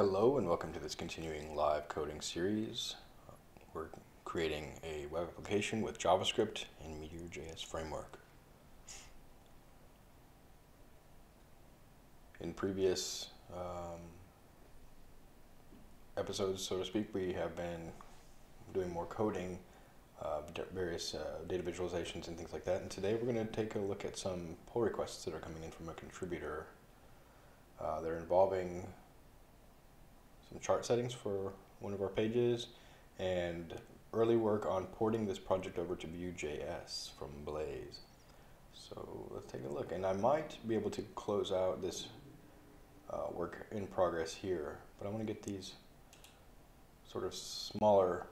Hello and welcome to this continuing live coding series. We're creating a web application with JavaScript and Meteor.js framework. In previous um, episodes, so to speak, we have been doing more coding, uh, various uh, data visualizations and things like that. And today we're going to take a look at some pull requests that are coming in from a contributor. Uh, they're involving some chart settings for one of our pages and early work on porting this project over to Vue.js from Blaze. So let's take a look. And I might be able to close out this uh, work in progress here, but I want to get these sort of smaller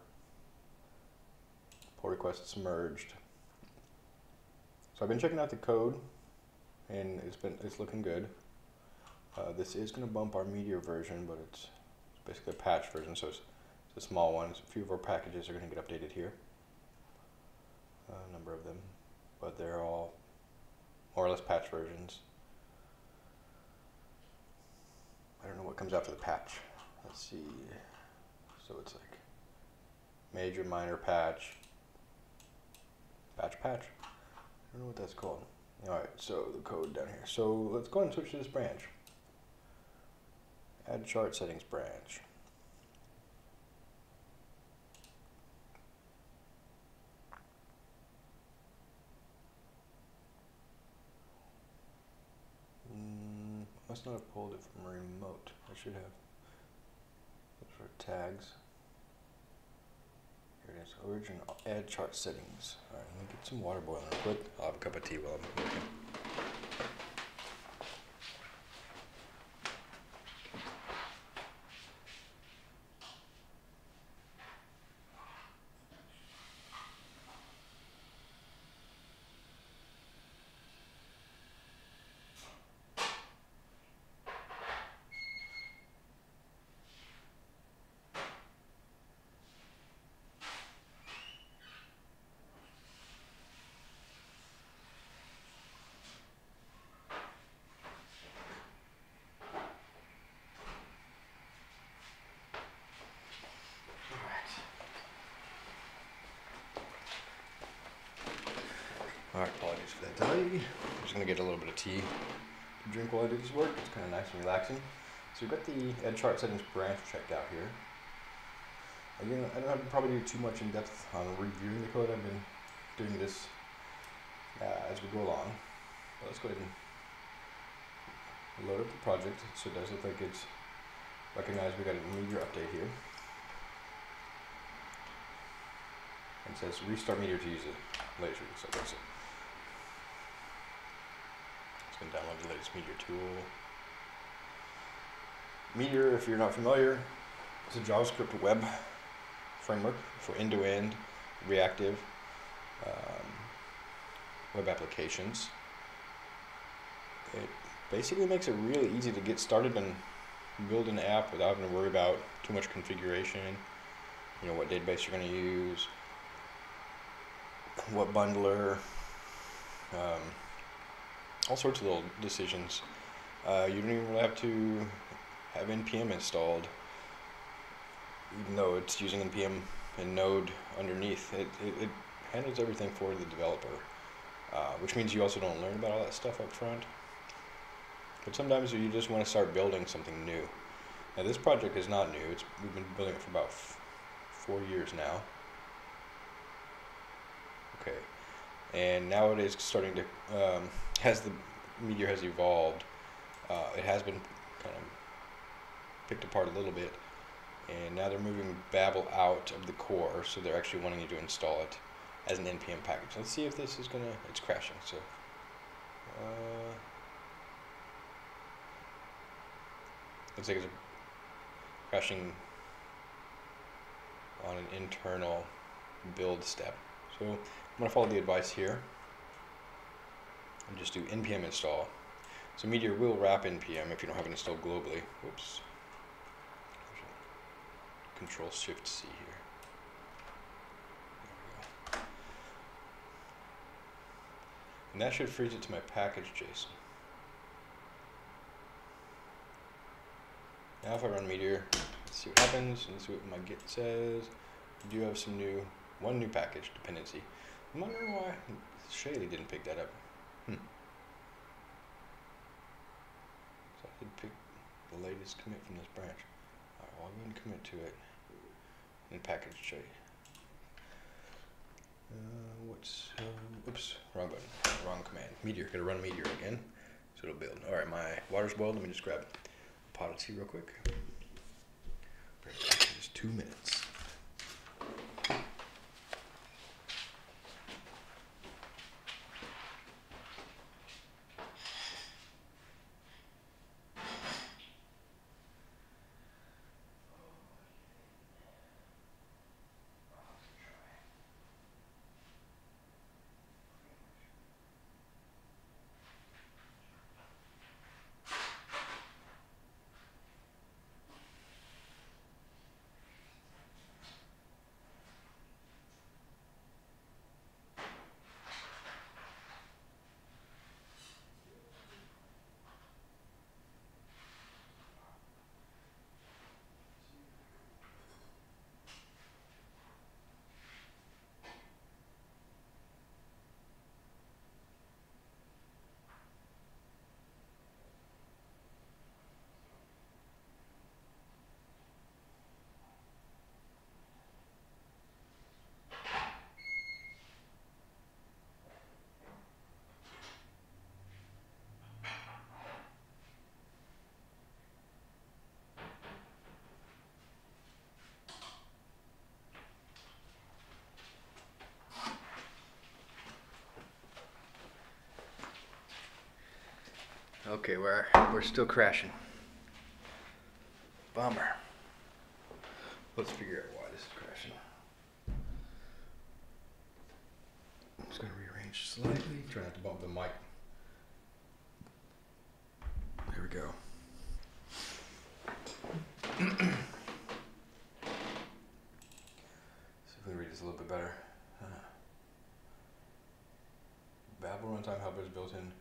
pull requests merged. So I've been checking out the code and it's been it's looking good. Uh, this is going to bump our Meteor version, but it's basically a patch version, so it's, it's a small one. A few of our packages are going to get updated here, a number of them, but they're all more or less patch versions. I don't know what comes after the patch. Let's see. So it's like major, minor patch, patch, patch. I don't know what that's called. All right, so the code down here. So let's go ahead and switch to this branch. Add chart settings branch. Mm, must not have pulled it from a remote. I should have. Those are tags. Here it is. Original. Add chart settings. All right, let me get some water boiling real quick. I'll have a cup of tea while I'm working. All right, apologies for that delay. I'm just gonna get a little bit of tea to drink while I do this work. It's kind of nice and relaxing. So we've got the Ed chart settings branch checked out here. Again, I don't have to probably do too much in depth on reviewing the code. I've been doing this uh, as we go along. But let's go ahead and load up the project. So it does look like it's recognized we got a meteor update here. And it says restart meteor to use it later. So that's it. To download the latest Meteor tool. Meteor, if you're not familiar, is a JavaScript web framework for end-to-end reactive um, web applications. It basically makes it really easy to get started and build an app without having to worry about too much configuration. You know what database you're going to use, what bundler, um, all sorts of little decisions. Uh, you don't even really have to have npm installed, even though it's using npm and Node underneath. It, it, it handles everything for the developer, uh, which means you also don't learn about all that stuff up front. But sometimes you just want to start building something new. Now this project is not new. It's we've been building it for about four years now. Okay, and now it is starting to um, as the meteor has evolved, uh, it has been kind of picked apart a little bit, and now they're moving Babel out of the core, so they're actually wanting you to install it as an npm package. Let's see if this is gonna. It's crashing. So. Uh, looks like it's crashing on an internal build step. So I'm to follow the advice here and just do npm install. So Meteor will wrap npm if you don't have it installed globally. Whoops. Control Shift C here. And that should freeze it to my package JSON. Now if I run Meteor, let's see what happens. Let's see what my git says. We do have some new, one new package dependency. I'm wondering why Shaylee didn't pick that up. Hmm. So I did pick the latest commit from this branch. Alright, well, I'll go and commit to it and package you. Uh, what's, uh, oops, wrong button, wrong command. Meteor, gotta run Meteor again, so it'll build. All right, my water's boiled, let me just grab a pot of tea real quick. Just two minutes. Okay, we're we're still crashing. Bummer. Let's figure out why this is crashing. I'm just gonna rearrange slightly. Try not to bump the mic. There we go. See if we can read this a little bit better. Uh, Babel runtime helper is built in.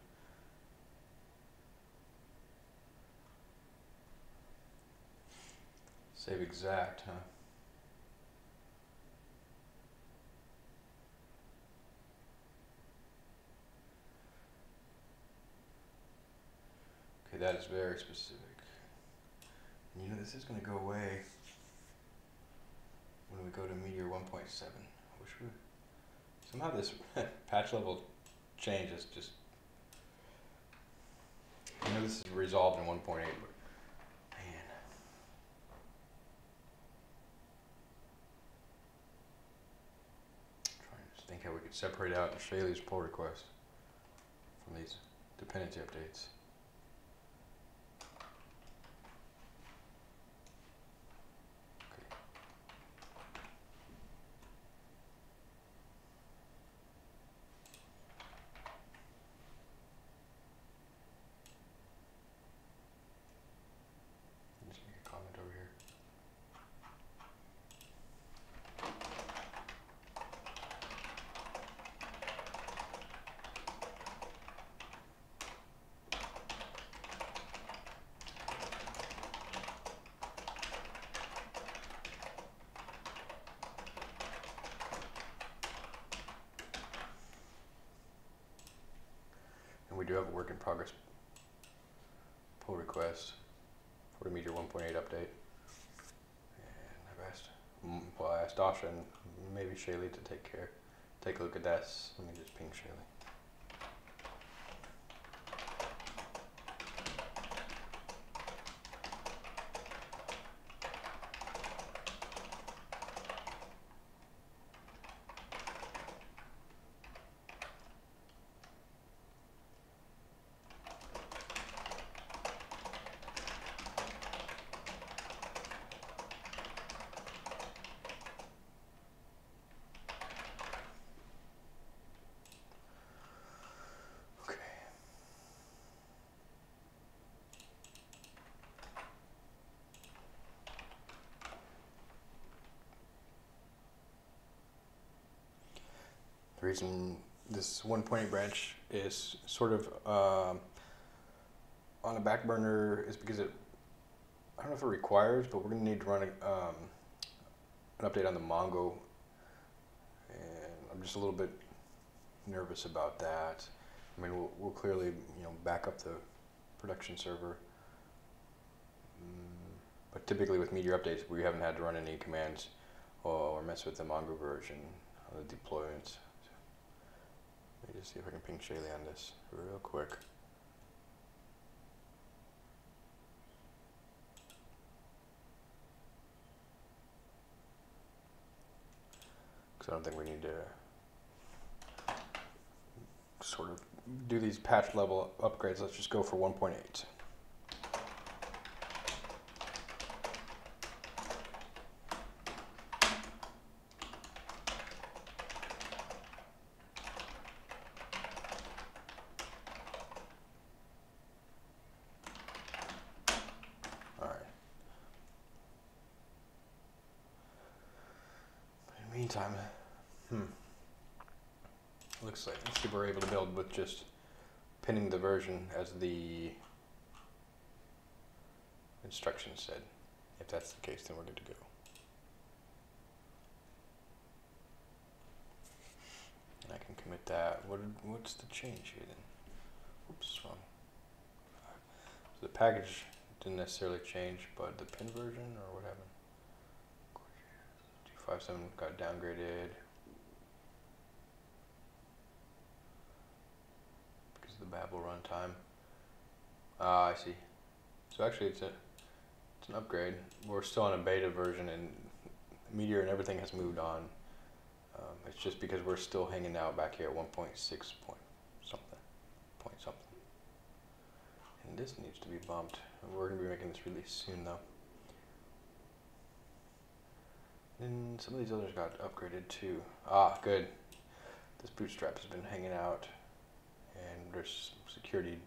Save exact, huh? Okay, that is very specific. And you know, this is going to go away when we go to Meteor 1.7. I wish we. Somehow this patch level change is just. I know this is resolved in 1.8, but man. Trying to think how we separate out Shaylee's pull request from these dependency updates. Okay. Just make a comment over here. And we do have a work in progress pull request for the Meteor 1.8 update. And I've asked, mm, well, I asked Dasha and maybe Shaylee to take care, take a look at that. S- Let me just ping Shaylee. The reason this 1.8 branch is sort of um, on the back burner is because it I don't know if it requires, but we're gonna need to run a, um, an update on the Mongo, and I'm just a little bit nervous about that. I mean, we'll, we'll clearly you know back up the production server, mm, but typically with Meteor updates, we haven't had to run any commands or mess with the Mongo version of the deployments. Just see if I can ping Shaylee on this real quick. Because I don't think we need to sort of do these patch level upgrades. Let's just go for 1.8. All right. In the meantime, hmm. Looks like let's see if we're able to build with just pinning the version as the instructions said. If that's the case, then we're good to go. And I can commit that. What what's the change here then? Oops, wrong. So the package didn't necessarily change, but the pin version or what happened? 257 got downgraded because of the Babel runtime. Ah, I see. So actually, it's a it's an upgrade. We're still on a beta version, and Meteor and everything has moved on. Um, it's just because we're still hanging out back here at 1.6 point something, point something. And this needs to be bumped. We're to be making this release soon, though. And some of these others got upgraded too. Ah, good. This bootstrap has been hanging out, and there's security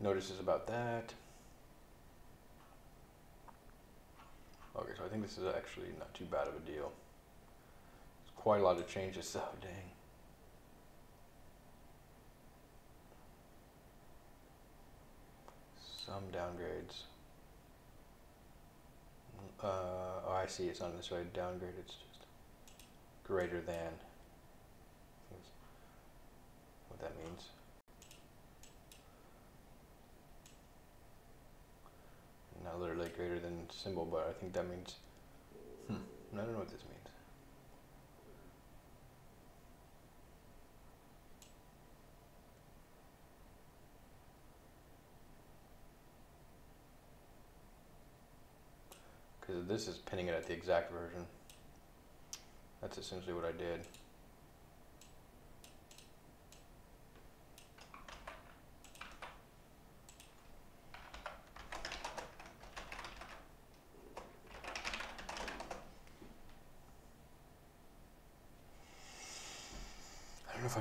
notices about that. Okay, so I think this is actually not too bad of a deal. It's quite a lot of changes, so dang. Some downgrades. Uh, oh, I see. It's not necessarily downgrade. It's just greater than. That means. Not like greater than symbol, but I think that means. Hmm. I don't know what this means. Because this is pinning it at the exact version. That's essentially what I did.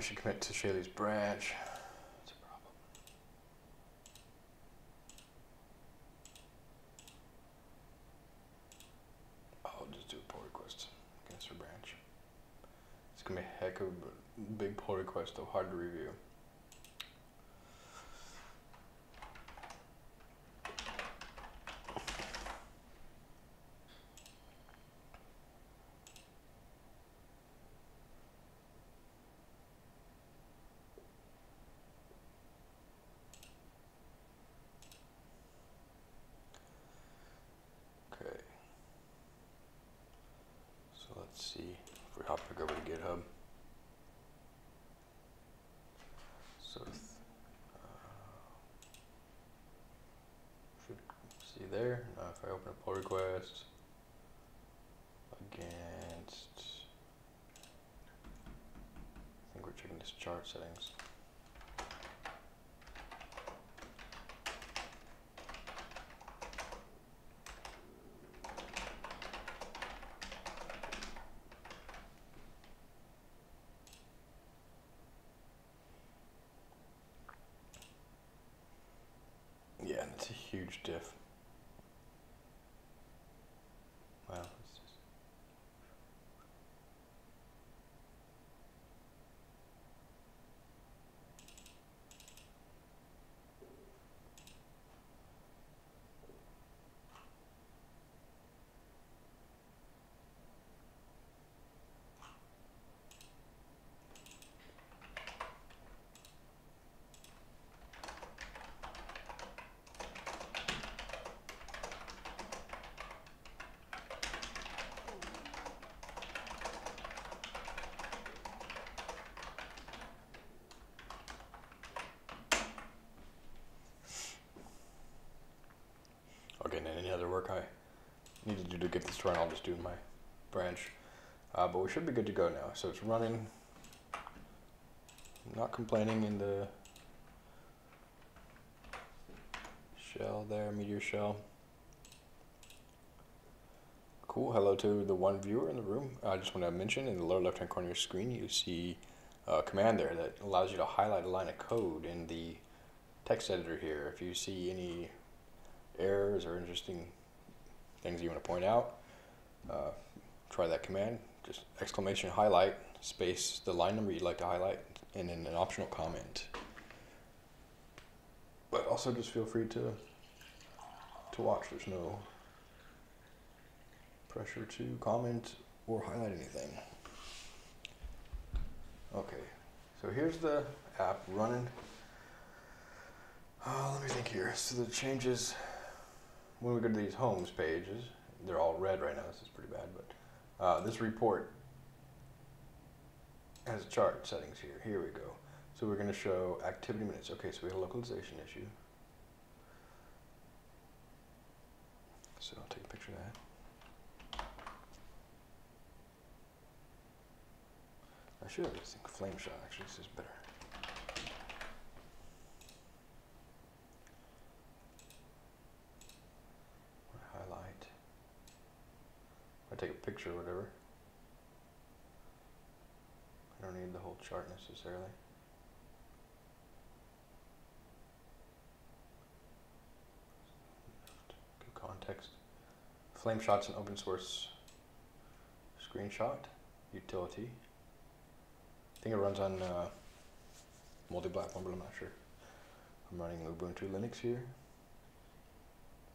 Should commit to Shaylee's branch. It's a problem. I'll just do a pull request against her branch. It's gonna be a heck of a big pull request, though hard to review. Okay. So let's see if we hop back over to GitHub. So th- uh, should see there. Now if I open a pull request against, I think we're checking this chart settings. Yeah, and it's a huge diff. Wow. It's just... again, any other work I need to do to get this run, I'll just do my branch. Uh, but we should be good to go now. So it's running, not complaining in the shell there, meteor shell. Cool. Hello to the one viewer in the room. I just want to mention in the lower left hand corner of your screen, you see a command there that allows you to highlight a line of code in the text editor here. If you see any errors or interesting things you want to point out, uh, try that command. Just exclamation highlight space the line number you'd like to highlight and then an optional comment. But also just feel free to to watch. There's no pressure to comment or highlight anything. Okay, so here's the app running. Uh, let me think here. So the changes, when we go to these homes pages, they're all red right now. This is pretty bad, but uh, this report has chart settings here. Here we go. So we're going to show activity minutes. Okay, so we have a localization issue. So I'll take a picture of that. I should have thing Flameshot actually this is better. Highlight. I take a picture or whatever. I don't need the whole chart necessarily. Good context. Flameshot's an open source screenshot utility. I think it runs on uh, multi-platform, but I'm not sure. I'm running Ubuntu Linux here.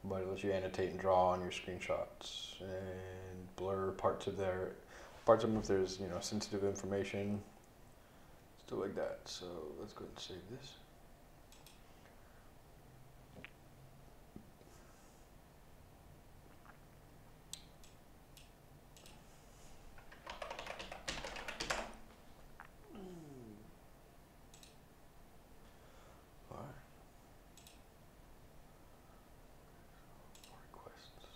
But it lets you annotate and draw on your screenshots and blur parts of their parts of them if there's you know sensitive information, stuff like that. So let's go ahead and save this. Alright. More requests.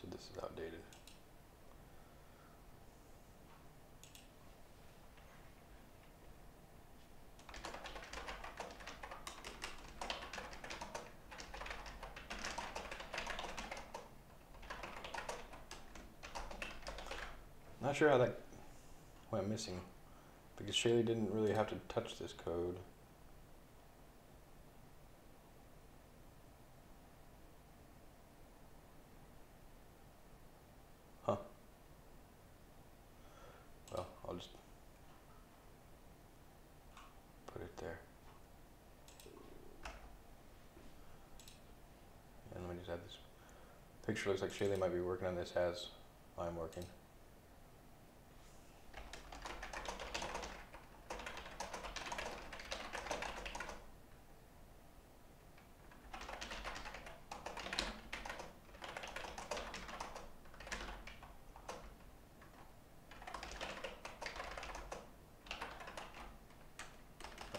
So this is outdated. Not sure how that went missing because Shaylee didn't really have to touch this code. Huh. Well, I'll just put it there. And let me just this picture. Looks like Shaylee might be working on this as I'm working.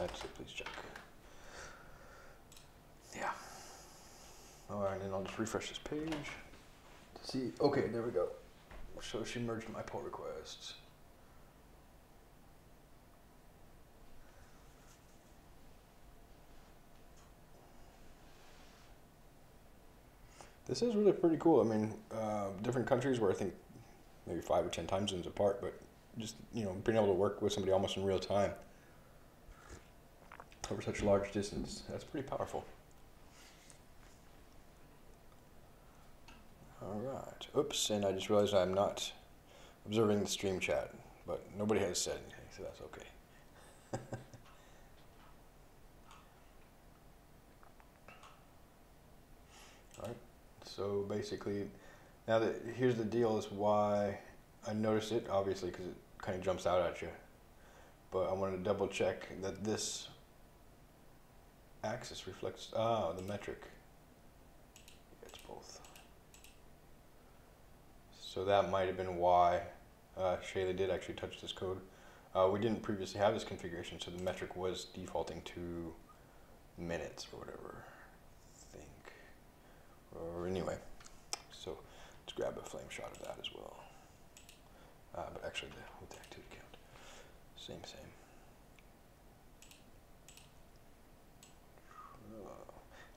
Actually, please check. Yeah. All right, and I'll just refresh this page to see. Okay, there we go. So she merged my pull requests. This is really pretty cool. I mean, uh, different countries where I think maybe five or ten time zones apart, but just you know being able to work with somebody almost in real time over such a large distance. That's pretty powerful. Oops, and I just realized I'm not observing the stream chat, but nobody has said anything, so that's okay. All right. So basically, now that here's the deal is why I noticed it, obviously, because it kind of jumps out at you. But I wanted to double check that this axis reflects ah the metric it's both so that might have been why Uh, Shaylee did actually touch this code. Uh, we didn't previously have this configuration, so the metric was defaulting to minutes or whatever. I think. Or anyway, so let's grab a Flameshot of that as well. Uh, but actually, the, with the activity count, same, same.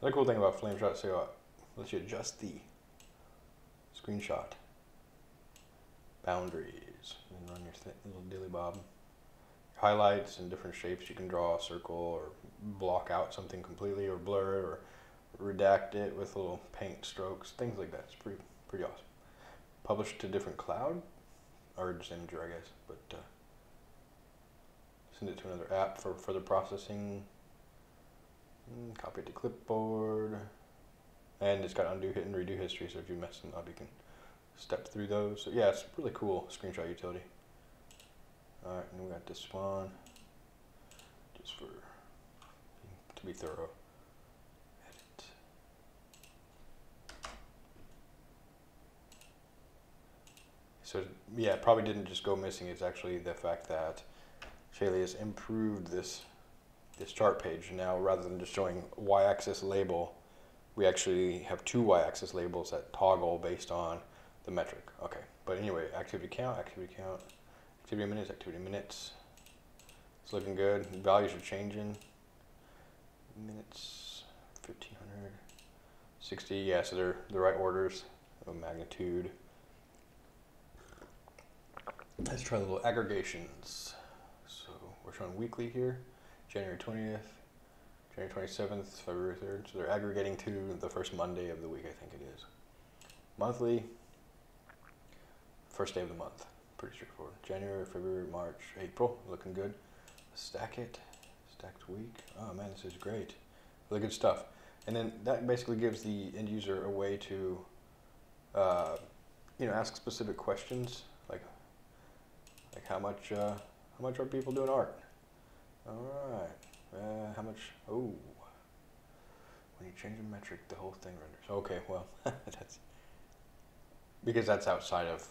The cool thing about Flameshot, so uh, lets you adjust the screenshot boundaries and run your th- little dilly bob. Highlights and different shapes you can draw a circle or block out something completely or blur it or redact it with little paint strokes things like that. It's pretty pretty awesome. Published to different cloud? Or just Imgur I guess but uh, send it to another app for further processing. Mm, copy it to clipboard. And it's got undo hit and redo history so if you mess them up you can step through those. So yeah it's really cool screenshot utility. All right and we got this one. Just for to be thorough. Edit. So yeah probably didn't just go missing. It's actually the fact that Shaylee has improved this this chart page. Now rather than just showing y-axis label we actually have two y-axis labels that toggle based on the metric. Okay, but anyway, activity count, activity count, activity minutes, activity minutes. It's looking good. Values are changing. Minutes, 1500, 60. Yeah, so they're the right orders of magnitude. Let's try the little aggregations. So we're showing weekly here, January 20th, January 27th, February 3rd. So they're aggregating to the first Monday of the week, I think it is. Monthly, first day of the month. Pretty straightforward. January, February, March, April, looking good. Stack it, stacked week. Oh man, this is great. Really good stuff. And then that basically gives the end user a way to, uh, you know, ask specific questions like, like how much, uh, how much are people doing art? All right. Uh, how much? Oh, when you change a metric, the whole thing renders. Okay, well, that's because that's outside of.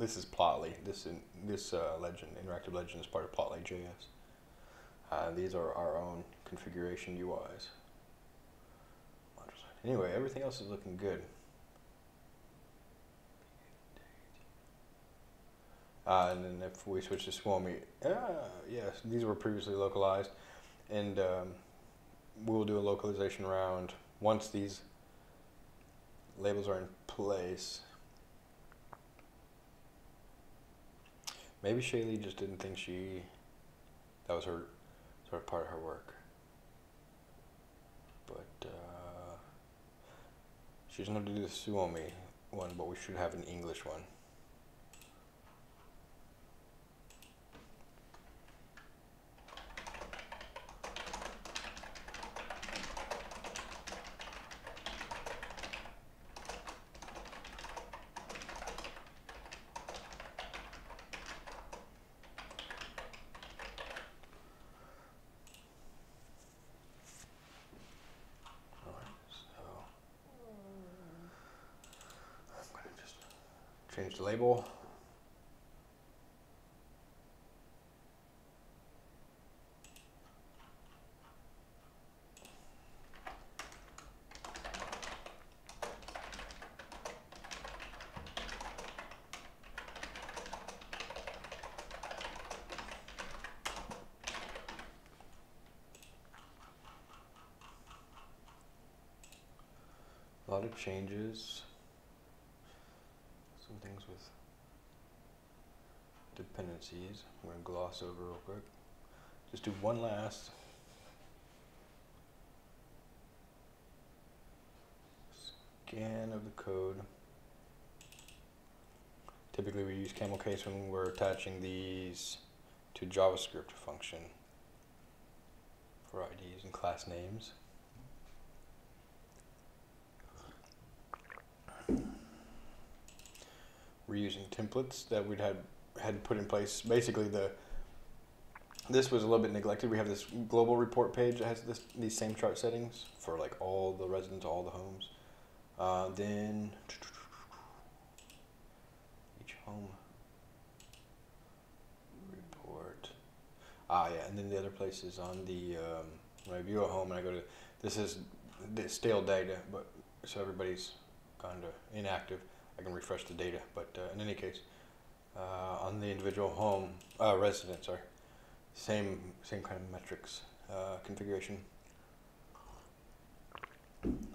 This is Plotly. This in, this uh, legend, interactive legend, is part of Plotly JS. Uh, these are our own configuration UIs. Anyway, everything else is looking good. Uh, and then if we switch to Suomi, uh, yes, these were previously localized, and um, we'll do a localization round once these labels are in place. Maybe Shaylee just didn't think she that was her sort of part of her work, but uh, she doesn't have to do the Suomi one, but we should have an English one. change the label. A lot of changes some things with dependencies. I'm going to gloss over real quick. Just do one last scan of the code. Typically we use camel case when we're attaching these to JavaScript function for IDs and class names. Reusing templates that we'd had had put in place. Basically, the this was a little bit neglected. We have this global report page that has this these same chart settings for like all the residents, all the homes. Uh, then each home report. Ah, yeah, and then the other place is on the um, when I view a home and I go to this is stale data, but so everybody's kind of inactive. I can refresh the data, but uh, in any case, uh, on the individual home uh, resident, sorry, same same kind of metrics uh, configuration.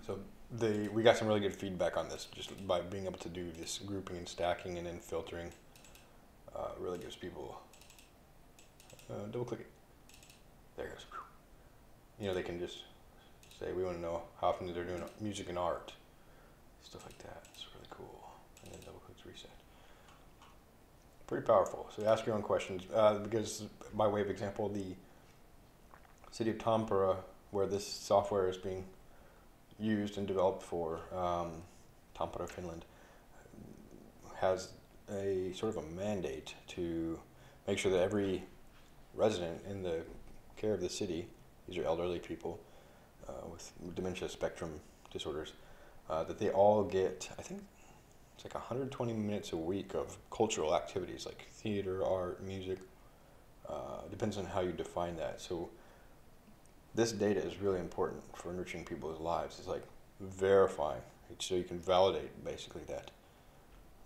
So the we got some really good feedback on this just by being able to do this grouping and stacking and then filtering. Uh, really gives people uh, double click it. There it goes. You know they can just say we want to know how often they're doing music and art, stuff like that really cool. And then double click to reset. Pretty powerful. So ask your own questions uh, because by way of example, the city of Tampere, where this software is being used and developed for um, Tampere, Finland, has a sort of a mandate to make sure that every resident in the care of the city, these are elderly people uh, with dementia spectrum disorders, uh, that they all get, I think it's like 120 minutes a week of cultural activities like theater, art, music. Uh, depends on how you define that. So this data is really important for enriching people's lives. It's like verifying, so you can validate basically that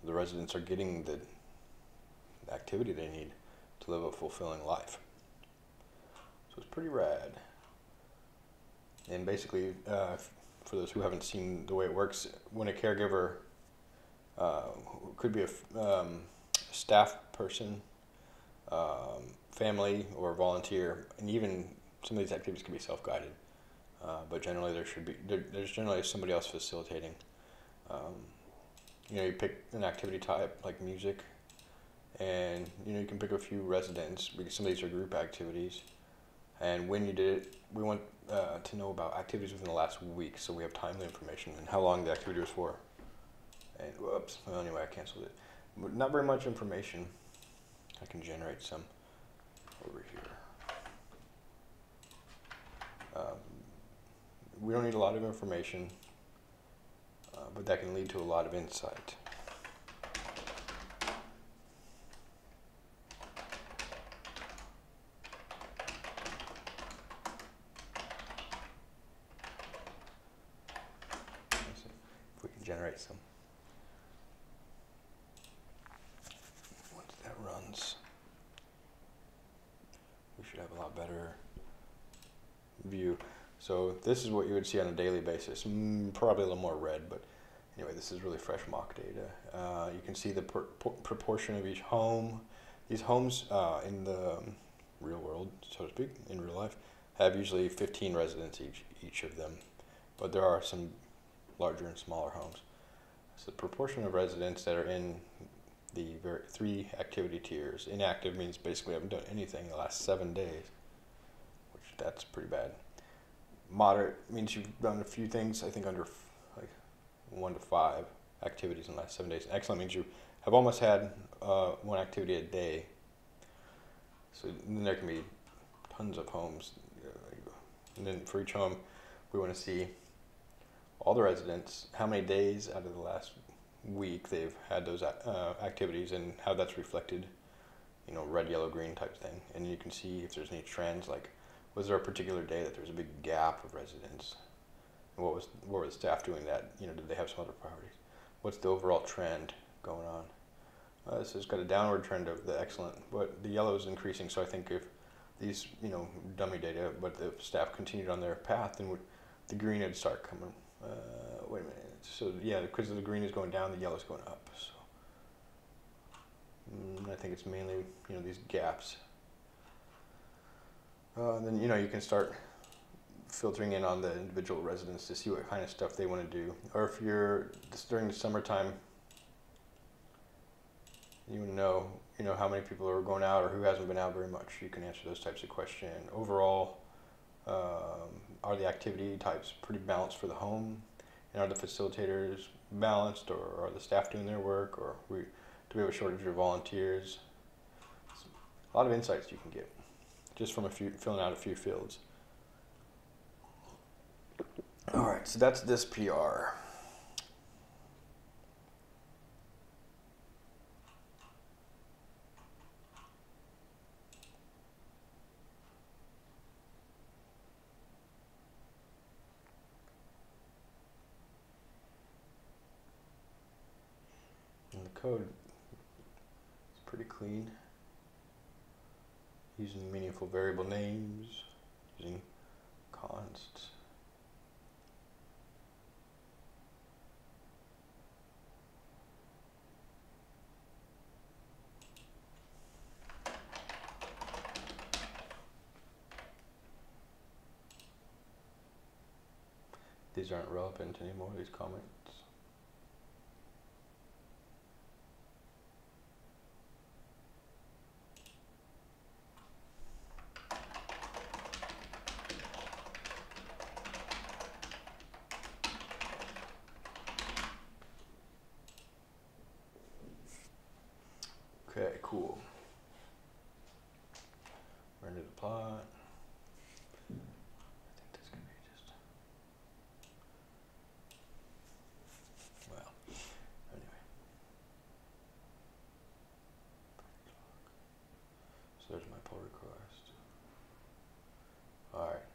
the residents are getting the activity they need to live a fulfilling life. So it's pretty rad. And basically, uh, for those who haven't seen the way it works, when a caregiver uh, could be a um, staff person, um, family, or volunteer, and even some of these activities can be self-guided, uh, but generally there should be there, there's generally somebody else facilitating. Um, you know, you pick an activity type like music, and you know you can pick a few residents because some of these are group activities. And when you did it, we want uh, to know about activities within the last week, so we have timely information and how long the activity was for. And whoops, well, anyway, I canceled it. Not very much information. I can generate some over here. Um, we don't need a lot of information, uh, but that can lead to a lot of insight. if we can generate some. Once that runs, we should have a lot better view. So this is what you would see on a daily basis. Mm, probably a little more red, but anyway, this is really fresh mock data. Uh, you can see the pr proportion of each home. These homes uh, in the um, real world, so to speak, in real life, have usually 15 residents each, each of them. But there are some larger and smaller homes. So the proportion of residents that are in the three activity tiers. Inactive means basically haven't done anything in the last seven days which that's pretty bad. Moderate means you've done a few things, I think under like one to five activities in the last seven days. Excellent means you have almost had uh, one activity a day. So then there can be tons of homes. And then for each home, we want to see all the residents, how many days out of the last week they've had those uh, activities and how that's reflected, you know, red, yellow, green type thing. And you can see if there's any trends like was there a particular day that there was a big gap of residents? And what was what were the staff doing that? You know, did they have some other priorities? What's the overall trend going on? Uh, so it's got a downward trend of the excellent, but the yellow is increasing. So I think if these, you know, dummy data, but the staff continued on their path, then would, the green would start coming. Uh, wait a minute. So yeah, because the green is going down, the yellow is going up. So mm, I think it's mainly, you know, these gaps. Uh, then you know you can start filtering in on the individual residents to see what kind of stuff they want to do. Or if you're just during the summertime, you know you know how many people are going out or who hasn't been out very much. You can answer those types of questions. Overall, um, are the activity types pretty balanced for the home? And are the facilitators balanced, or are the staff doing their work, or we, do we have a shortage of volunteers? a lot of insights you can get just from a few, filling out a few fields. All right, so that's this PR. And the code is pretty clean. Using meaningful variable names, using consts. These aren't relevant anymore, these comments. Okay, cool. Render the plot. I think that's gonna be just. Well, anyway. So there's my pull request. Alright.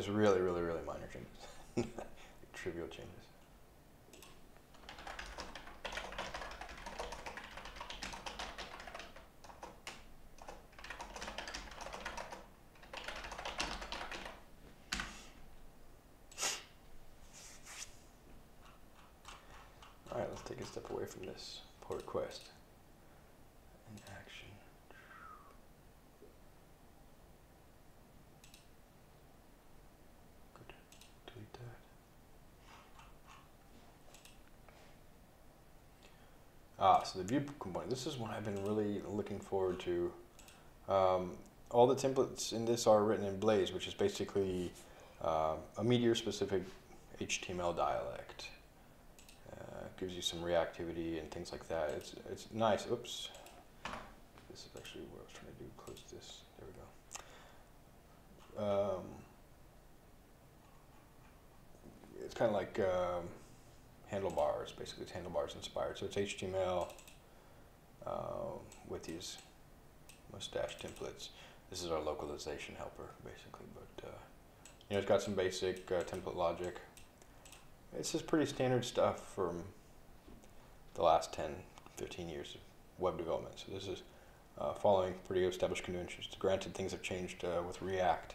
Just really, really, really minor changes. Trivial changes. Alright, let's take a step away from this pull request. In action. Good. Delete that. Ah, so the view component. This is what I've been really looking forward to. Um, all the templates in this are written in Blaze, which is basically uh, a Meteor-specific HTML dialect. Uh, gives you some reactivity and things like that. It's it's nice. Oops. This is actually what I was trying to do. Close this. There we go. Um, it's kind of like um, handlebars. Basically, it's handlebars inspired. So it's HTML uh, with these mustache templates. This is our localization helper, basically. But uh, you know, it's got some basic uh, template logic. It's just pretty standard stuff from the last 10, 15 years of web development. So this is uh, following pretty established conventions. Granted, things have changed uh, with React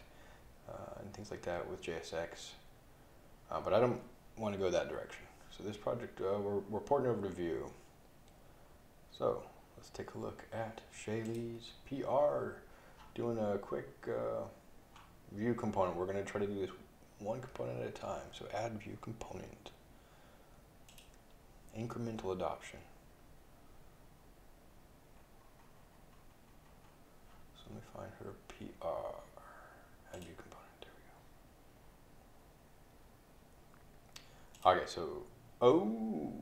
uh, and things like that with JSX, but I don't want to go that direction. So this project, we're, we're porting over to Vue. So let's take a look at Shaylee's PR. Doing a quick uh, Vue component. We're going to try to do this one component at a time. So add Vue component. Incremental adoption. So let me find her PR. Add Vue component. There we go. Okay, so oh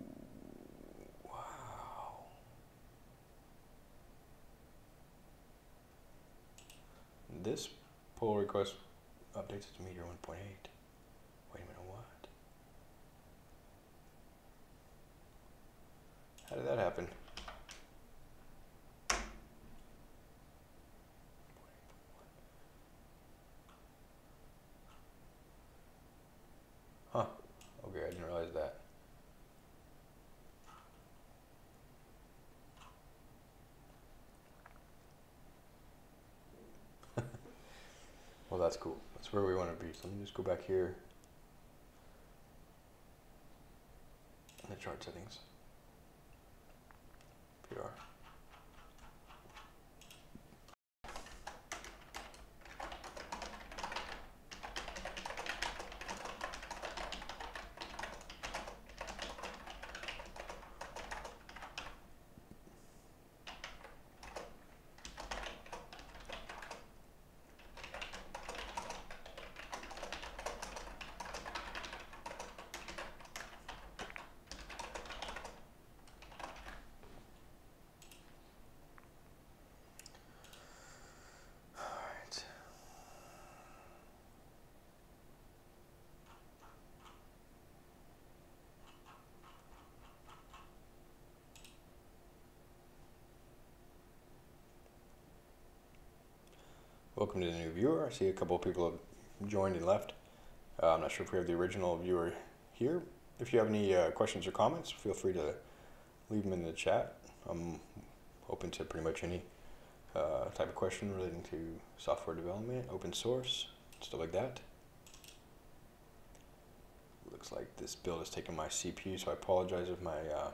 This pull request updates to Meteor 1.8. Wait a minute, what? How did that happen? Huh. Okay, I didn't realize that. Well, that's cool. That's where we want to be. So let me just go back here. The chart settings. PR. Viewer. I see a couple of people have joined and left. Uh, I'm not sure if we have the original viewer here, if you have any uh, questions or comments, feel free to leave them in the chat. I'm open to pretty much any uh, type of question relating to software development, open source, stuff like that. Looks like this build is taking my CPU, so I apologize if my uh,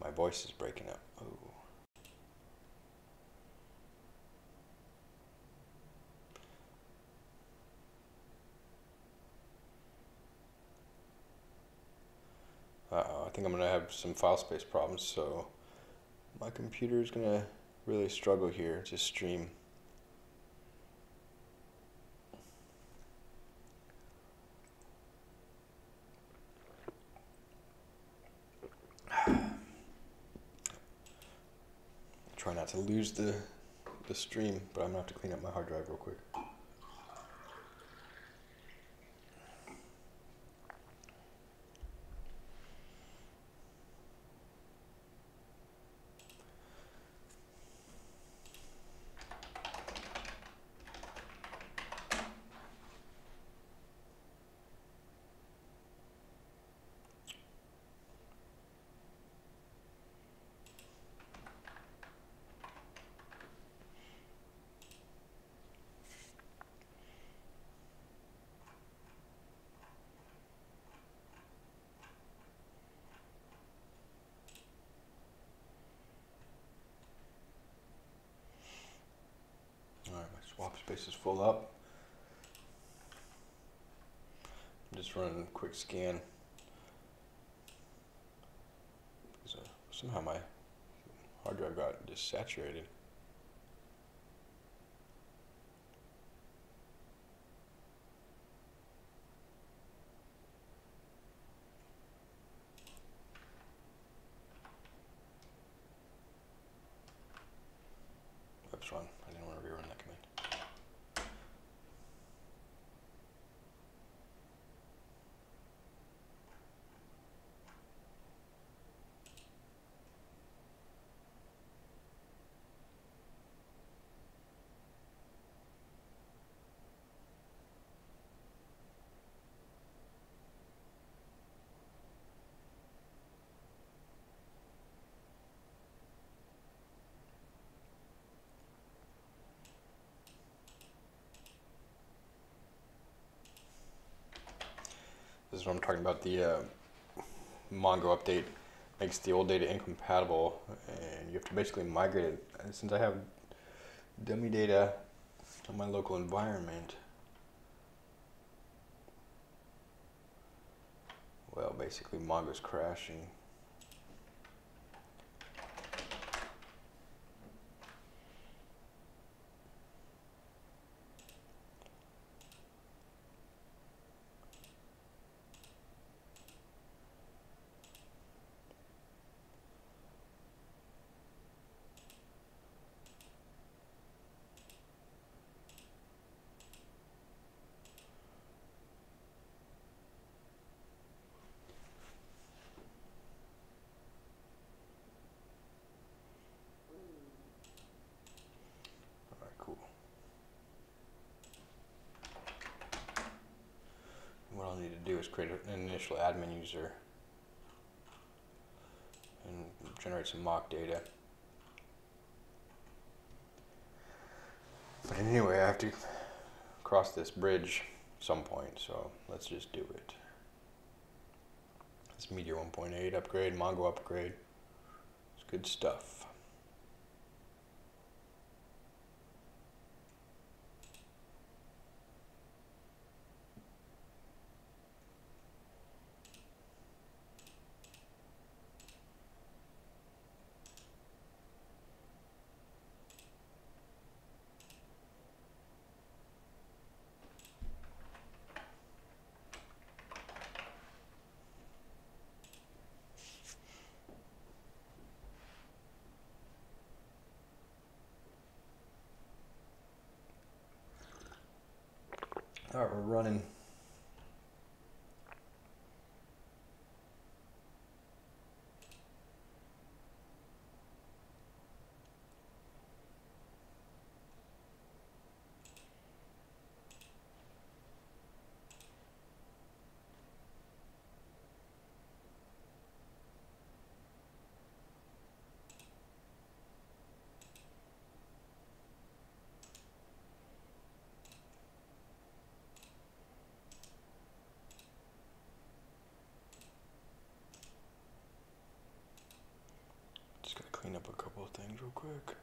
my voice is breaking up. Oh. Uh-oh, I think I'm gonna have some file space problems, so my computer is gonna really struggle here to stream. Try not to lose the the stream, but I'm gonna have to clean up my hard drive real quick. Alright, my swap up. Just running a quick scan. somehow my hard drive got just saturated. Oops, wrong. I didn't want to rerun that command. This is what I'm talking about. The uh, Mongo update makes the old data incompatible, and you have to basically migrate it. Since I have dummy data on my local environment, well, basically Mongo's crashing. All right, cool. What I'll need to do is create an initial admin user and generate some mock data. But anyway, I have to cross this bridge some point, so let's just do it. This Meteor 1.8 upgrade, Mongo upgrade. It's good stuff. All right, we're running. Clean up a couple of things real quick.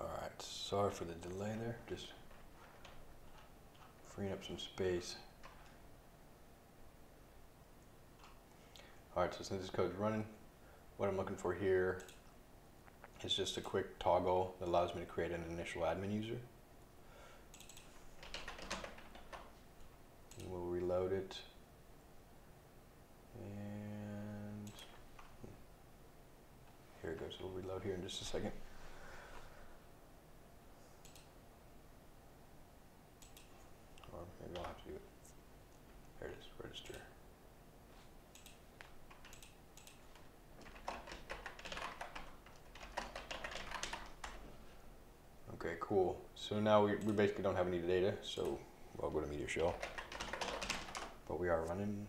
Alright, sorry for the delay there, just freeing up some space. Alright, so since this code's running, what I'm looking for here is just a quick toggle that allows me to create an initial admin user. And we'll reload it. And hmm, here it goes, it'll reload here in just a second. Or maybe I'll have to do it. There it is, register. Okay, cool. So now we, we basically don't have any data, so I'll go to Meteor Shell. But we are running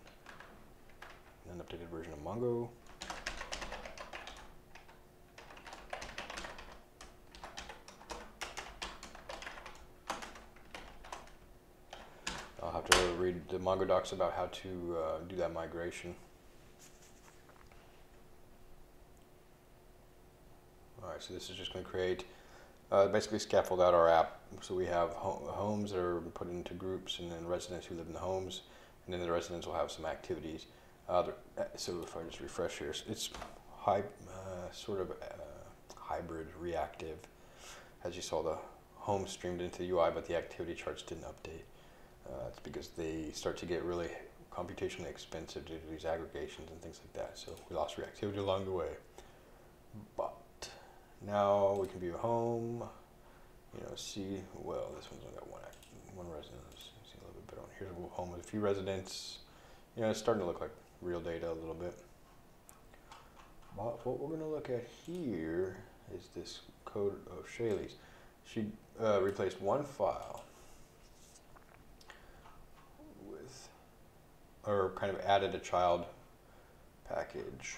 an updated version of Mongo. I'll have to read the Mongo docs about how to uh, do that migration. All right, so this is just going to create, uh, basically scaffold out our app. So we have ho homes that are put into groups and then residents who live in the homes. And then the residents will have some activities. Uh, so if I just refresh here, it's high, uh, sort of uh, hybrid reactive. As you saw, the home streamed into the UI, but the activity charts didn't update. Uh, it's because they start to get really computationally expensive due to these aggregations and things like that. So we lost reactivity along the way. But now we can view home, you know, see, well, this one's only got one, one resident. Let's see a little bit better on. Here's a home with a few residents. You know, it's starting to look like real data a little bit. But what we're going to look at here is this code of Shaylee's. She uh, replaced one file with, or kind of added a child package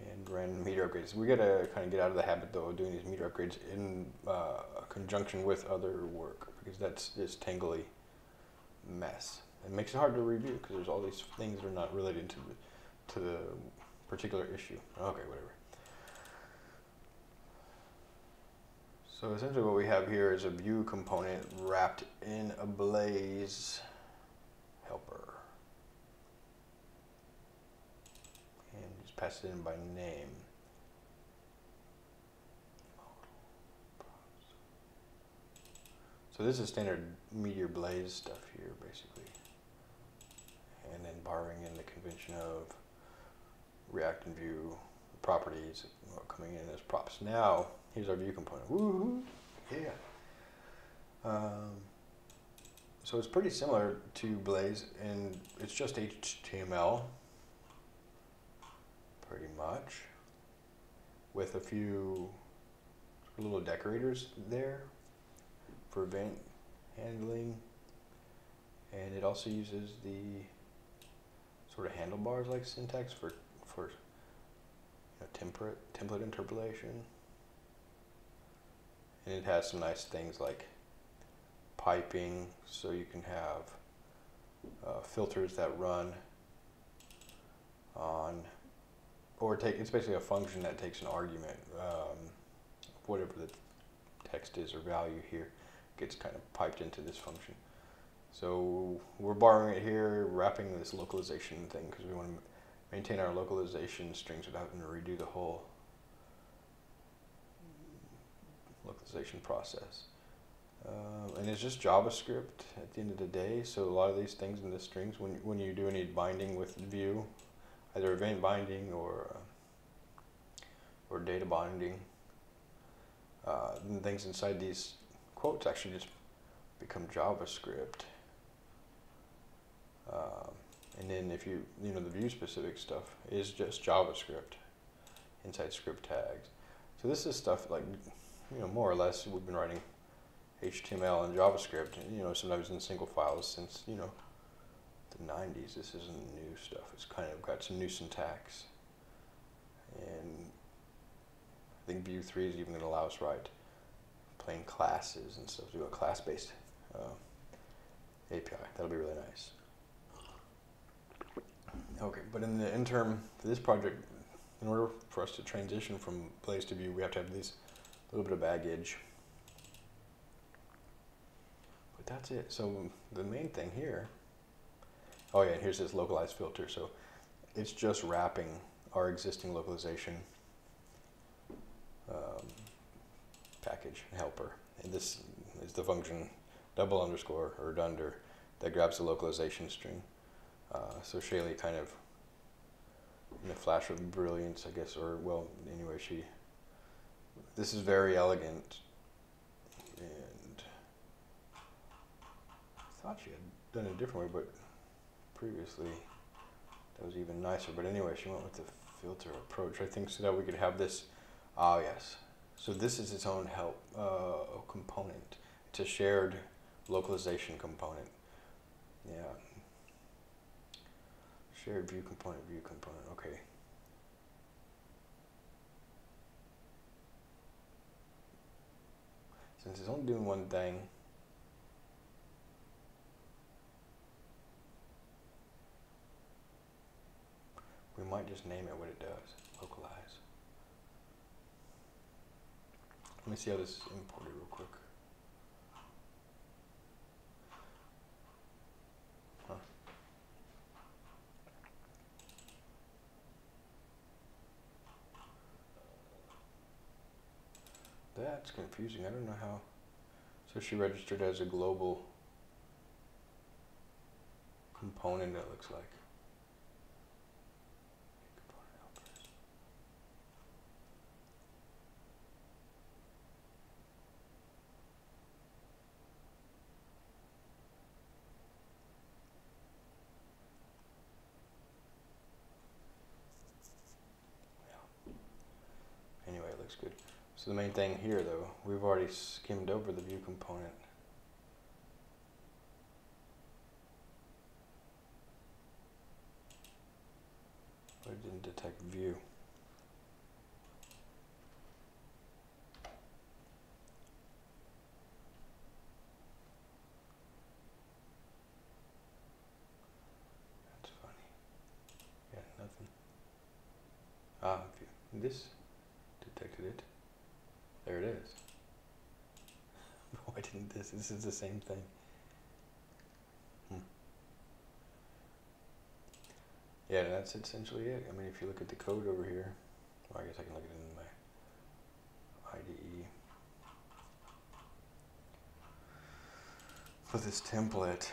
and ran Meteor upgrades. We gotta kind of get out of the habit though of doing these Meteor upgrades in uh, conjunction with other work because that's this tangly mess. It makes it hard to review because there's all these things that are not related to the, to the particular issue. Okay, whatever. So essentially what we have here is a Vue component wrapped in a blaze helper. And just pass it in by name. So this is standard Meteor Blaze stuff here, basically. And then borrowing in the convention of React and Vue properties coming in as props. Now, here's our Vue component. Woohoo! Yeah. Um, so it's pretty similar to Blaze, and it's just HTML, pretty much, with a few little decorators there for event handling. And it also uses the sort of handlebars like syntax for for you know, template template interpolation. And it has some nice things like piping so you can have uh, filters that run on or take it's basically a function that takes an argument um, whatever the text is or value here gets kind of piped into this function. So we're borrowing it here, wrapping this localization thing because we want to maintain our localization strings without having to redo the whole localization process. Uh, and it's just JavaScript at the end of the day. So a lot of these things in the strings, when when you do any binding with Vue, either event binding or uh, or data binding, uh, things inside these quotes actually just become JavaScript. Um, and then if you, you know, the Vue specific stuff is just JavaScript inside script tags. So this is stuff like, you know, more or less we've been writing HTML and JavaScript, you know, sometimes in single files since, you know, the 90s. This isn't new stuff. It's kind of got some new syntax. And I think Vue 3 is even going to allow us write plain classes and stuff, do a class-based uh, API. That'll be really nice. Okay, but in the interim, for this project, in order for us to transition from Blaze to Vue, we have to have a little bit of baggage. But that's it. So the main thing here, oh yeah, here's this localized filter. So it's just wrapping our existing localization um, package helper. And this is the function double underscore or dunder that grabs the localization string. Uh, so Shaylee kind of, in a flash of brilliance, I guess, or well, anyway, she. This is very elegant, and I thought she had done it a different way, but previously that was even nicer. But anyway, she went with the filter approach. I think so that we could have this. Ah, yes. So this is its own help uh, component. It's a shared localization component. Yeah. Shared Vue component, Vue component, okay. Since it's only doing one thing, we might just name it what it does, localize. Let me see how this is imported real quick. That's confusing. I don't know how. So she registered as a global component, it looks like. Anyway, it looks good. So the main thing here though, we've already skimmed over the Vue component. But it didn't detect Vue. That's funny. Yeah, nothing. Ah, Vue. This detected it. There it is. Why didn't this? This the same thing. Hmm. Yeah, that's essentially it. I mean, if you look at the code over here, well, I guess I can look at it in my IDE. For this template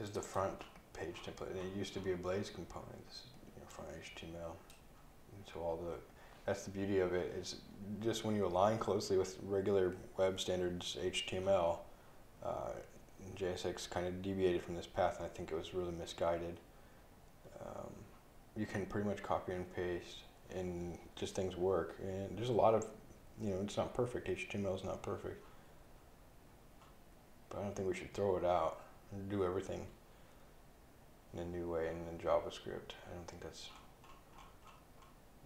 is the front page template. And it used to be a Blaze component. This is you know, front HTML. And so all the that's the beauty of it. Is just when you align closely with regular web standards HTML, uh, JSX kind of deviated from this path, and I think it was really misguided. Um, you can pretty much copy and paste, and just things work. And there's a lot of, you know, it's not perfect. HTML is not perfect, but I don't think we should throw it out and do everything in a new way in JavaScript. I don't think that's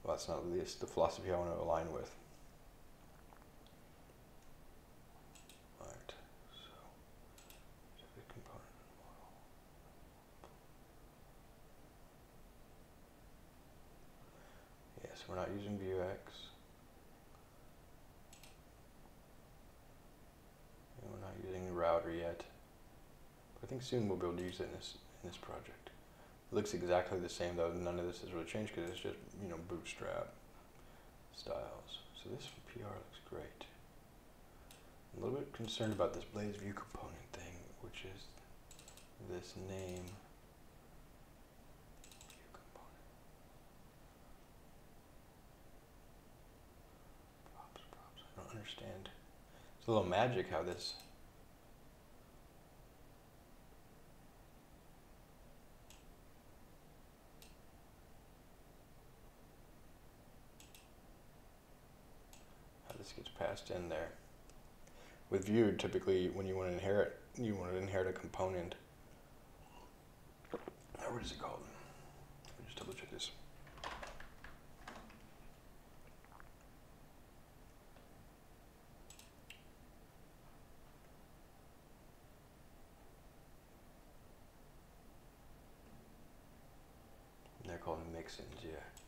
well, that's not the, the philosophy I want to align with. we're not using Vuex. And we're not using the router yet. But I think soon we'll be able to use it in this, in this project. Looks exactly the same though. None of this has really changed because it's just you know bootstrap styles. So this PR looks great. I'm a little bit concerned about this Blaze Vue component thing, which is this name. Props, props. I don't understand. It's a little magic how this. How this gets passed in there. With Vue, typically when you want to inherit, you want to inherit a component. Or what is it called? Let me just double check this. They're called mixins, yeah.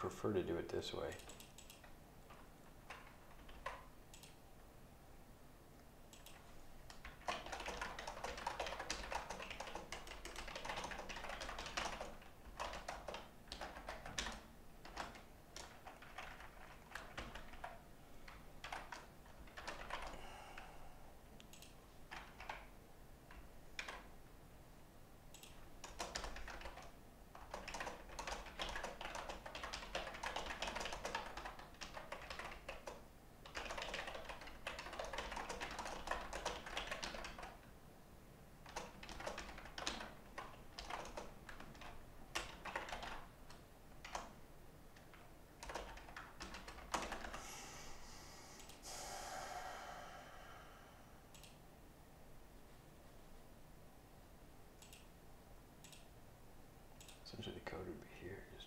Prefer to do it this way. Essentially the code would be here. Just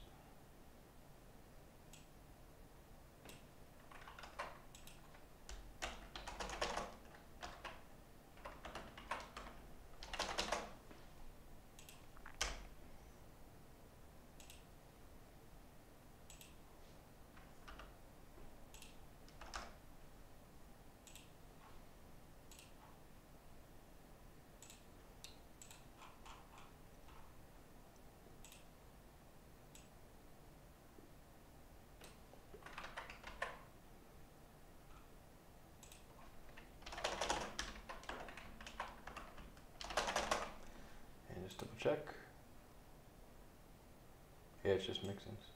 and just double check. Yeah, it's just mixins.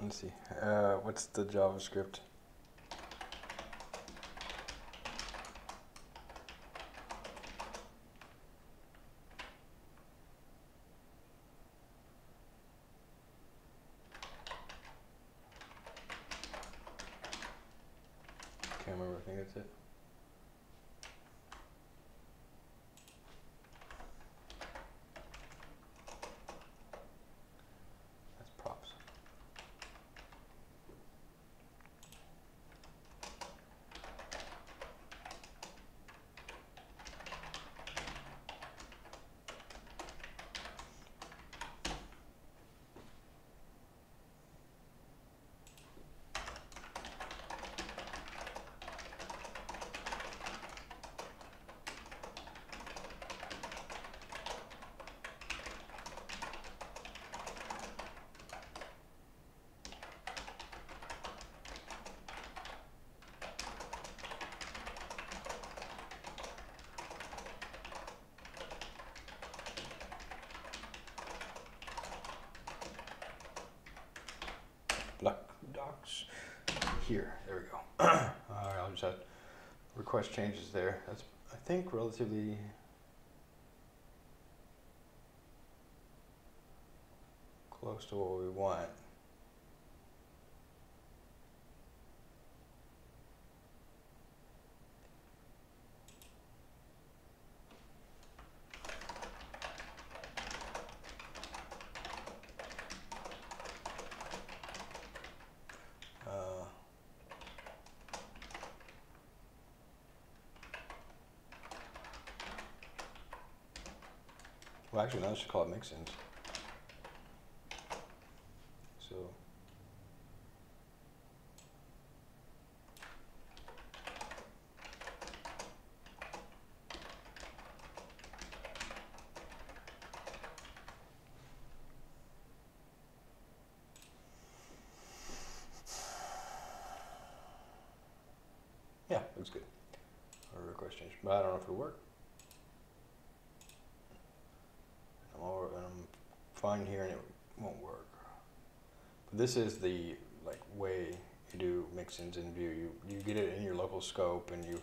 Let's see. Uh, what's the JavaScript? Can't remember. I think that's it. That's props. Block docs here. There we go. All right, I'll just have changes there. That's I think relatively close to what we want. Uh, Well, actually, no, let's just call it mix-ins. So. Yeah, looks good. Our request change, but I don't know if it'll work. I'm all, and I'm fine here and it won't work. But this is the like way you do mix-ins in Vue. You you get it in your local scope and you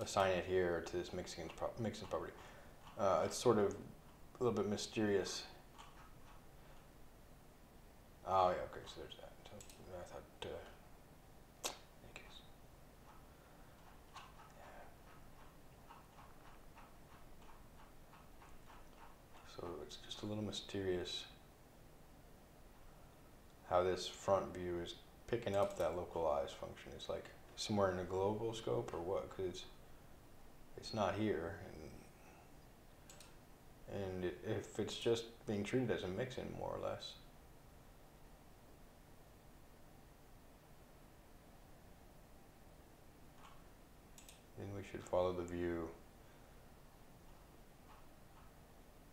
assign it here to this mixing pro- mixing property. Uh, it's sort of a little bit mysterious. Oh yeah, okay, so there's that. So I thought. Uh, in any case. So it's just a little mysterious how this front view is picking up that localized function. It's like somewhere in a global scope or what? Because it's it's not here, and and it, if it's just being treated as a mix-in more or less. Then we should follow the Vue,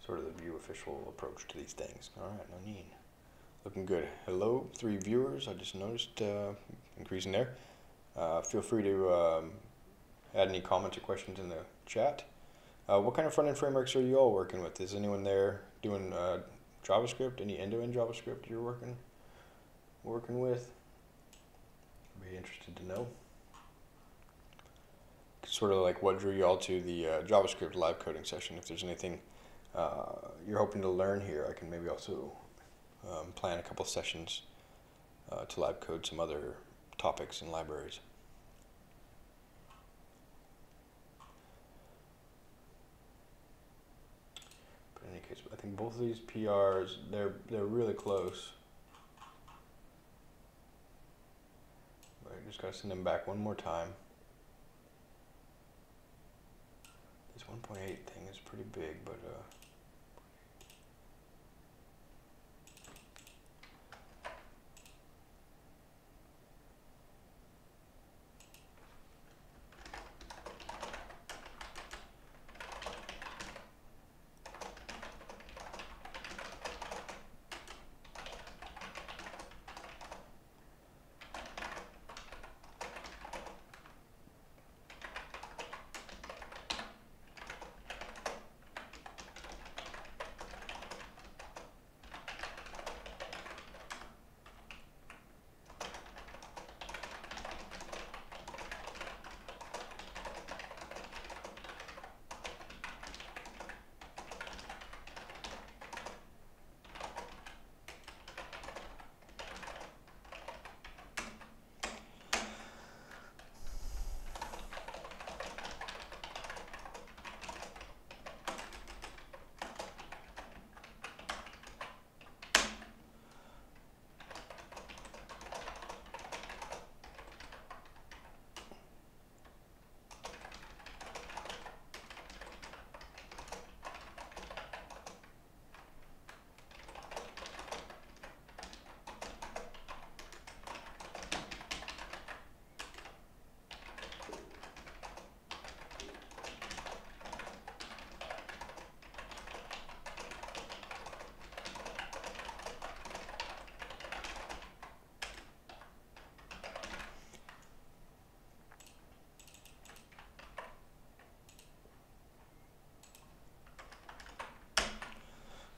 sort of the Vue official approach to these things. All right, no need. Looking good. Hello, three viewers. I just noticed uh, increasing there. Uh, feel free to um, add any comments or questions in the chat. Uh, what kind of front end frameworks are you all working with? Is anyone there doing uh, JavaScript? Any end-to-end JavaScript you're working working with? I'd be interested to know. Sort of like what drew you all to the uh, JavaScript live coding session. If there's anything uh, you're hoping to learn here, I can maybe also um, plan a couple sessions uh, to live code some other topics and libraries. But in any case, I think both of these PRs they're they're really close. But I just gotta send them back one more time. This 1.8 thing is pretty big, but uh,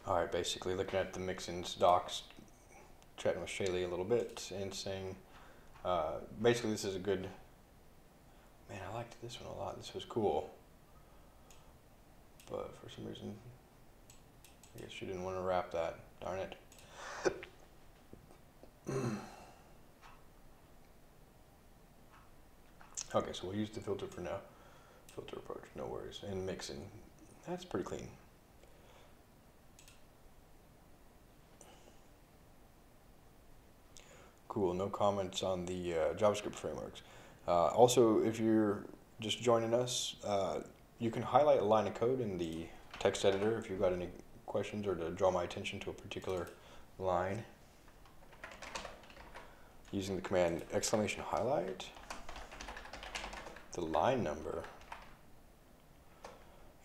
All right, basically looking at the mix-ins docs, chatting with Shaylee a little bit and saying, uh, basically this is a good, man, I liked this one a lot. This was cool. But for some reason, I guess she didn't want to wrap that. Darn it. okay, so we'll use the filter for now. Filter approach, no worries. And mixin, that's pretty clean. Cool, no comments on the uh, JavaScript frameworks. Uh, also, if you're just joining us, uh, you can highlight a line of code in the text editor if you've got any questions or to draw my attention to a particular line using the command exclamation highlight, the line number,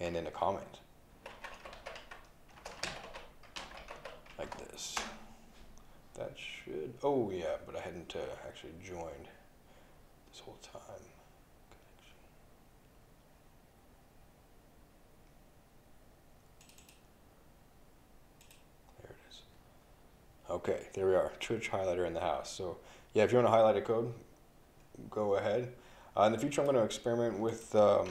and then a comment. Like this. That should, oh yeah, but I hadn't uh, actually joined this whole time. There it is. Okay, there we are. Twitch highlighter in the house. So yeah, if you want to highlight a code, go ahead. Uh, in the future, I'm going to experiment with um,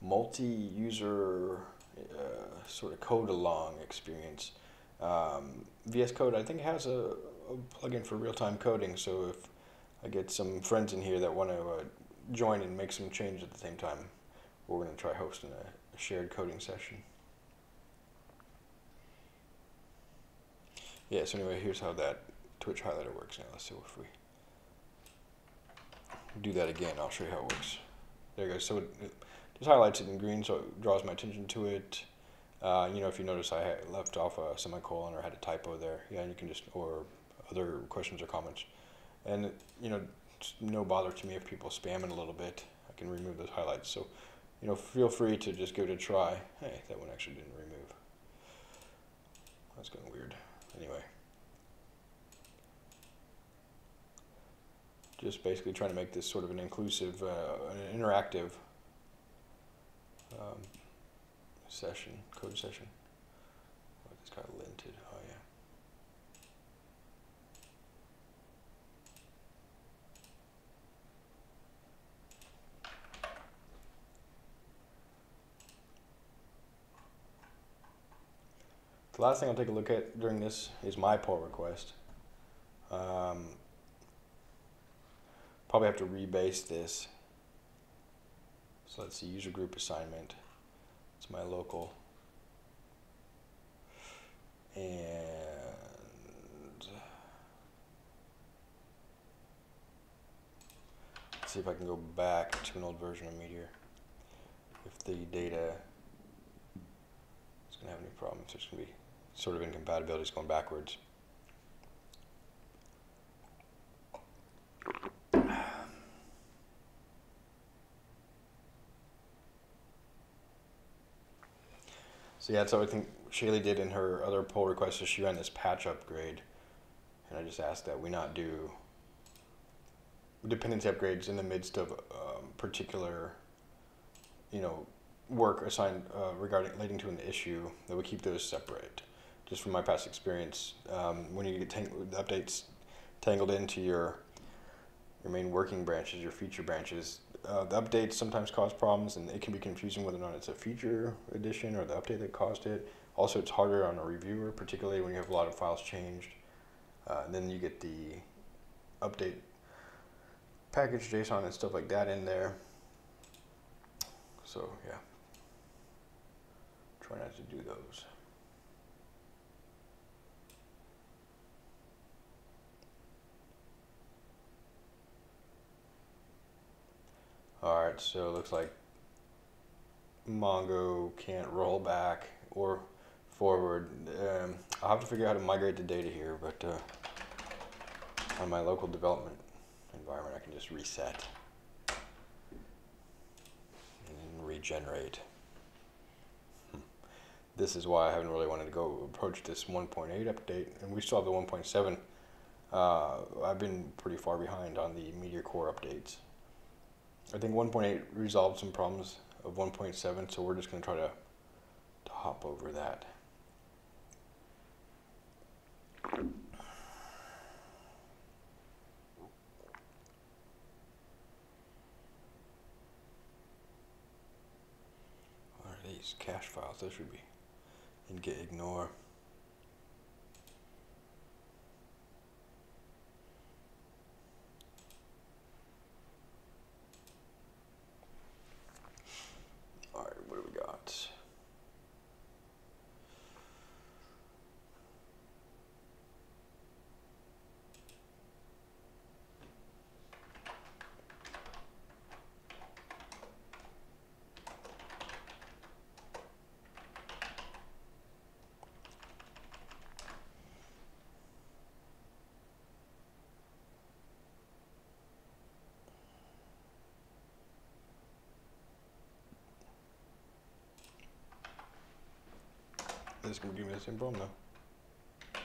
multi-user uh, sort of code along experience. Um, VS Code, I think, has a, a plugin for real-time coding. So if I get some friends in here that want to uh, join and make some changes at the same time, we're going to try hosting a, a shared coding session. Yeah, so anyway, here's how that Twitch highlighter works now. Let's see if we do that again. I'll show you how it works. There you go. So it, it just highlights it in green, so it draws my attention to it. Uh, you know, if you notice, I left off a semicolon or had a typo there. Yeah, and you can just or other questions or comments, and you know, no bother to me if people spam it a little bit. I can remove those highlights. So, you know, feel free to just give it a try. Hey, that one actually didn't remove. That's going weird. Anyway. just basically trying to make this sort of an inclusive, uh, an interactive um, session, code session. Oh, it's got linted. Oh yeah. The last thing I'll take a look at during this is my pull request. Um, probably have to rebase this. So let's see, user group assignment. My local. And let's see if I can go back to an old version of Meteor. If the data is going to have any problems, there's going to be sort of incompatibilities going backwards. So yeah, so I think Shaylee did in her other pull request is she ran this patch upgrade, and I just asked that we not do dependency upgrades in the midst of um, particular, you know, work assigned uh, regarding relating to an issue that we keep those separate. Just from my past experience, um, when you get updates tangled into your your main working branches, your feature branches, uh, the updates sometimes cause problems, and it can be confusing whether or not it's a feature addition or the update that caused it. Also, it's harder on a reviewer, particularly when you have a lot of files changed. Uh, then you get the update package JSON and stuff like that in there. So yeah, try not to do those. Alright, so it looks like Mongo can't roll back or forward. Um, I'll have to figure out how to migrate the data here, but uh, on my local development environment, I can just reset and regenerate. Hmm. This is why I haven't really wanted to go approach this 1.8 update, and we still have the 1.7. Uh, I've been pretty far behind on the Meteor Core updates. I think 1.8 resolved some problems of 1.7, so we're just going to try to, to hop over that. What are these cache files? Those should be in git ignore. This is gonna give me the same problem though.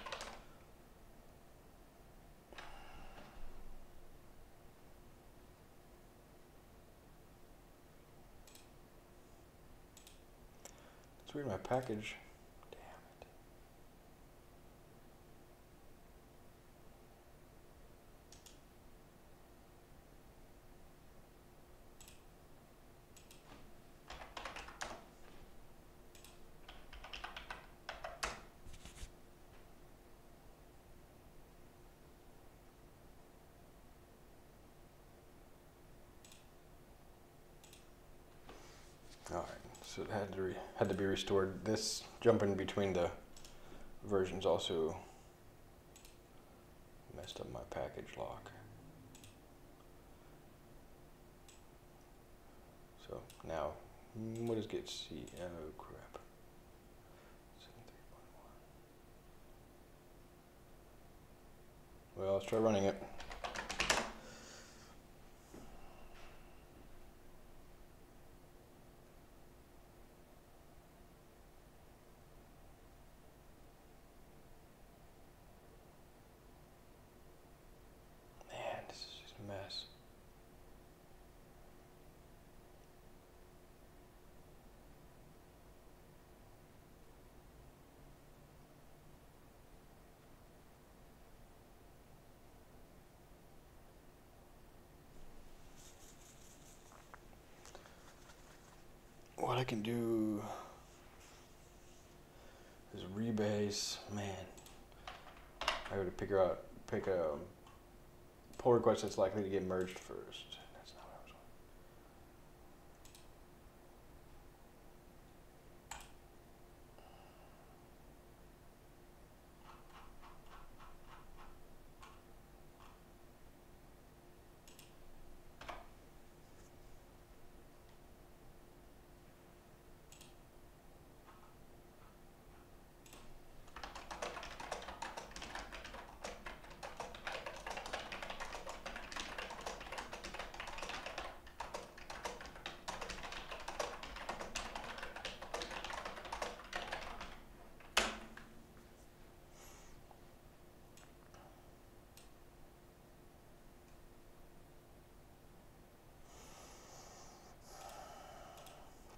It's weird, my package. Had to had to be restored. This jumping between the versions also messed up my package lock. So now, what is get C? Oh crap. Well, let's try running it. Man, this is just a mess. What I can do is rebase. Man, I got to figure out pick a pull request that's likely to get merged first. That's not what I was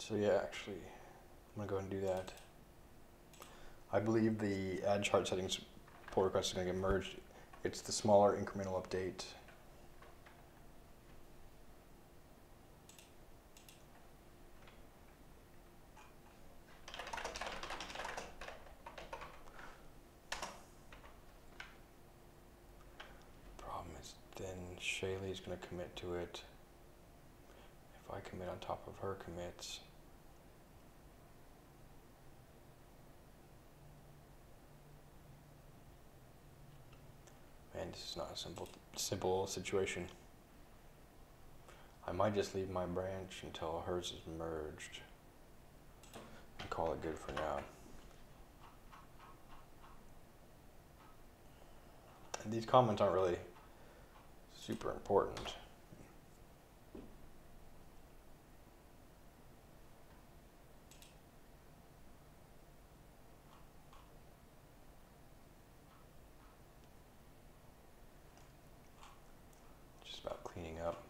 So yeah, actually, I'm gonna go ahead and do that. I believe the add chart settings pull request is gonna get merged. It's the smaller incremental update. Problem is then Shaylee's gonna commit to it. If I commit on top of her commits. Man, this is not a simple simple situation. I might just leave my branch until hers is merged and call it good for now. And these comments aren't really super important. Just about cleaning up.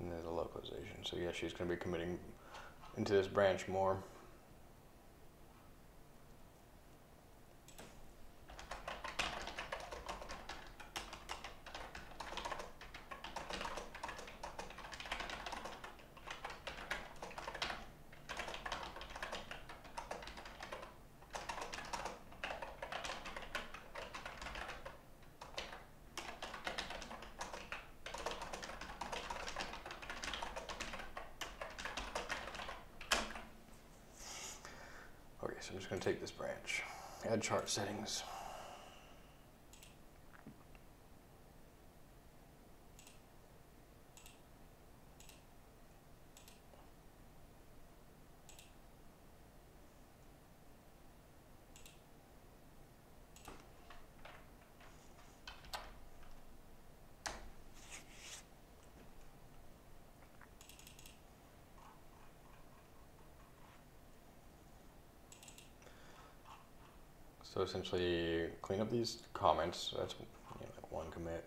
And there's a localization. So yeah, she's going to be committing into this branch more. Okay, so I'm just going to take this branch, add chart settings. Essentially, clean up these comments. That's you know, like one commit,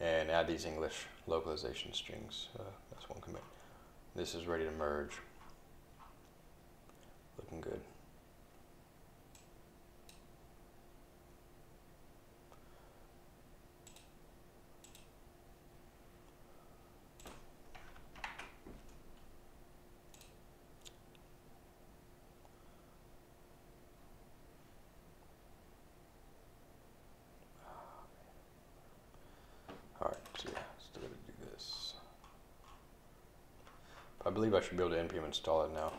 and add these English localization strings. Uh, that's one commit. This is ready to merge. Looking good. Alright, so yeah, still gotta do this. I believe I should be able to npm install it now.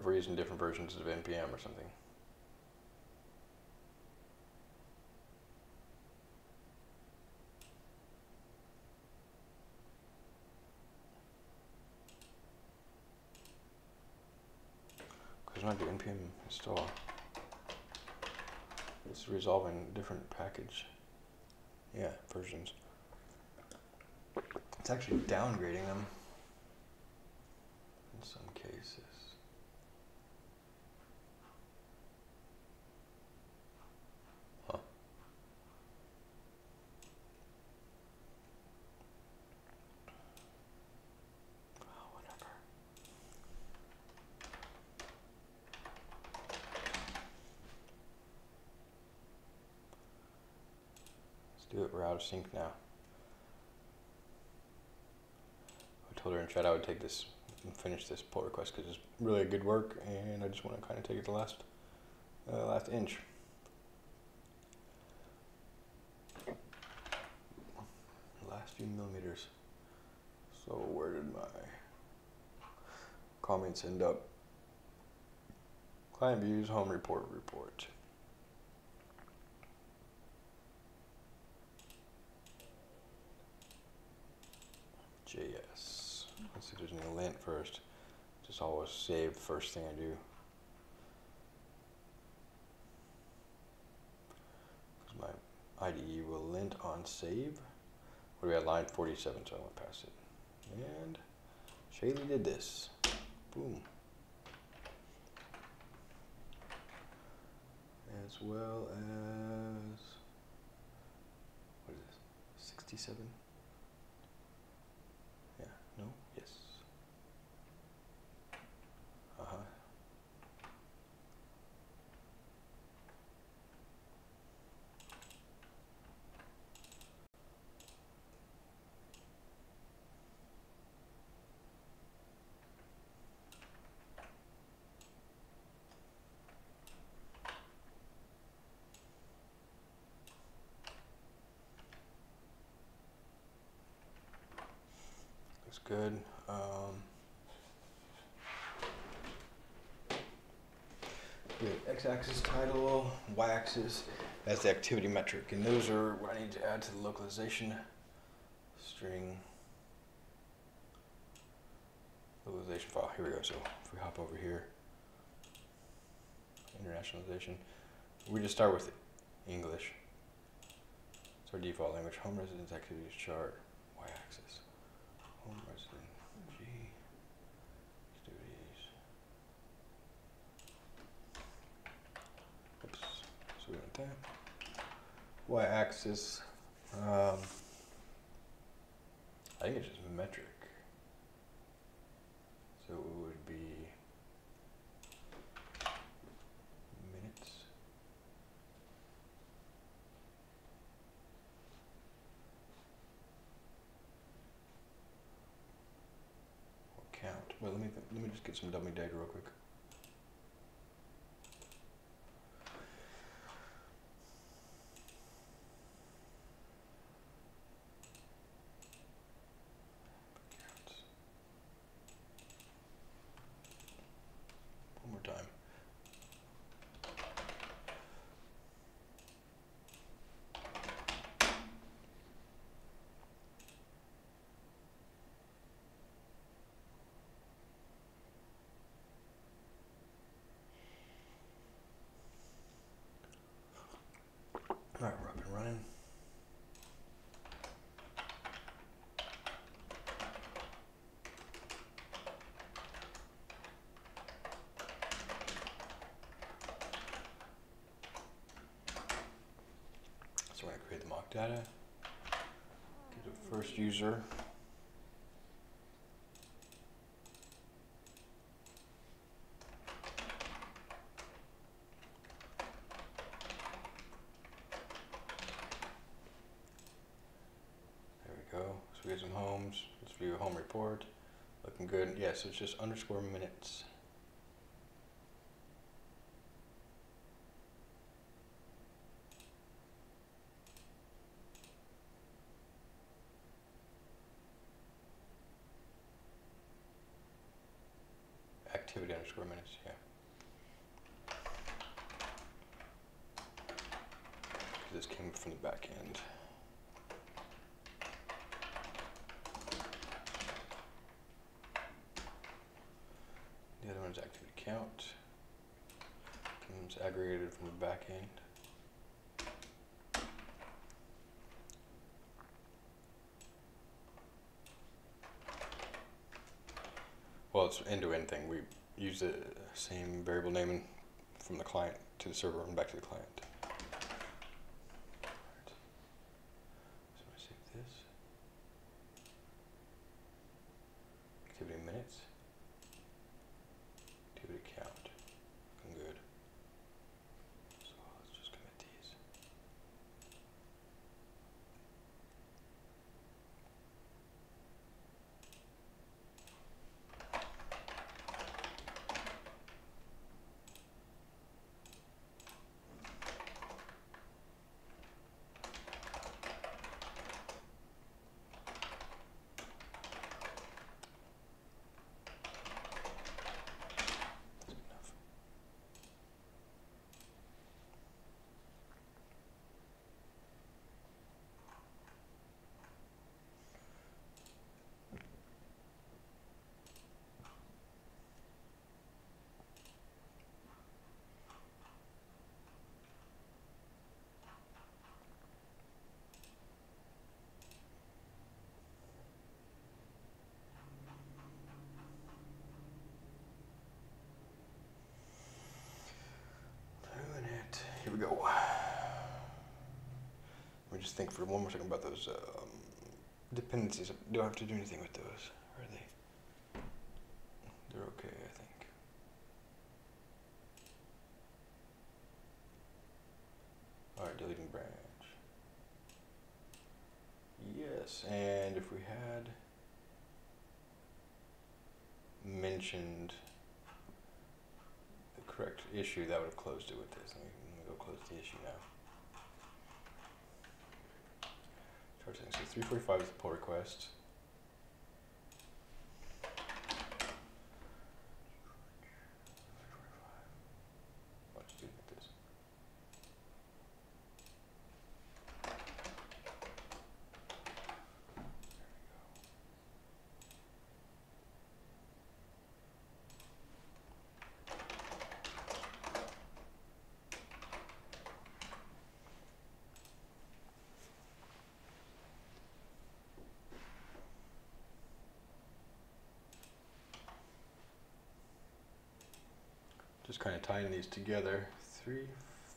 If we're using different versions of npm or something. Because not npm install. It's resolving different package. Yeah, versions. It's actually downgrading them in some cases. Huh. Oh, whatever. Let's do it. We're out of sync now. I told her in chat I would take this and finish this pull request because it's really good work, and I just want to kind of take it the last, uh, last inch. Last few millimeters. So where did my comments end up? Client views, home report, report. There's any lint first. Just always save first thing I do. Because my IDE will lint on save. What are we at line 47, so I went past it. And Shaylee did this. Boom. As well as, what is this, 67? Yeah, no, yes. Uh huh. Looks good. Um. X-axis title, y-axis. That's the activity metric, and those are what I need to add to the localization string. Localization file. Here we go. So if we hop over here, internationalization. We just start with English. It's our default language. Home residence activities chart, y-axis. Home resident G activities. Oops. So we want that. Y axis. Um, I think it's just metric. So it would be minutes. Count. Well, let me let me just get some dummy data real quick. One more time. All right, we're up and running. So we're gonna create the mock data. Get a first user. There we go. So we get some homes. Let's view a home report. Looking good. Yeah, so it's just underscore minutes. Underscore minutes, yeah. 'Cause This came from the back end. The other one's activity count. Comes aggregated from the back end. Well, it's end-to-end thing. We use the same variable name from the client to the server and back to the client. Alright. So I save this. Activity minutes. Activity count. Looking good. So let's just commit these. That's good enough. Doing it. Here we go. Let me just think for one more second about those um, dependencies. Do I have to do anything with those? Are they? They're okay, I think. Alright, deleting branch. Yes, and if we had mentioned the correct issue, that would have closed it with this. Let me, let me go close the issue now. Chart settings. So 345 is the pull request. Let's do this. Tying these together. Three,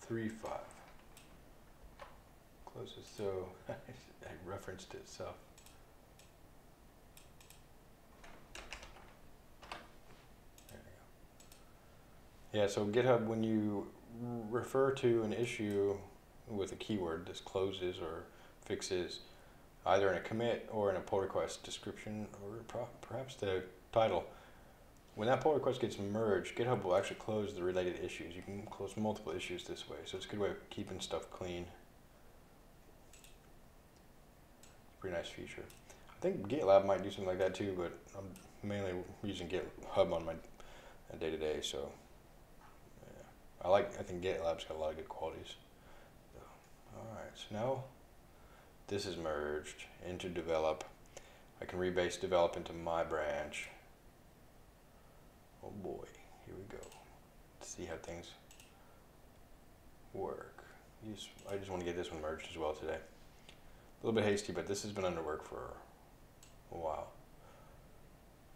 three, five. Closes so I referenced itself. There we go. Yeah, so GitHub, when you refer to an issue with a keyword, this closes or fixes, either in a commit or in a pull request description or perhaps the title, when that pull request gets merged, GitHub will actually close the related issues. You can close multiple issues this way, so it's a good way of keeping stuff clean. Pretty nice feature. I think GitLab might do something like that too, but I'm mainly using GitHub on my day to day, so yeah. I like. I think GitLab's got a lot of good qualities. So, all right, so now this is merged into develop. I can rebase develop into my branch. Oh boy, here we go. Let's see how things work. I just want to get this one merged as well today. A little bit hasty, but this has been under work for a while.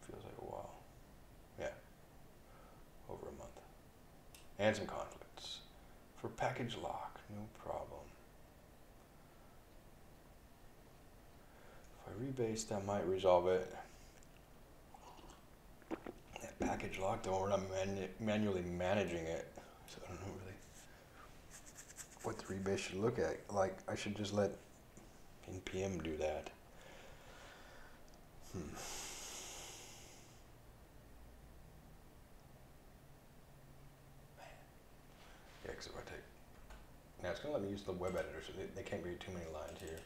Feels like a while. Yeah. Over a month. And some conflicts. For package lock, no problem. If I rebase, that might resolve it. Package lock, though, we're not manu manually managing it. So I don't know really what the rebase should look at. Like, I should just let npm do that. Hmm. Yeah, because if I take, now it's going to let me use the web editor, so they, they can't read too many lines here.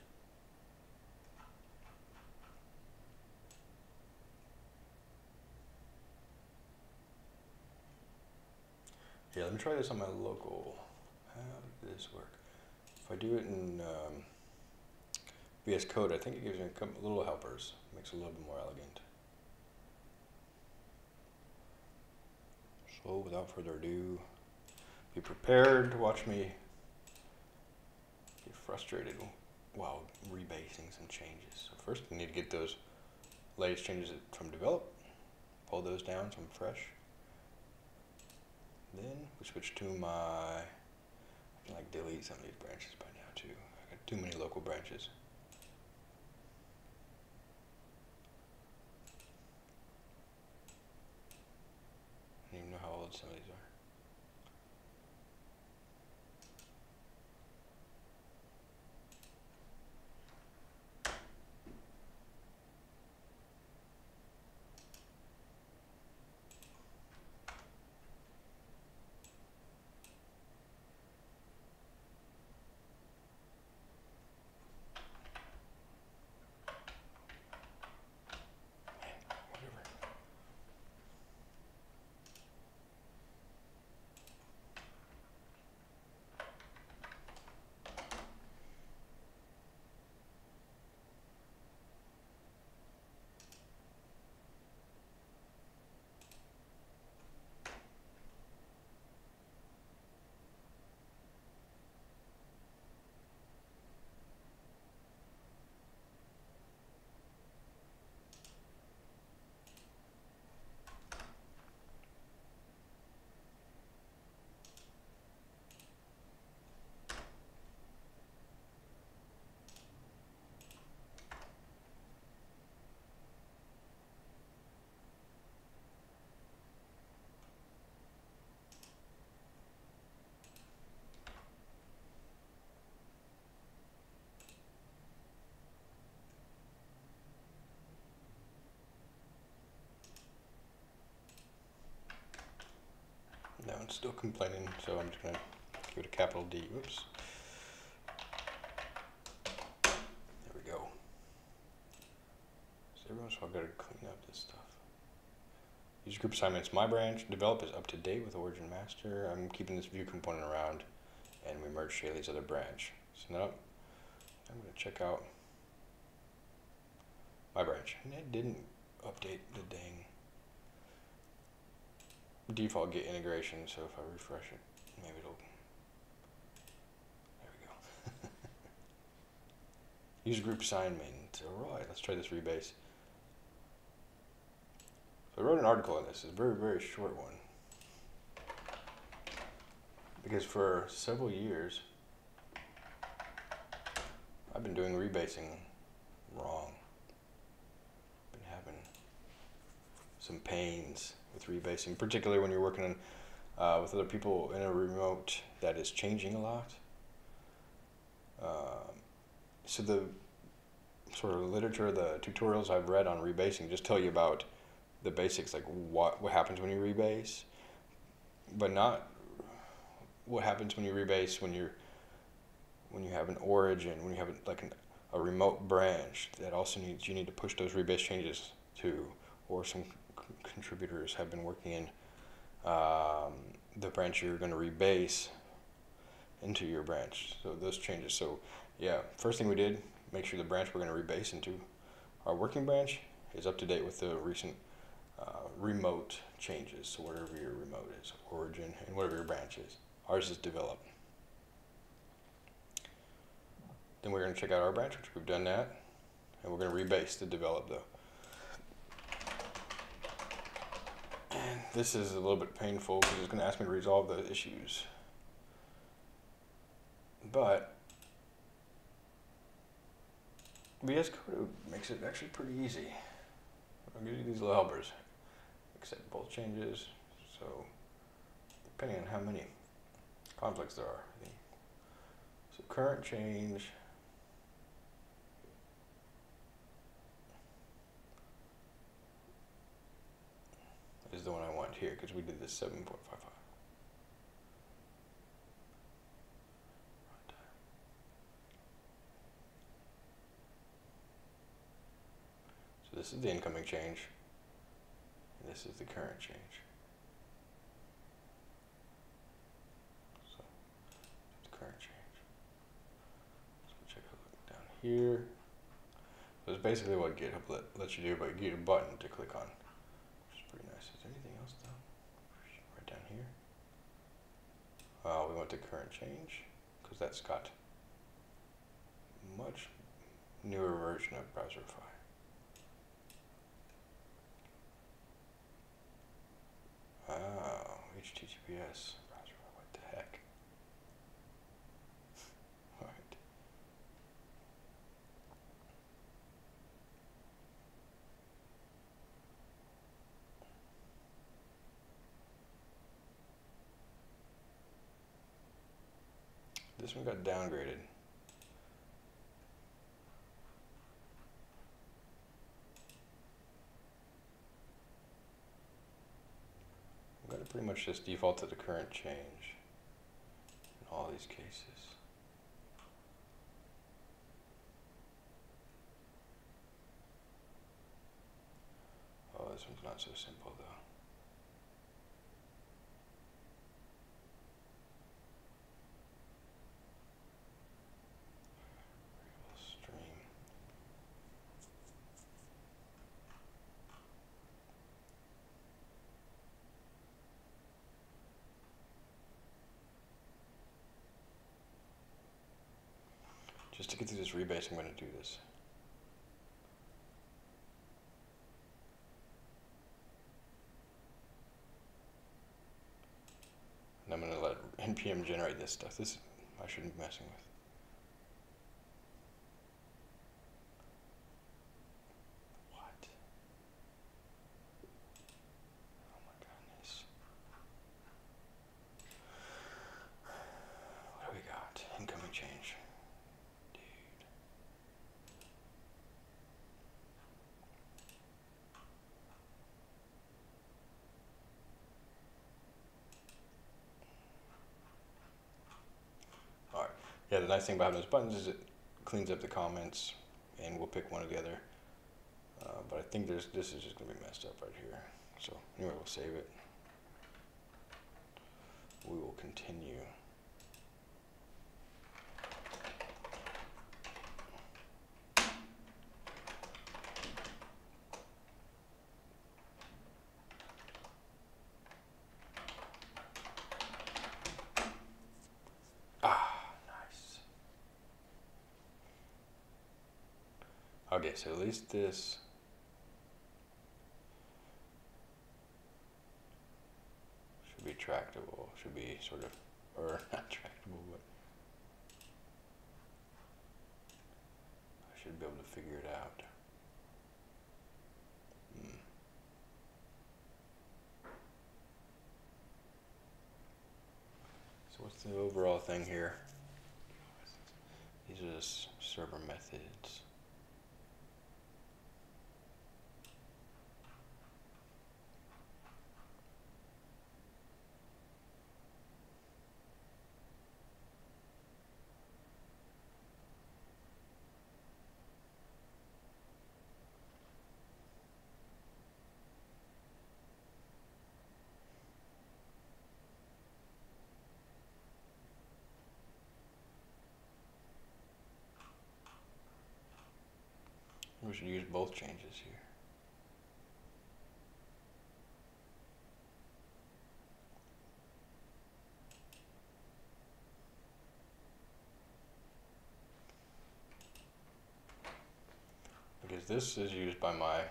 Yeah, let me try this on my local. How does this work? If I do it in um, VS Code, I think it gives me a little helpers, makes it a little bit more elegant. So without further ado, be prepared to watch me get frustrated while rebasing some changes. So first we need to get those latest changes from develop, pull those down from fresh. Then we switch to my, I can like delete some of these branches by now too. I got too many local branches. I don't even know how old some of these are. Still complaining, so I'm just going to give it a capital D. Oops. There we go. So every once in a while, I've got to clean up this stuff. User group assignments. My branch develop is up to date with Origin Master. I'm keeping this Vue component around, and we merge Shaylee's other branch. So now I'm going to check out my branch. And it didn't update the dang default git integration, so if I refresh it, maybe it'll, there we go. Use group assignment, all right, let's try this rebase. So I wrote an article on this, it's a very, very short one. Because for several years, I've been doing rebasing wrong. Been having some pains with rebasing, particularly when you're working uh, with other people in a remote that is changing a lot. Um, so the sort of literature, the tutorials I've read on rebasing just tell you about the basics, like what what happens when you rebase, but not what happens when you rebase when you're when you have an origin, when you have like an, a remote branch that also needs you need to push those rebase changes to, or some contributors have been working in um, the branch you're going to rebase into your branch. So those changes. So yeah, first thing we did, make sure the branch we're going to rebase into our working branch is up to date with the recent uh, remote changes. So whatever your remote is, origin, and whatever your branch is. Ours is develop. Then we're going to check out our branch, which we've done that. And we're going to rebase the develop though. And this is a little bit painful because it's going to ask me to resolve the issues. But VS Code makes it actually pretty easy. I'll give you these little helpers. Accept both changes. So depending on how many conflicts there are. So current change is the one I want here because we did this 7.55. So this is the incoming change, and this is the current change. So the current change. So check a look down here. So it's basically what GitHub let, lets you do, but you get a button to click on. Pretty nice. Is there anything else though? Right down here. Uh, we want the current change because that's got much newer version of Browserify. Oh, HTTPS Browserify. What the heck? All right. This one got downgraded. I'm going to pretty much just default to the current change in all these cases. Oh, this one's not so simple though. Stream. Rebase, I'm going to do this. And I'm going to let NPM generate this stuff. This I shouldn't be messing with. What? Oh my goodness. What do we got? Incoming change. Dude. Alright. Yeah, the nice thing about having those buttons is it cleans up the comments and we'll pick one or the other. Uh, but I think there's this is just gonna be messed up right here. So anyway, we'll save it. We will continue. Ah, nice. Okay, so at least this. Should be tractable. Should be sort of, or not tractable, but I should be able to figure it out. Hmm. So what's the overall thing here? These are just server methods. We should use both changes here. Because this is used by my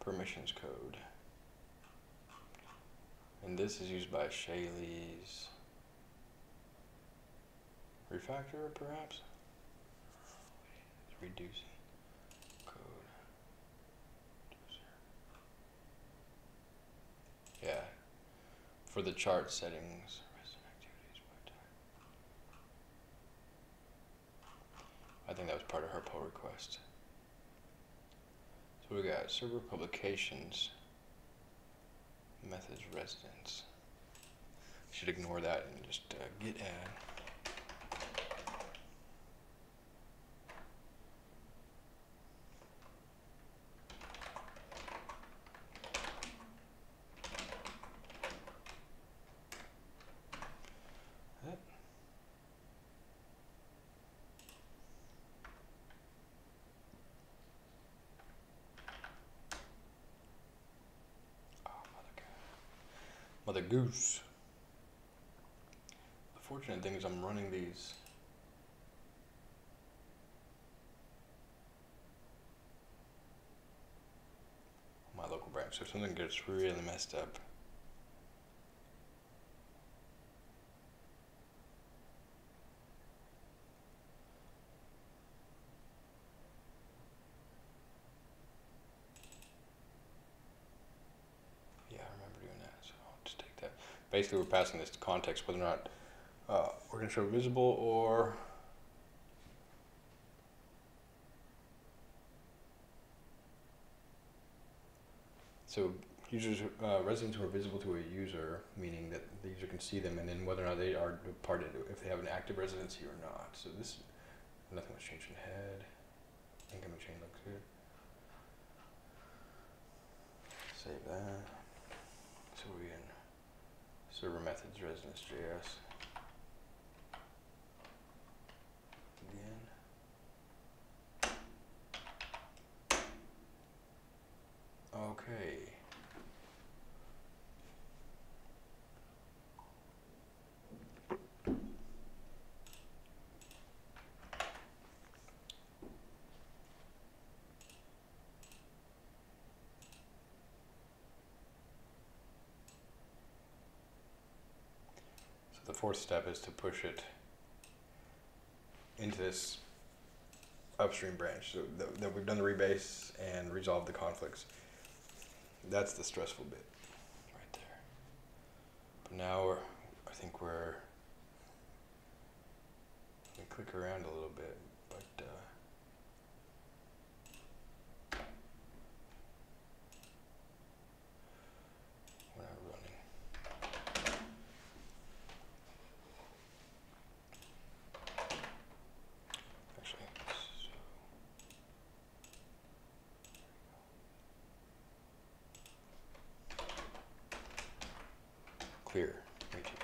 permissions code. And this is used by Shaylee's refactor, perhaps? It's reducing code. Yeah. For the chart settings. I think that was part of her pull request. So we got server publications, methods residence. Should ignore that and just uh, add. The fortunate thing is I'm running these. on My local branch. So if something gets really messed up. Yeah, I remember doing that. So I'll just take that. Basically, we're passing this to context whether or not uh, we're going to show visible or so users uh, residents who are visible to a user, meaning that the user can see them, and then whether or not they are departed, if they have an active residency or not. So this nothing was changed in head. Incoming chain looks good. Save that. So we server methods residence JS. Again. Okay. Fourth step is to push it into this upstream branch. So that, we've done the rebase and resolved the conflicts. That's the stressful bit, right there. But now we're, I think we're. We click around a little bit, but. Uh, we're not running. Actually, so clear. Thank you.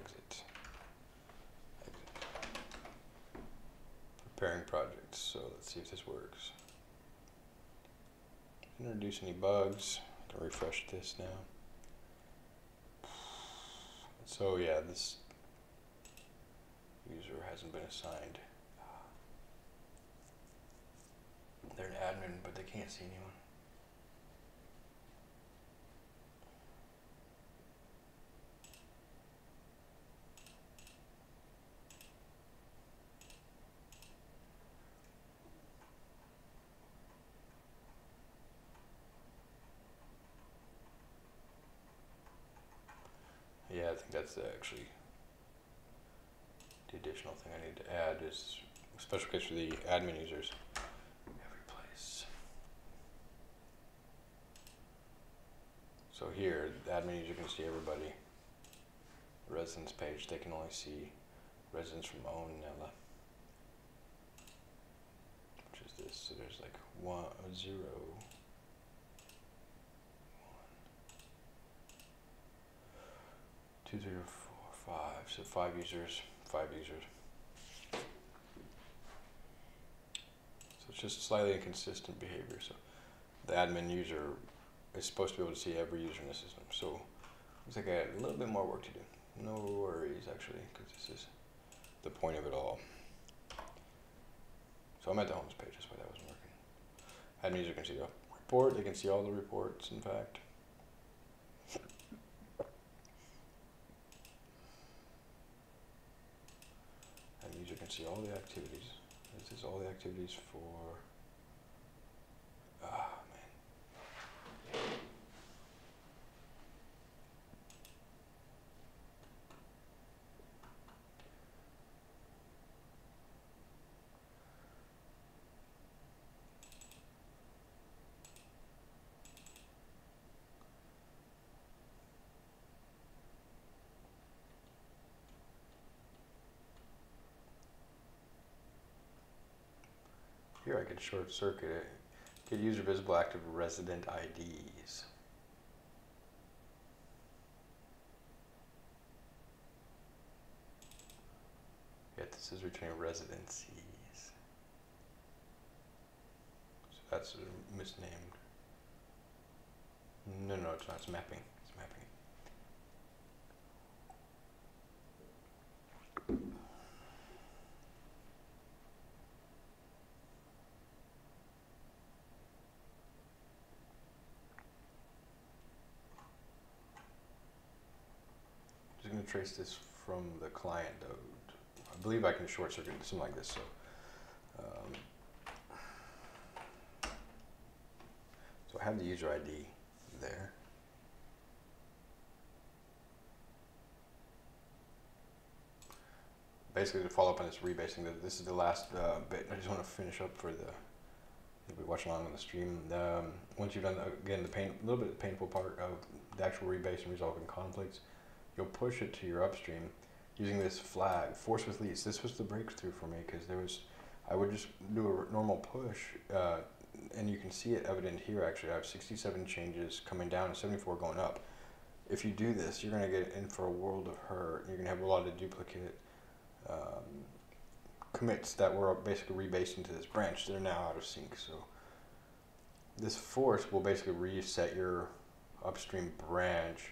Exit. Exit. Preparing projects. So let's see if this works. Introduce any bugs. I can refresh this now. So yeah, this user hasn't been assigned. They're an admin, but they can't see anyone. Yeah, I think that's actually the additional thing I need to add is special case for the admin users. Every place. So here, the admin user can see everybody. Residence page, they can only see residents from own Nella. Which is this? So there's like one, zero. Two, three, four, five. So five users, five users. So it's just slightly inconsistent behavior. So the admin user is supposed to be able to see every user in the system. So looks like I had a little bit more work to do. No worries actually, because this is the point of it all. So I'm at the homes page, that's why that wasn't working. Admin user can see the report, they can see all the reports in fact. And user can see all the activities. This is all the activities for. Here I could short circuit it. Get user visible active resident IDs. Yet this is returning residencies. So that's misnamed. No, no, it's not. It's mapping. It's mapping. Just going to trace this from the client node. I believe I can short circuit something like this. So, um, so I have the user ID there. Basically, to follow up on this rebasing, this is the last uh, bit. I just want to finish up for the you'll be watching along on the stream. Um, once you've done again the pain, a little bit painful part of the actual rebase and resolving conflicts, you'll push it to your upstream using this flag, force with lease. This was the breakthrough for me because there was, I would just do a normal push, uh, and you can see it evident here actually. I have 67 changes coming down and 74 going up. If you do this, you're going to get in for a world of hurt. You're going to have a lot of duplicate um, commits that were basically rebased into this branch. They're now out of sync. So this force will basically reset your upstream branch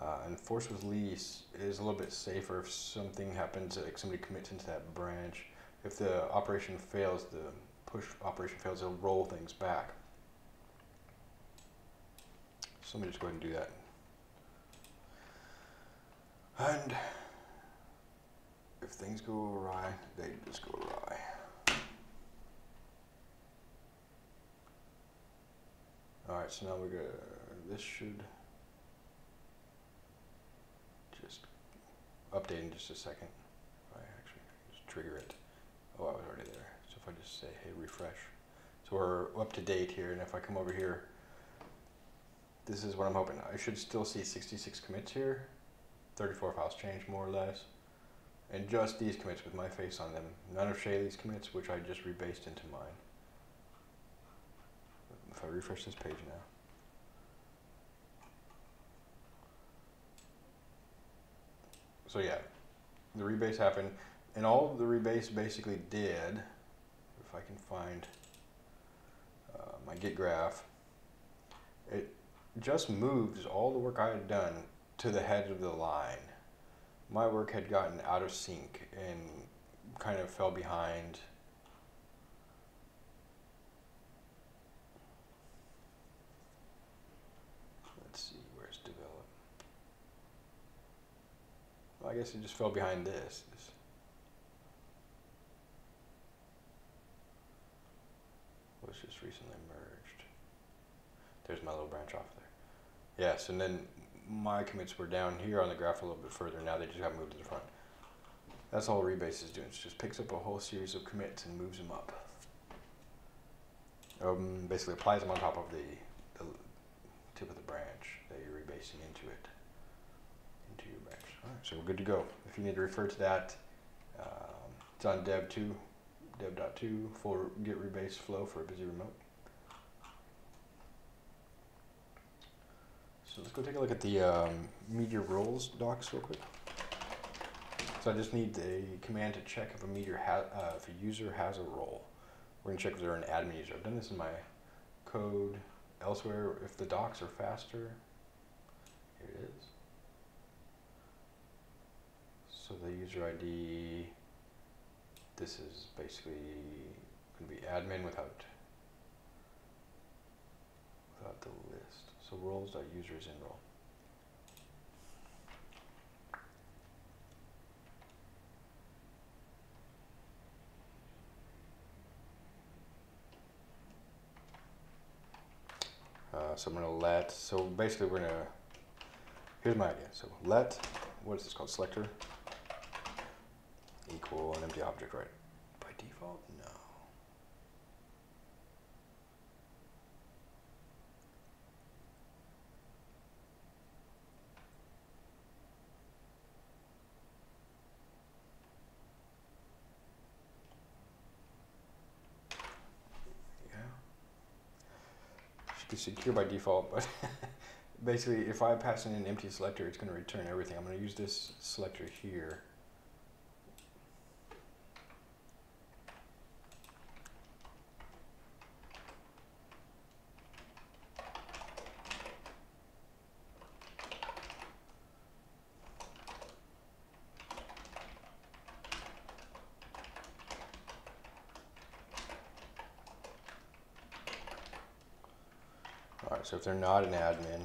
uh, and force with lease is a little bit safer if something happens, like somebody commits into that branch. If the operation fails, the push operation fails, it'll roll things back. So let me just go ahead and do that. And if things go awry, they just go awry. Alright, so now we're gonna, this should just update in just a second. I actually just trigger it. Oh, I was already there. So if I just say, hey, refresh. So we're up to date here, and if I come over here, this is what I'm hoping. I should still see 66 commits here, 34 files changed more or less, and just these commits with my face on them. None of Shaylee's commits, which I just rebased into mine. If I refresh this page now. So yeah, the rebase happened, and all the rebase basically did, if I can find uh, my git graph, it just moves all the work I had done to the head of the line. My work had gotten out of sync and kind of fell behind. Let's see, where's develop? Well, I guess it just fell behind this. this. Was just recently merged. There's my little branch off there. Yes, and then my commits were down here on the graph a little bit further. Now they just got moved to the front. That's all Rebase is doing. It just picks up a whole series of commits and moves them up. Um, basically applies them on top of the, the tip of the branch that you're rebasing into it, into your branch. All right, so we're good to go. If you need to refer to that, um, it's on dev2, dev.to, full git rebase flow for a busy remote. So let's go take a look at the um, Meteor roles docs real quick. So I just need a command to check if a meter ha- uh, if a user has a role. We're gonna check if they're an admin user. I've done this in my code elsewhere. If the docs are faster, here it is. So the user ID, this is basically gonna be admin without without the list. So roles dot users in role. Uh, so I'm gonna let, so basically we're gonna, here's my idea. So let, what is this called, selector? Equal an empty object, right? By default, no. Secure by default, but basically if I pass in an empty selector, it's gonna return everything. I'm gonna use this selector here. Alright, so if they're not an admin,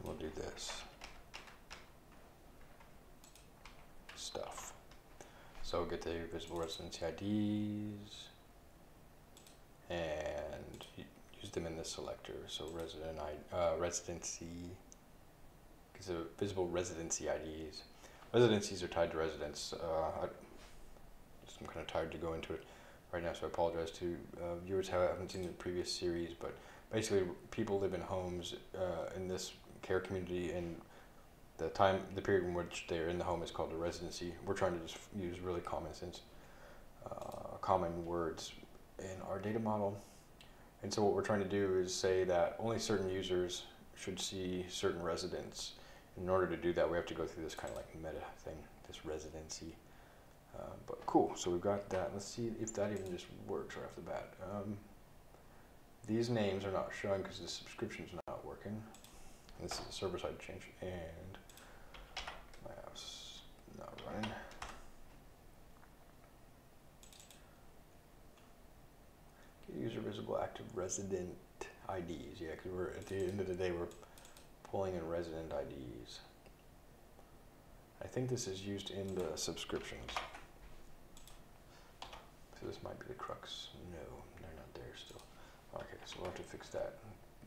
then we'll do this. Stuff. So get the residency IDs and use them in the selector. So resident uh, residency, because visible residency IDs. Residencies are tied to residents. Uh, I'm kind of tired to go into it right now, so I apologize to uh, viewers who haven't seen the previous series. But basically, people live in homes uh, in this care community, and the time, the period in which they're in the home is called a residency. We're trying to just use really common sense, common words in our data model. And so what we're trying to do is say that only certain users should see certain residents. In order to do that, we have to go through this kind of like meta thing, this residency. Uh, but cool, so we've got that. Let's see if that even just works right off the bat. Um, these names are not showing because the subscription's not working. This is a server-side change, and my app's not running. User visible active resident IDs. Yeah, because we're at the end of the day we're pulling in resident IDs. I think this is used in the subscriptions. So this might be the crux. No, they're not there still. Okay, so we'll have to fix that.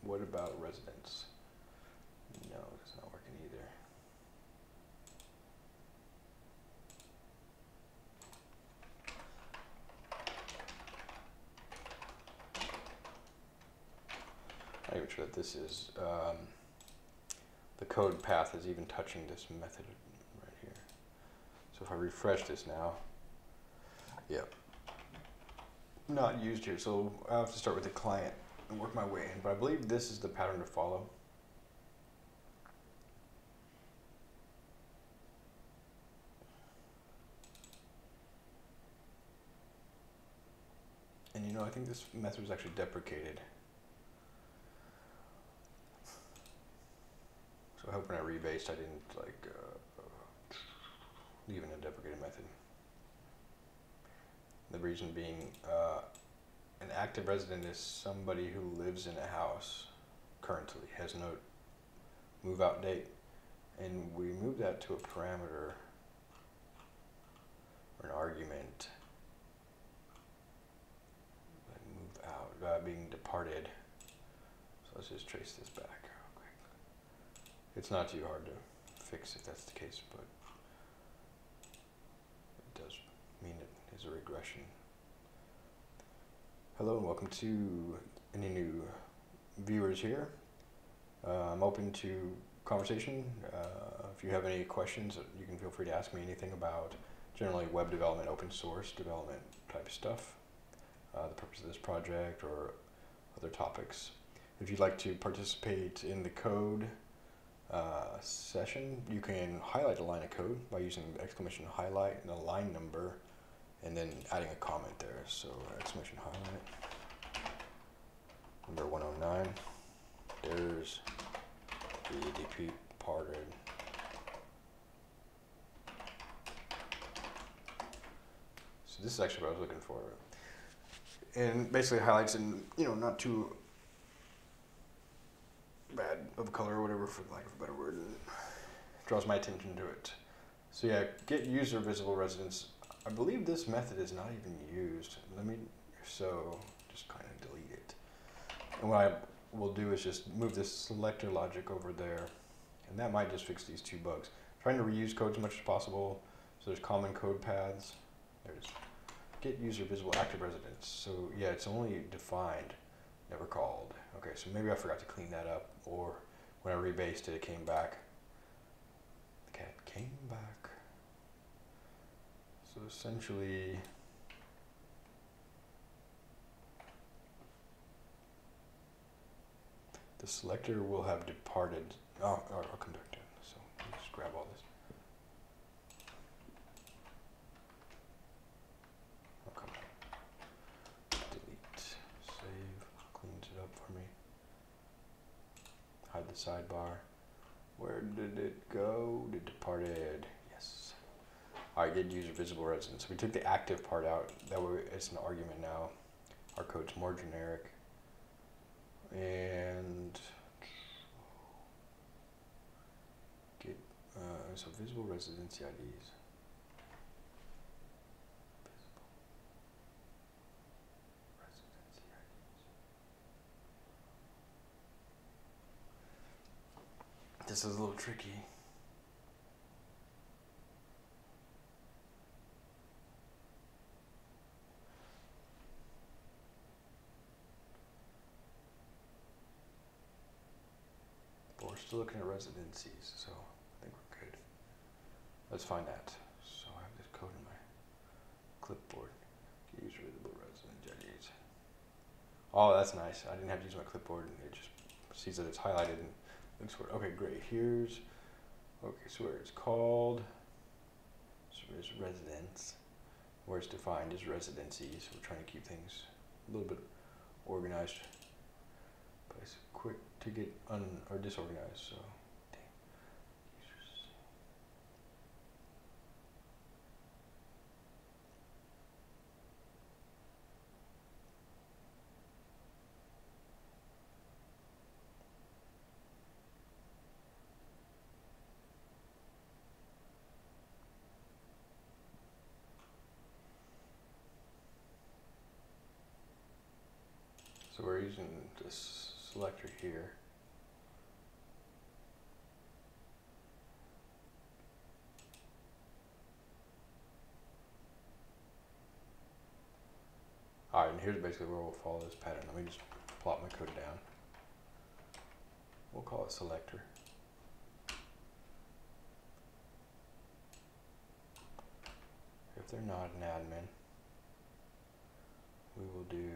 What about residents? No, it's not working that this is, um, the code path is even touching this method right here. So if I refresh this now, yep. Not used here, so I have to start with the client and work my way in, but I believe this is the pattern to follow. And you know, I think this method was actually deprecated. So I hope when I rebased, I didn't like uh, leave in a deprecated method. The reason being, uh, an active resident is somebody who lives in a house currently, has no move out date, and we move that to a parameter or an argument. Move out, uh, being departed. So let's just trace this back. It's not too hard to fix if that's the case, but it does mean it is a regression. Hello and welcome to any new viewers here. Uh, I'm open to conversation. Uh, if you have any questions, you can feel free to ask me anything about generally web development, open source development type stuff, uh, the purpose of this project, or other topics. If you'd like to participate in the code uh, session, you can highlight a line of code by using the exclamation highlight and a line number, and then adding a comment there. So exclamation highlight, number 109, there's the departed. So this is actually what I was looking for. And basically highlights in, you know, not too bad of color or whatever, for lack of a better word, and draws my attention to it. So yeah, get user visible residence. I believe this method is not even used. Let me, so just kind of delete it. And what I will do is just move this selector logic over there, and that might just fix these two bugs. trying to reuse code as much as possible. So there's common code paths. There's get user visible active residence. So yeah, it's only defined, never called. Okay, so maybe I forgot to clean that up, or when I rebased it, it came back. The cat came back. So essentially, the selector will have departed. Oh, I'll to it. So just grab all this. The sidebar. Where did it go? It departed. Yes. All right, get user visible residence. We took the active part out. That way it's an argument now. Our code's more generic. And get uh, so visible residency IDs. This is a little tricky. But we're still looking at residencies, so I think we're good. Let's find that. So I have this code in my clipboard. Use visible resident. Oh, that's nice. I didn't have to use my clipboard. And it just sees that it's highlighted and Okay, great. Here's, okay, so where it's called, so there's residence. Where it's defined as residency, so we're trying to keep things a little bit organized. But it's quick to get un or disorganized, so. So we're using this selector here. Alright, and here's basically where we'll follow this pattern. Let me just plot my code down. We'll call it selector. If they're not an admin, we will do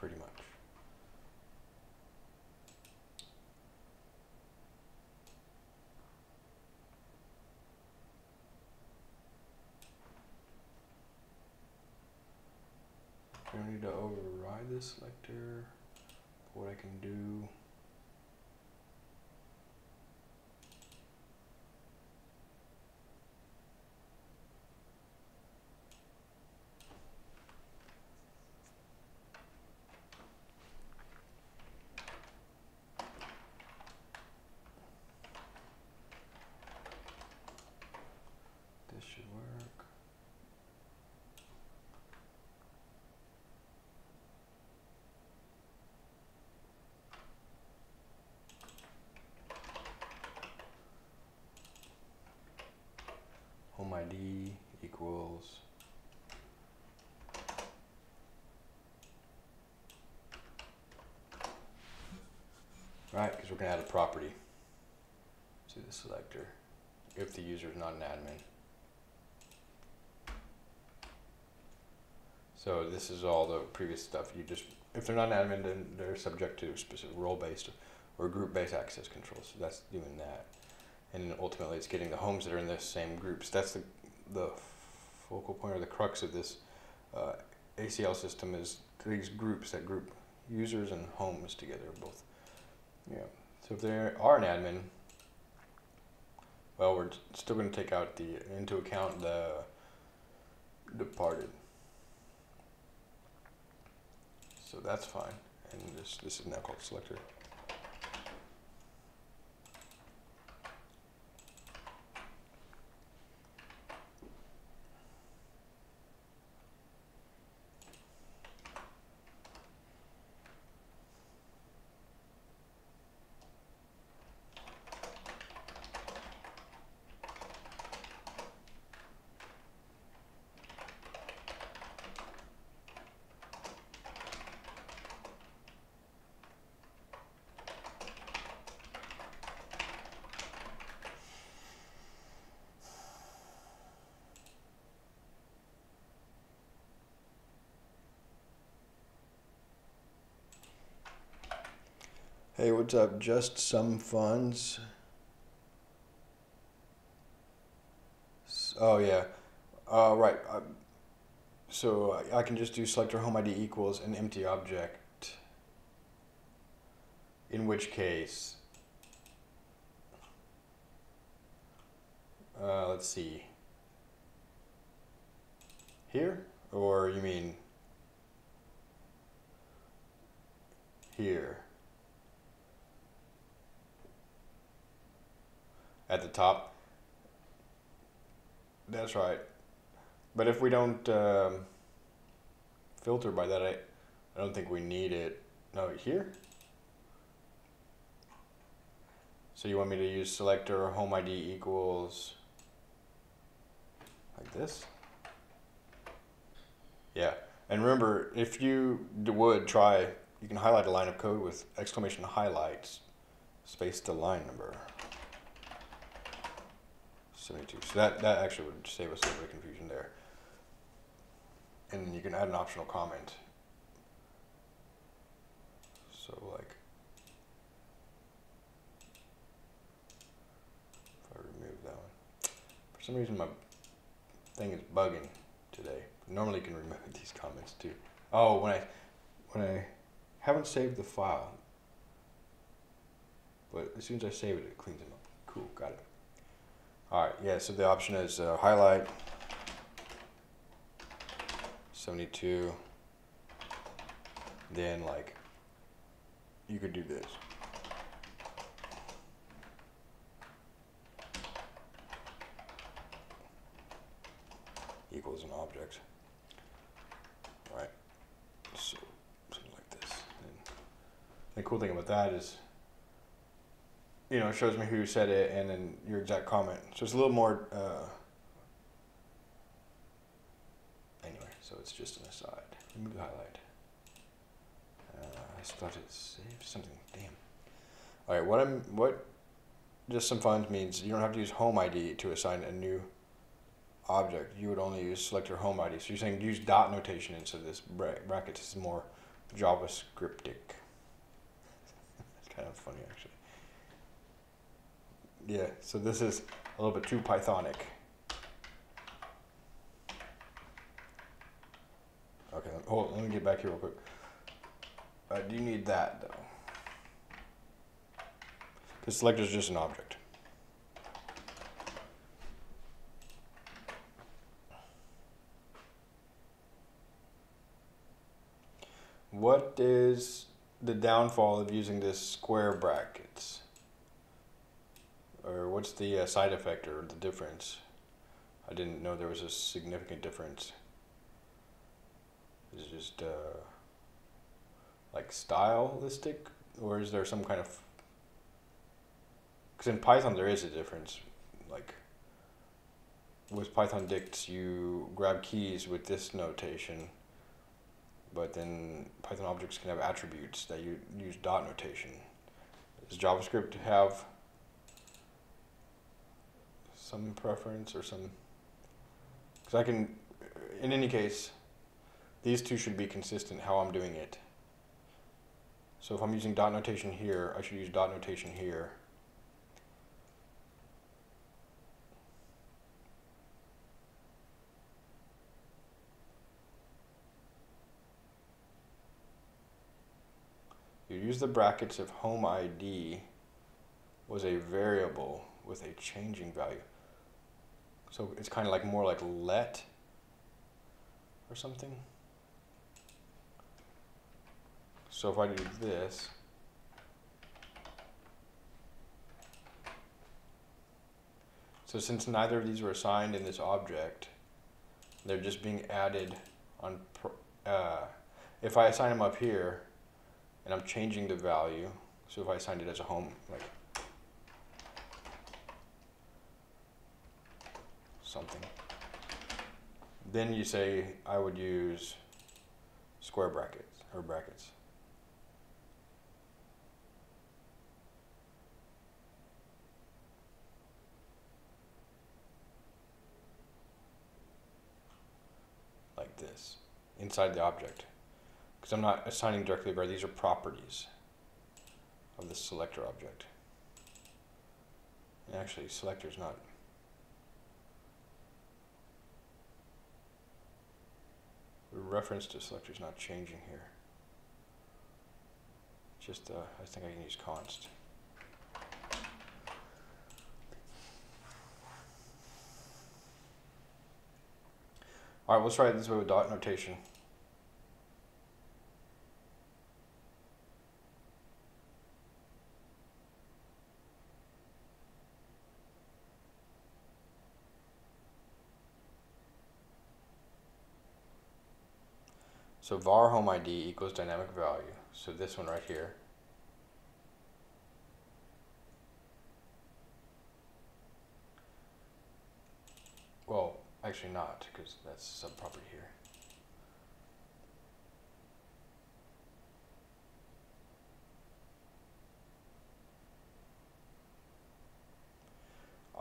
pretty much. I don't need to override this selector. What I can do ID equals right because we're going to add a property to the selector if the user is not an admin. So this is all the previous stuff. You just if they're not an admin, then they're subject to specific role-based or group-based access controls. So that's doing that, and ultimately it's getting the homes that are in the same groups. That's the the focal point or the crux of this uh, ACL system is these groups that group users and homes together both. Yeah. So if there are an admin, well, we're still going to take out the into account the departed. So that's fine. And this this is now called selector. Up? Just some funds. Oh yeah, uh, right. Uh, so I can just do selector home ID equals an empty object. In which case, uh, let's see. Here, or you mean here? at the top. That's right. But if we don't um, filter by that, I, I don't think we need it. No, here? So you want me to use selector home ID equals like this? Yeah. And remember, if you would try, you can highlight a line of code with exclamation highlights, space the line number. 72. So that, that actually would save us a little bit of confusion there. And then you can add an optional comment. So like, if I remove that one. For some reason my thing is bugging today. Normally you can remove these comments too. Oh, when I, when I haven't saved the file, but as soon as I save it, it cleans them up. Cool, got it. All right, yeah, so the option is uh, highlight 72, then like, you could do this. Equals an object. All right, so something like this. And the cool thing about that is you know, it shows me who said it and then your exact comment. So it's a little more. Uh, anyway, so it's just an aside. Remove the highlight. Uh, I thought it saved something. Damn. All right, what I'm what just some funds means you don't have to use home ID to assign a new object. You would only use selector home ID. So you're saying use dot notation instead of this bra brackets. This is more JavaScriptic. It's kind of funny actually. Yeah, so this is a little bit too Pythonic. Okay, hold on, let me get back here real quick. I do you need that though. Because selector is just an object. What is the downfall of using this square brackets? Or what's the uh, side effect or the difference? I didn't know there was a significant difference. Is it just uh, like stylistic, or is there some kind of? Because in Python there is a difference, like with Python dicts, you grab keys with this notation, but then Python objects can have attributes that you use dot notation. Does JavaScript have some preference or some? Because I can, in any case, these two should be consistent how I'm doing it. So if I'm using dot notation here, I should use dot notation here. You use the brackets if home ID was a variable with a changing value. So it's kind of like more like let or something. So if I do this, so since neither of these were assigned in this object, they're just being added on, uh, if I assign them up here, and I'm changing the value, so if I assigned it as a home, like something, then you say I would use square brackets or brackets. like this inside the object because I'm not assigning directly var. These are properties of the selector object. And actually, selector is not. Reference to selector is not changing here. Just, uh, I think I can use const. All right, let's try it this way with dot notation. So var home ID equals dynamic value. So this one right here. Well, actually not, because that's some subproperty here.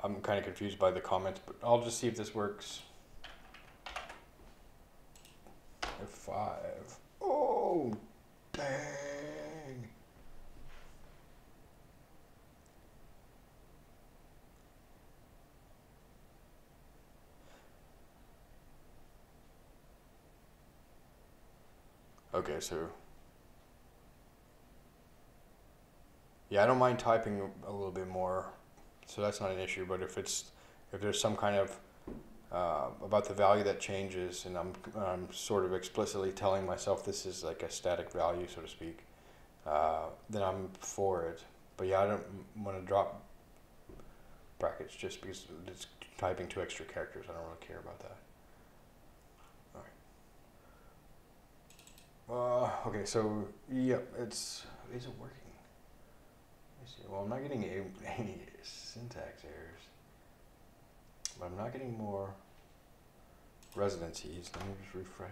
I'm kind of confused by the comments, but I'll just see if this works. Five. Oh, dang. Okay, so yeah, I don't mind typing a little bit more, so that's not an issue. But if it's if there's some kind of uh, about the value that changes, and I'm, I'm sort of explicitly telling myself this is like a static value, so to speak, uh, then I'm for it. But yeah, I don't want to drop brackets just because it's typing two extra characters. I don't really care about that. Uh, okay, so yep, it's is it working? Well, I'm not getting any syntax errors. But I'm not getting more residencies. Let me just refresh.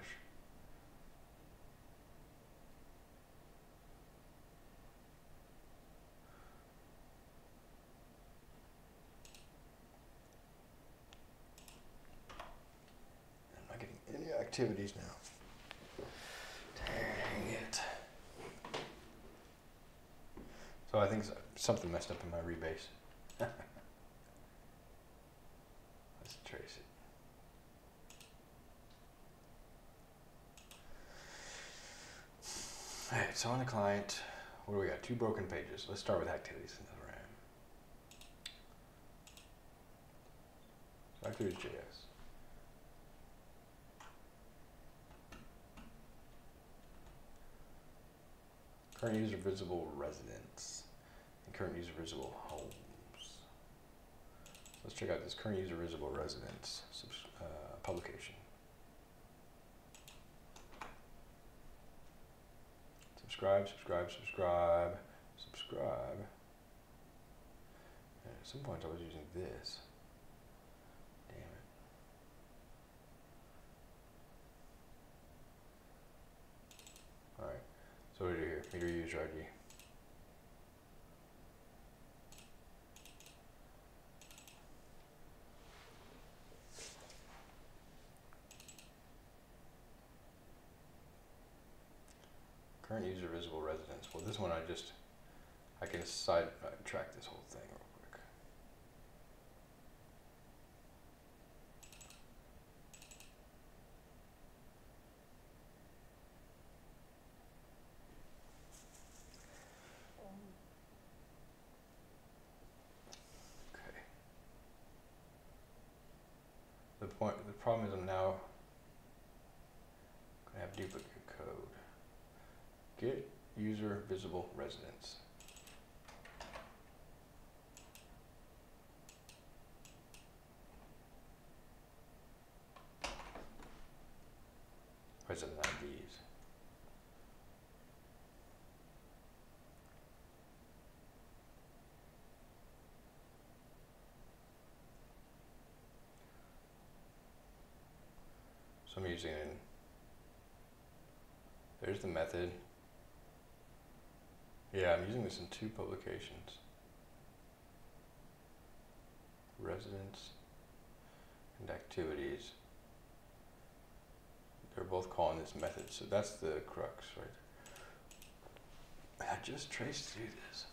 I'm not getting any activities now. Dang it. So I think something messed up in my rebase. trace it. Alright, so on the client, what do we got? Two broken pages. Let's start with activities in the RAM. So activities.js. Current user visible residence and current user visible home. Let's check out this current user visible residence uh, publication. Subscribe, subscribe, subscribe, subscribe. And at some point I was using this. Damn it. Alright, so what do you do here? Meteor user ID. Current user visible residence. Well, this one I just, I can side track this whole thing real quick. Okay. The point, the problem is I'm now gonna have duplicate code. Get user visible residence. Resident IDs. So I'm using, there's the method. Yeah, I'm using this in two publications. Residents and activities. They're both calling this method, so that's the crux, right? I just traced through this.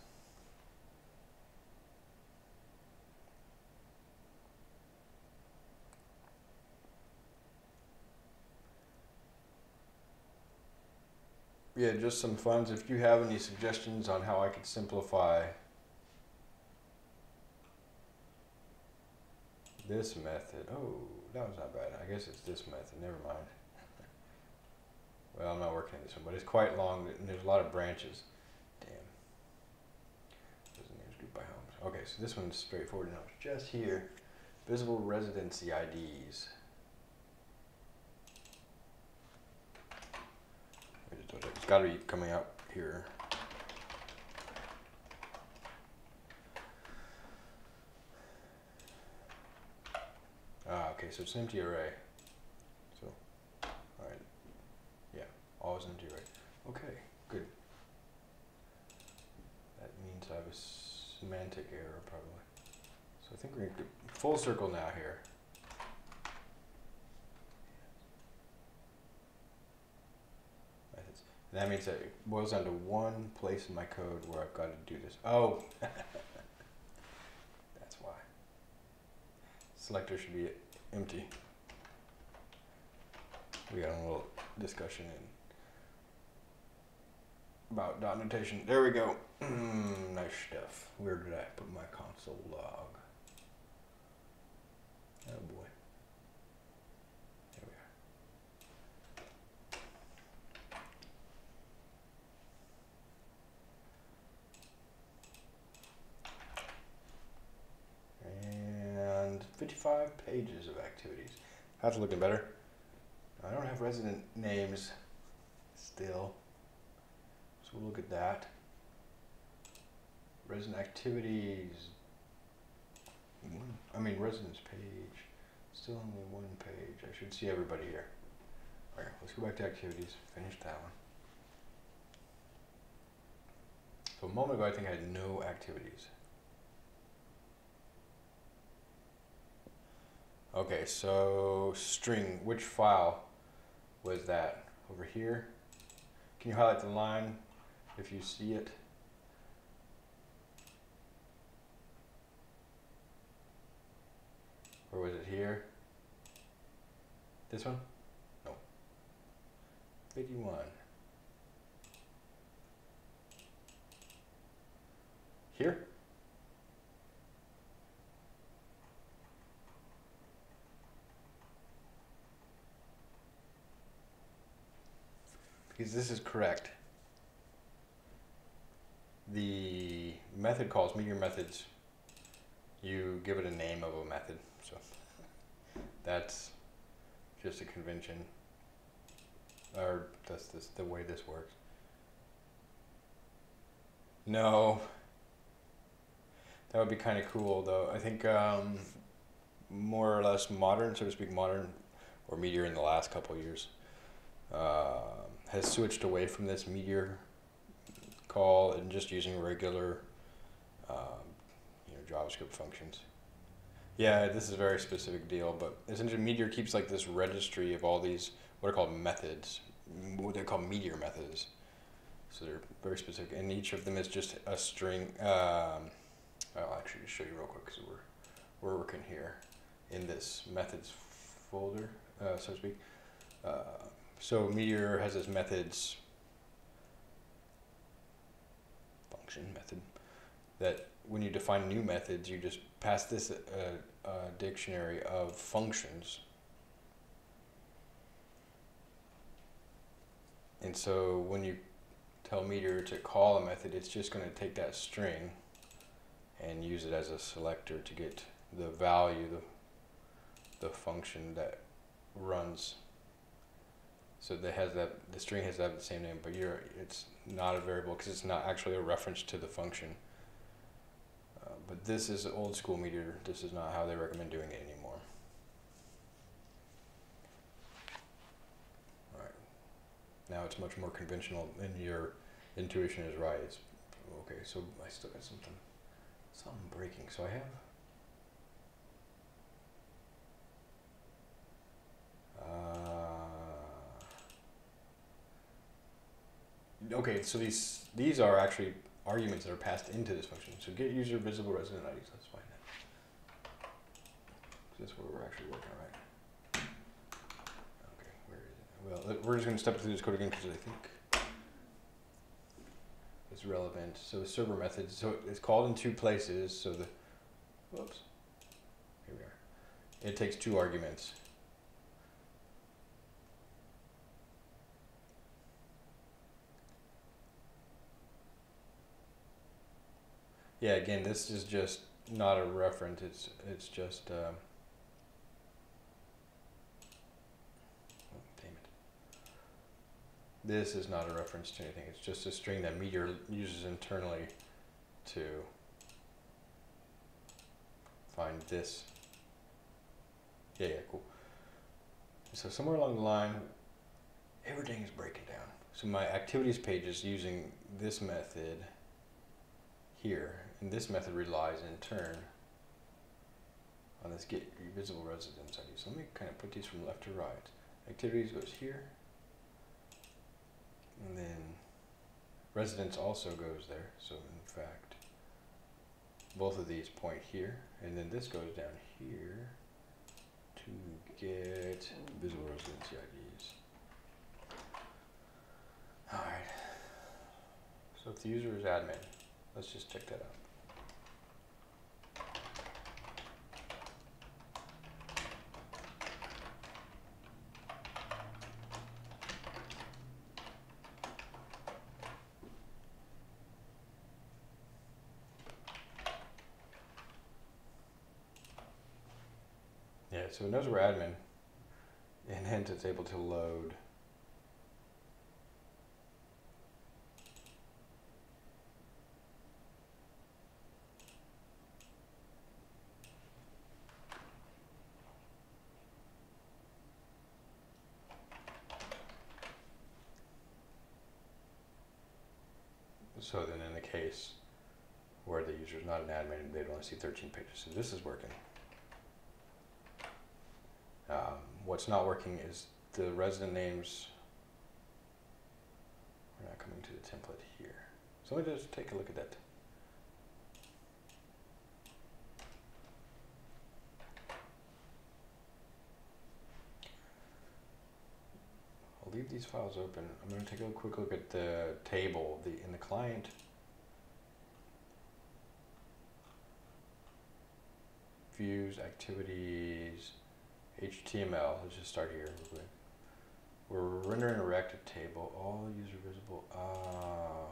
Yeah, just some funds. If you have any suggestions on how I could simplify this method. Oh, that was not bad. I guess it's this method. Never mind. well, I'm not working on this one, but it's quite long and there's a lot of branches. Damn. Doesn't names group by homes. Okay, so this one's straightforward enough. Just here, visible residency IDs. It's got to be coming up here. Ah, okay, so it's an empty array. So, alright. Yeah, always empty array. Okay, good. That means I have a semantic error probably. So I think we're full circle now here. Methods. That means that it boils down to one place in my code where I've got to do this. Oh! That's why. Selector should be empty. We got a little discussion in about dot notation. There we go. Mm, nice stuff. Where did I put my console log? Oh boy. There we are. And 55 pages of activities. That's looking better. I don't have resident names still. So we'll look at that. Resident activities. I mean residence page. Still only one page. I should see everybody here. Alright, let's go back to activities. Finish that one. So a moment ago I think I had no activities. Okay, so string, which file was that? Over here? Can you highlight the line if you see it? Or was it here? This one? No. 51. Here? Because this is correct. The method calls meteor methods. You give it a name of a method. So that's just a convention. Or that's this, the way this works. No. That would be kind of cool, though. I think um, more or less modern, so to speak, modern or meteor in the last couple years uh, has switched away from this meteor call and just using regular, um, you know, JavaScript functions. Yeah, this is a very specific deal, but essentially Meteor keeps like this registry of all these what are called methods, what they're called Meteor methods. So they're very specific, and each of them is just a string. Um, I'll actually just show you real quick because we're we're working here in this methods folder, uh, so to speak. Uh, so Meteor has its methods function method that when you define new methods, you just pass this a, a dictionary of functions. And so when you tell Meteor to call a method, it's just going to take that string and use it as a selector to get the value, the, the function that runs. So that has that the string has that the same name, but you're it's not a variable because it's not actually a reference to the function. Uh, but this is old school Meteor. This is not how they recommend doing it anymore. All right. Now it's much more conventional, and your intuition is right. It's okay. So I still got something, something breaking. So I have. Uh, okay, so these these are actually arguments that are passed into this function. So get user visible resident IDs. Let's find that. That's what we're actually working right? Okay, where is it? Well, uh, we're just going to step through this code again because I think it's relevant. So server method. So it's called in two places. So the whoops. Here we are. It takes two arguments. Yeah, again, this is just not a reference. It's it's just. Uh, oh. This is not a reference to anything. It's just a string that Meteor uses internally to find this. Yeah, yeah, cool. So somewhere along the line, everything is breaking down. So my activities page is using this method here and this method relies in turn on this get visible residence ID. So let me kind of put these from left to right. Activities goes here. And then residence also goes there. So in fact, both of these point here. And then this goes down here to get visible residency IDs. Alright. So if the user is admin, let's just check that out. So it knows we're admin, and hence it's able to load So then in the case where the user is not an admin, they'd only see 13 pages. So this is working. Um, what's not working is the resident names. We're not coming to the template here. So let me just take a look at that. I'll leave these files open. I'm going to take a quick look at the table the in the client. Views, activities, HTML, let's just start here real quick. We're rendering a reactive table, all user visible. Uh,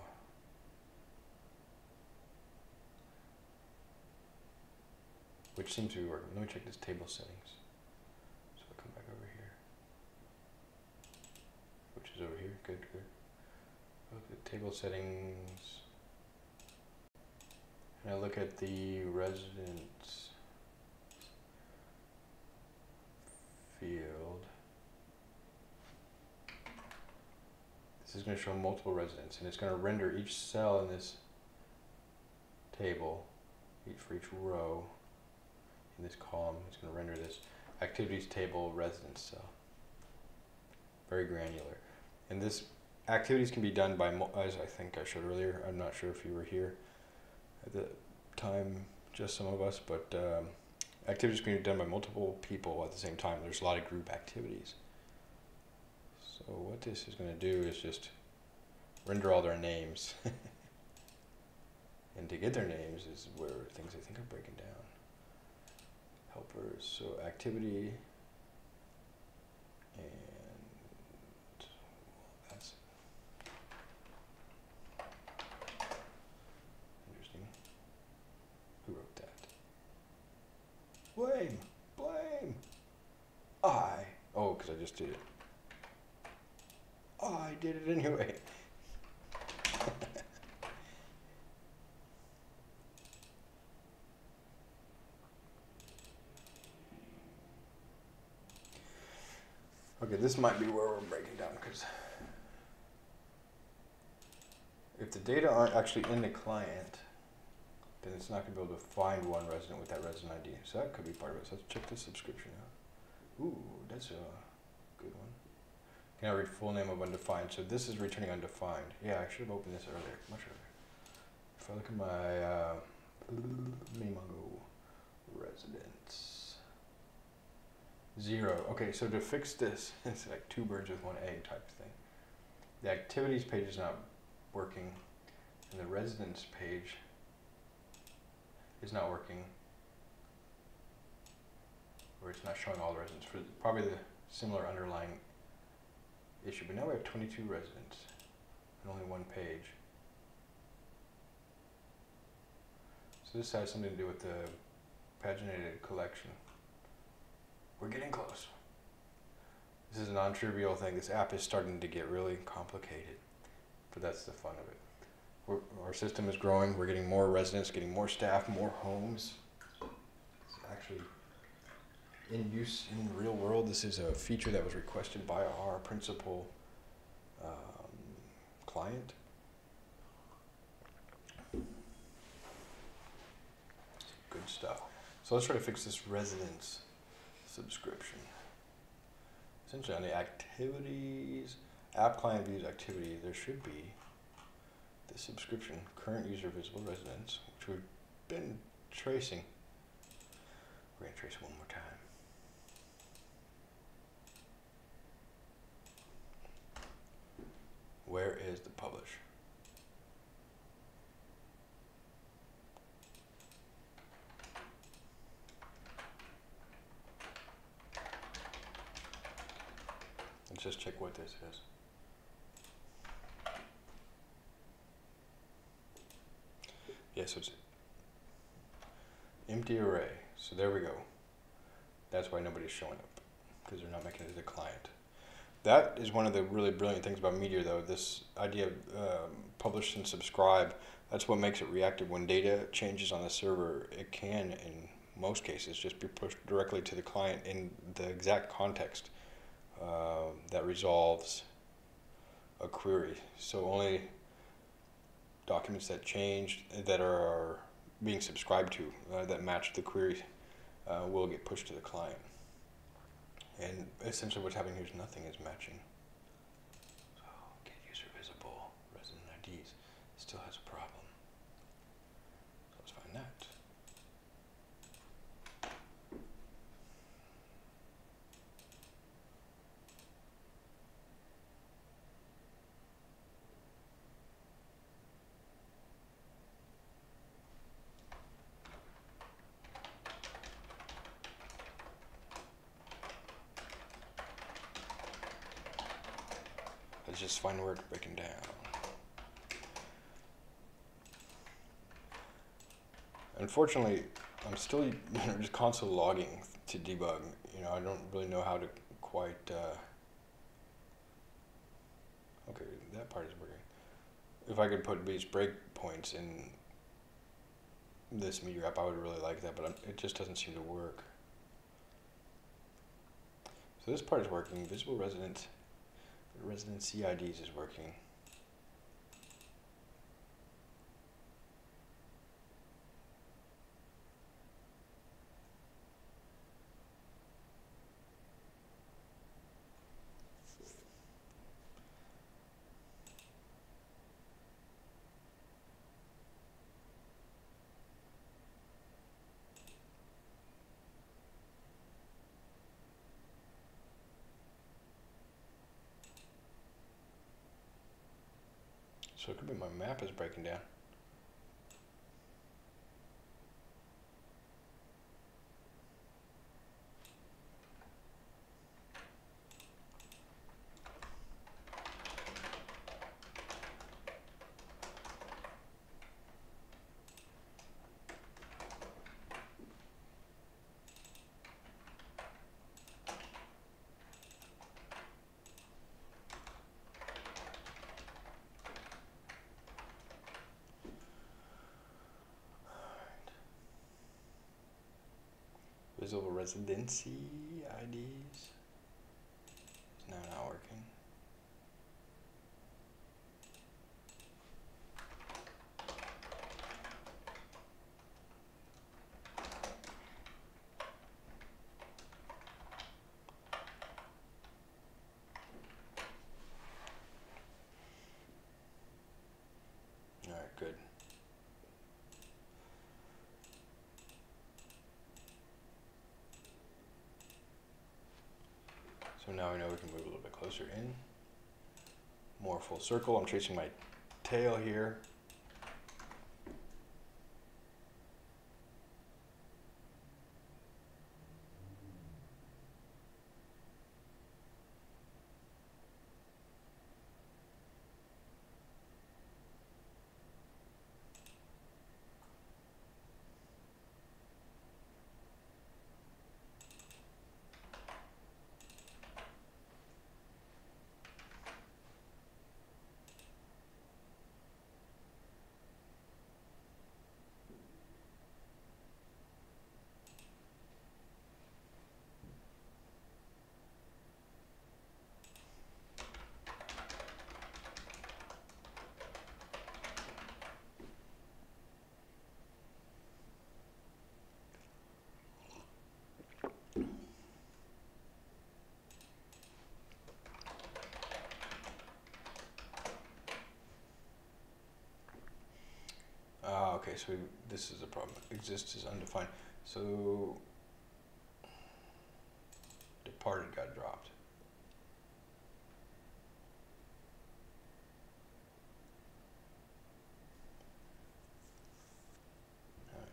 which seems to be working. Let me check this table settings. So I'll come back over here. Which is over here. Good, good. Look at table settings. And I look at the residence field. This is going to show multiple residents, and it's going to render each cell in this table, each for each row in this column. It's going to render this activities table residence cell. Very granular. And this activities can be done by, as I think I showed earlier. I'm not sure if you were here at the time, just some of us, but um, activities can be done by multiple people at the same time. There's a lot of group activities. So what this is going to do is just render all their names. and to get their names is where things I think are breaking down. Helpers, so activity, and that's interesting. Who wrote that? Blame, blame. I. Oh, because I just did it. I did it anyway. okay, this might be where we're breaking down because if the data aren't actually in the client, then it's not going to be able to find one resident with that resident ID. So that could be part of it. So let's check the subscription out. Ooh, that's a good one. Can I read full name of undefined? So this is returning undefined. Yeah, I should have opened this earlier, much earlier. If I look at my uh, Minimongo residence, zero. Okay, so to fix this, it's like two birds with one egg type thing. The activities page is not working, and the residence page is not working, or it's not showing all the residents for probably the similar underlying issue. But now we have 22 residents and only one page. So this has something to do with the paginated collection. We're getting close. This is a non-trivial thing. This app is starting to get really complicated, but that's the fun of it. Our system is growing. We're getting more residents, getting more staff, more homes. It's actually in use in the real world. This is a feature that was requested by our principal um, client. Good stuff. So let's try to fix this residence subscription. Essentially on the activities, app client views activity, there should be the subscription, current user visible residence, which we've been tracing. We're going to trace one more time. Where is the publish? Let's just check what this is. Yes, it's empty array. So there we go. That's why nobody's showing up because they're not making it as a client. That is one of the really brilliant things about Meteor, though. This idea of um, publish and subscribe. That's what makes it reactive. When data changes on the server, it can, in most cases, just be pushed directly to the client in the exact context uh, that resolves a query. So only documents that changed that are being subscribed to uh, that match the query uh, will get pushed to the client. And essentially what's happening here is nothing is matching. So get user visible, resident IDs, still has a problem. So let's find that. Let's just find where it's breaking down. Unfortunately, I'm still you know, just console logging to debug. You know, I don't really know how to quite. Uh, okay, that part is working. If I could put these breakpoints in this Meteor app, I would really like that, but I'm, it just doesn't seem to work. So this part is working. Visible resident residency IDs is working. So it could be my map is breaking down. Visual residency IDs is now not working. All right, good. So now I know we can move a little bit closer in. More full circle. I'm tracing my tail here. Ah, okay, so this is a problem. Exists is undefined. So departed got dropped. Alright.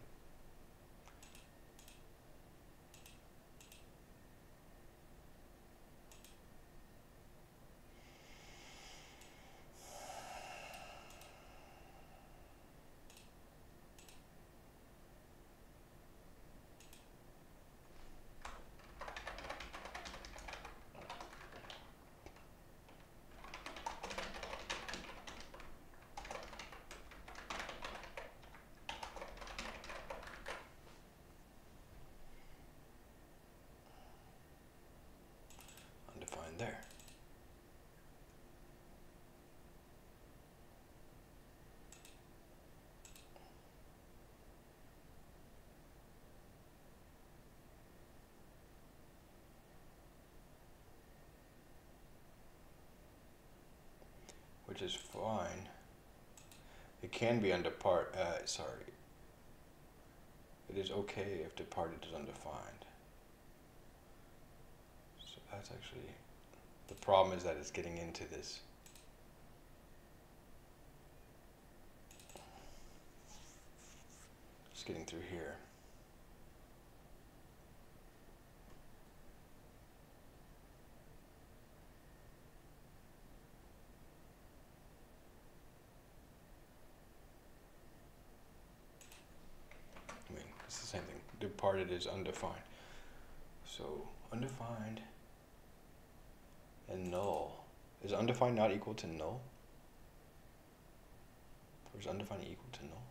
Undefined there. Which is fine. It can be undepart. Uh, sorry. It is okay if departed is undefined. So that's actually the problem is that it's getting into this. Just getting through here. I mean, it's the same thing. Departed is undefined. So undefined and null. Is undefined not equal to null? Or is undefined equal to null?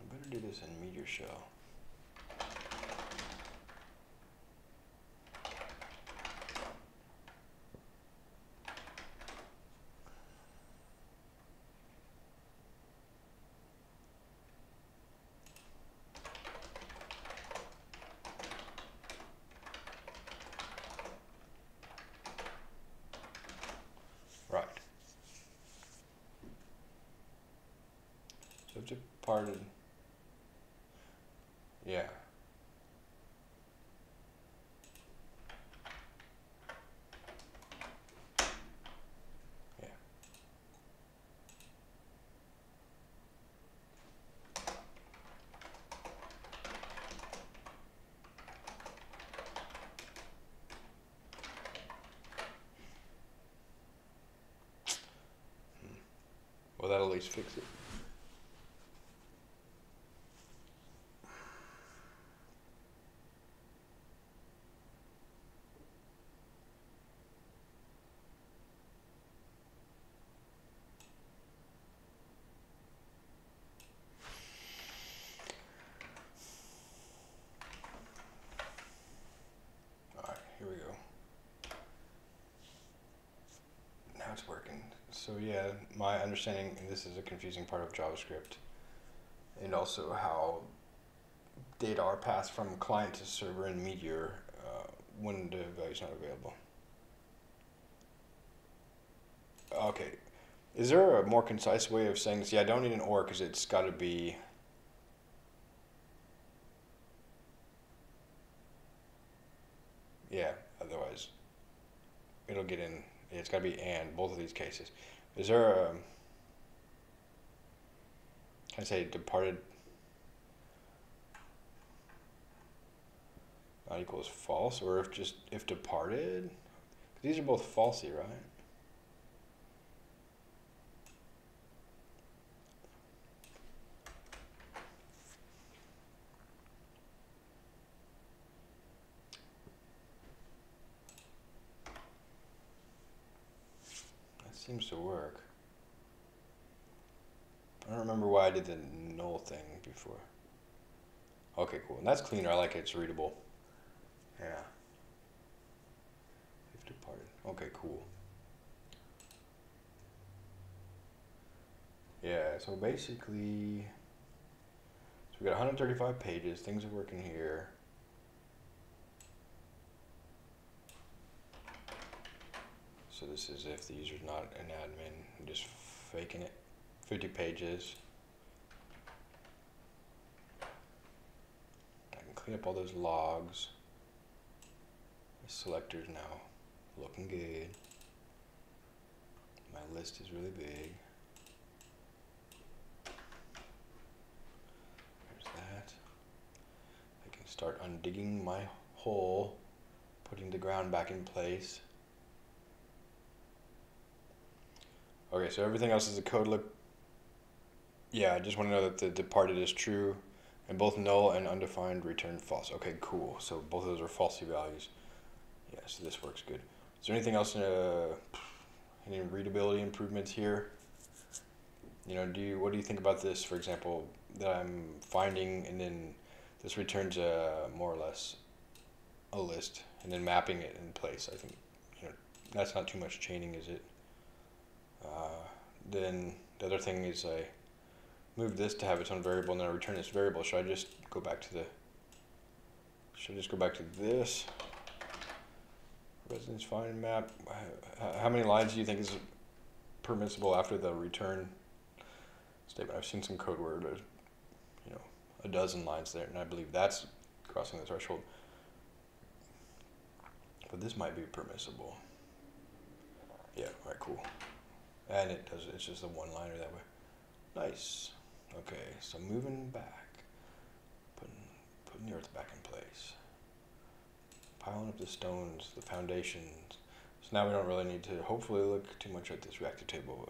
I better do this in Meteor Shell. parted. Yeah. Yeah. Hmm. Well, that'll at least fix it. Working. So yeah, my understanding, and this is a confusing part of JavaScript, and also how data are passed from client to server in Meteor uh, when the value is not available. Okay, is there a more concise way of saying this? Yeah, I don't need an or because it's got to be. Yeah, otherwise it'll get in. It's got to be and both of these cases. Is there a. Can I say departed not equals false, or if just if departed? These are both falsy, right? That seems to work. I don't remember why I did the null thing before. Okay, cool. And that's cleaner. I like it. It's readable. Yeah. If departed. Okay, cool. Yeah, so basically, so we got 135 pages. Things are working here. So this is if the user's not an admin, just faking it. 50 pages. I can clean up all those logs. The selector's now looking good. My list is really big. There's that. I can start undigging my hole, putting the ground back in place. Okay, so everything else is a code look. Yeah, I just want to know that the departed is true, and both null and undefined return false. Okay, cool. So both of those are falsy values. Yeah, so this works good. Is there anything else? In uh, any readability improvements here? You know, do you what do you think about this? For example, that I'm finding, and then this returns a more or less a list, and then mapping it in place. I think you know that's not too much chaining, is it? Uh, then the other thing is I move this to have its own variable and then I return this variable. Should I just go back to the, should I just go back to this? Residence find map. How many lines do you think is permissible after the return statement? I've seen some code where there's, you know, a dozen lines there and I believe that's crossing the threshold. But this might be permissible. Yeah, all right, cool. And it does, it's just a one liner that way. Nice. Okay, so moving back, putting, putting the earth back in place, piling up the stones, the foundations. So now we don't really need to hopefully look too much at this reactive table.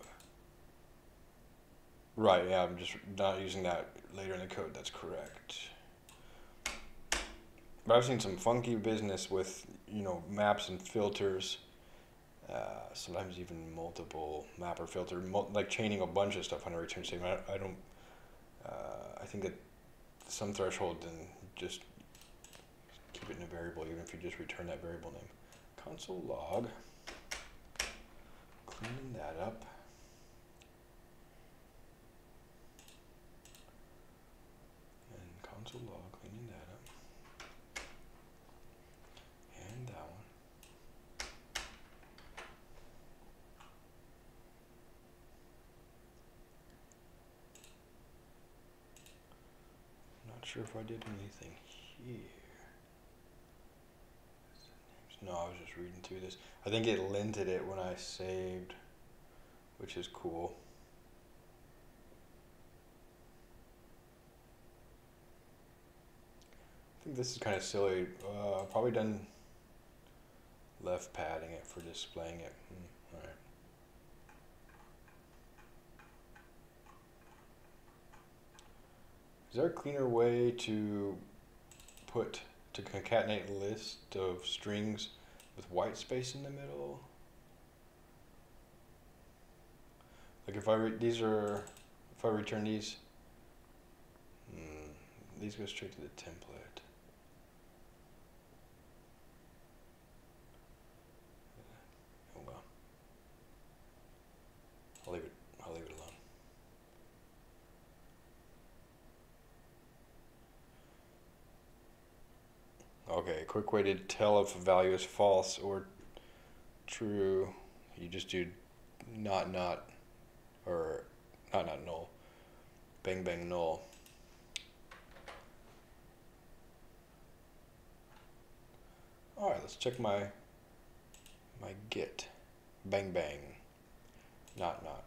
Right, yeah, I'm just not using that later in the code, that's correct. But I've seen some funky business with, you know, maps and filters uh, sometimes even multiple mapper filter, mul- like chaining a bunch of stuff on a return statement. I, I don't. Uh, I think that some threshold, then just keep it in a variable, even if you just return that variable name. Console log. Cleaning that up. And console log, cleaning that up. And that one. Not sure if I did anything here. No, I was just reading through this. I think it linted it when I saved, which is cool. I think this is kind of silly. Uh, probably done left padding it for displaying it. Hmm, all there a cleaner way to put to concatenate a list of strings with white space in the middle? Like if I these are if I return these, hmm, these go straight to the template. Oh well. I'll leave it. I'll leave it alone. Okay, quick way to tell if a value is false or true. You just do not not or not not null. Bang bang null. All right, let's check my my get. Bang bang. Not not.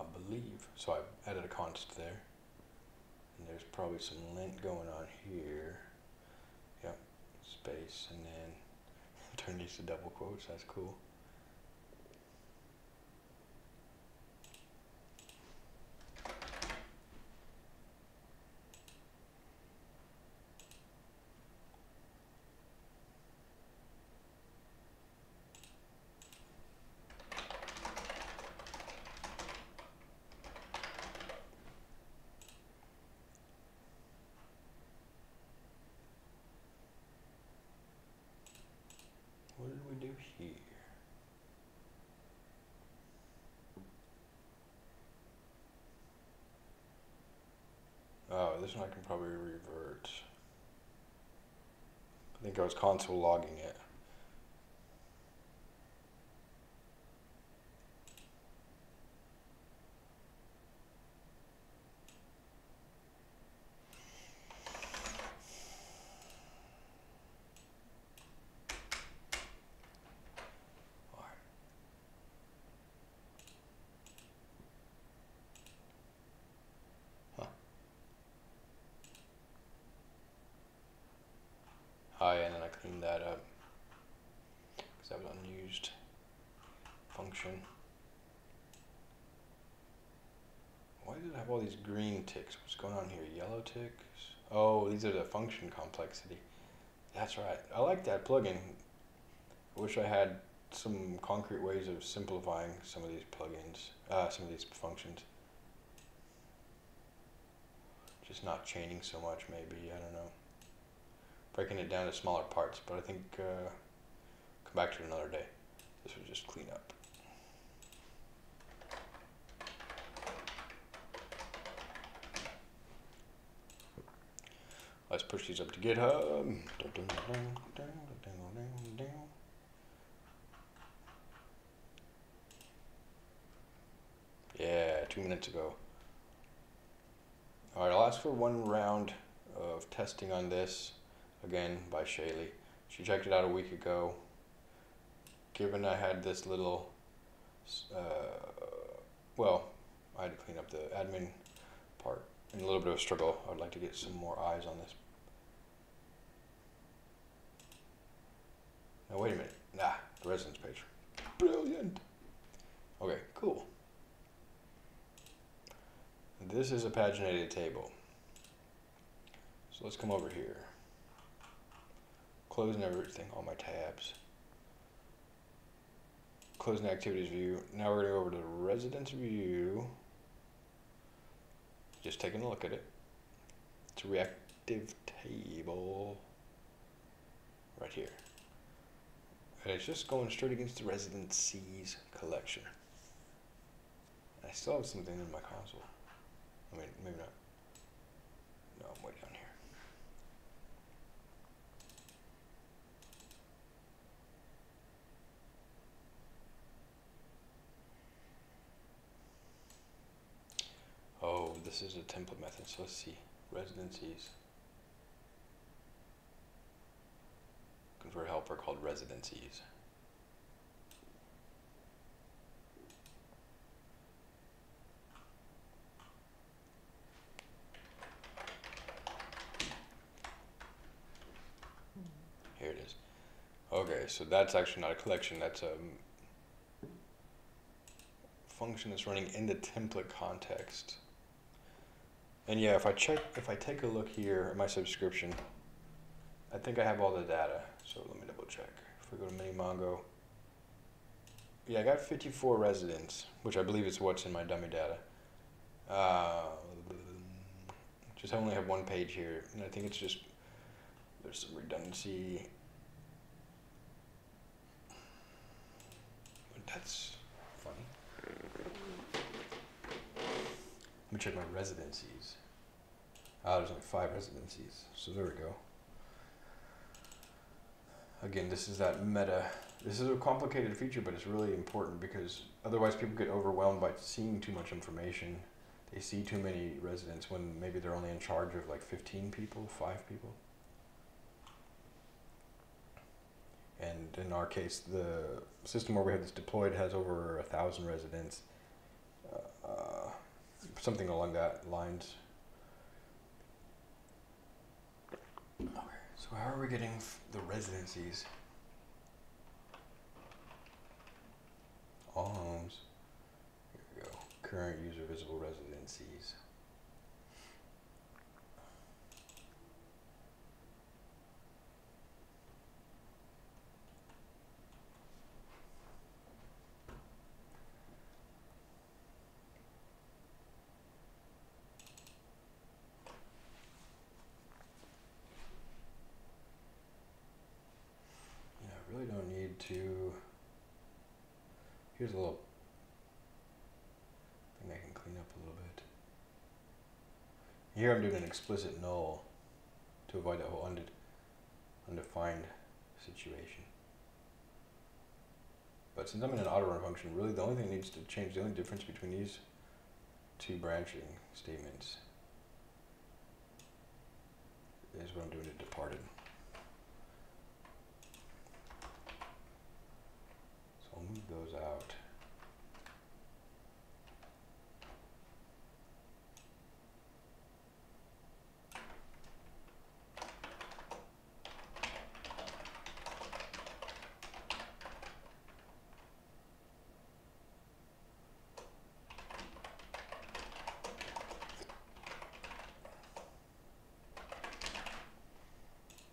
I believe. So I added a const there. And there's probably some lint going on here. Yep, space, and then turn these to double quotes. That's cool. What did we do here? I can probably revert. I think I was console logging it. Alright. Huh. Oh yeah, and then I cleaned that up because that was unused function. Why does it have all these green ticks? What's going on here? Yellow ticks? Oh, these are the function complexity. That's right. I like that plugin. I wish I had some concrete ways of simplifying some of these plugins, uh, some of these functions. Just not chaining so much, maybe. I don't know. Breaking it down to smaller parts, but I think uh, come back to it another day. This was just clean up. Let's push these up to GitHub. Yeah, two minutes ago. All right, I'll ask for one round of testing on this again by Shaylee. She checked it out a week ago. Given I had this little, uh, well, I had to clean up the admin part and a little bit of a struggle. I would like to get some more eyes on this. Now wait a minute. Nah, the residence page. Brilliant. Okay, cool. This is a paginated table. So let's come over here. Closing everything, all my tabs. Closing the activities view. Now we're gonna go over to the residence view. Just taking a look at it. It's a reactive table right here. And it's just going straight against the residencies collection. I still have something in my console. I mean, maybe not. No, I'm way down here. Oh, this is a template method, so let's see. Residencies. Convert helper called residencies. Here it is. Okay, so that's actually not a collection. That's a function that's running in the template context. And yeah, if I check, if I take a look here at my subscription, I think I have all the data. So let me double check. If we go to Minimongo, yeah, I got 54 residents, which I believe is what's in my dummy data. Uh, just I only have one page here, and I think it's just there's some redundancy. But that's funny. Let me check my residencies. Ah, there's only five residencies, so there we go. Again, this is that meta. This is a complicated feature, but it's really important because otherwise people get overwhelmed by seeing too much information. They see too many residents when maybe they're only in charge of like 15 people, five people. And in our case, the system where we have this deployed has over a thousand residents, uh, something along that lines. Okay, so how are we getting the residencies? All homes. Here we go. Current user visible residencies. Yeah, I really don't need to. Here's a little thing I can clean up a little bit. Here I'm doing an explicit null to avoid that whole unde- undefined situation. But since I'm in an auto run function, really the only thing that needs to change, the only difference between these two branching statements is what I'm doing to departed. So I'll move those out.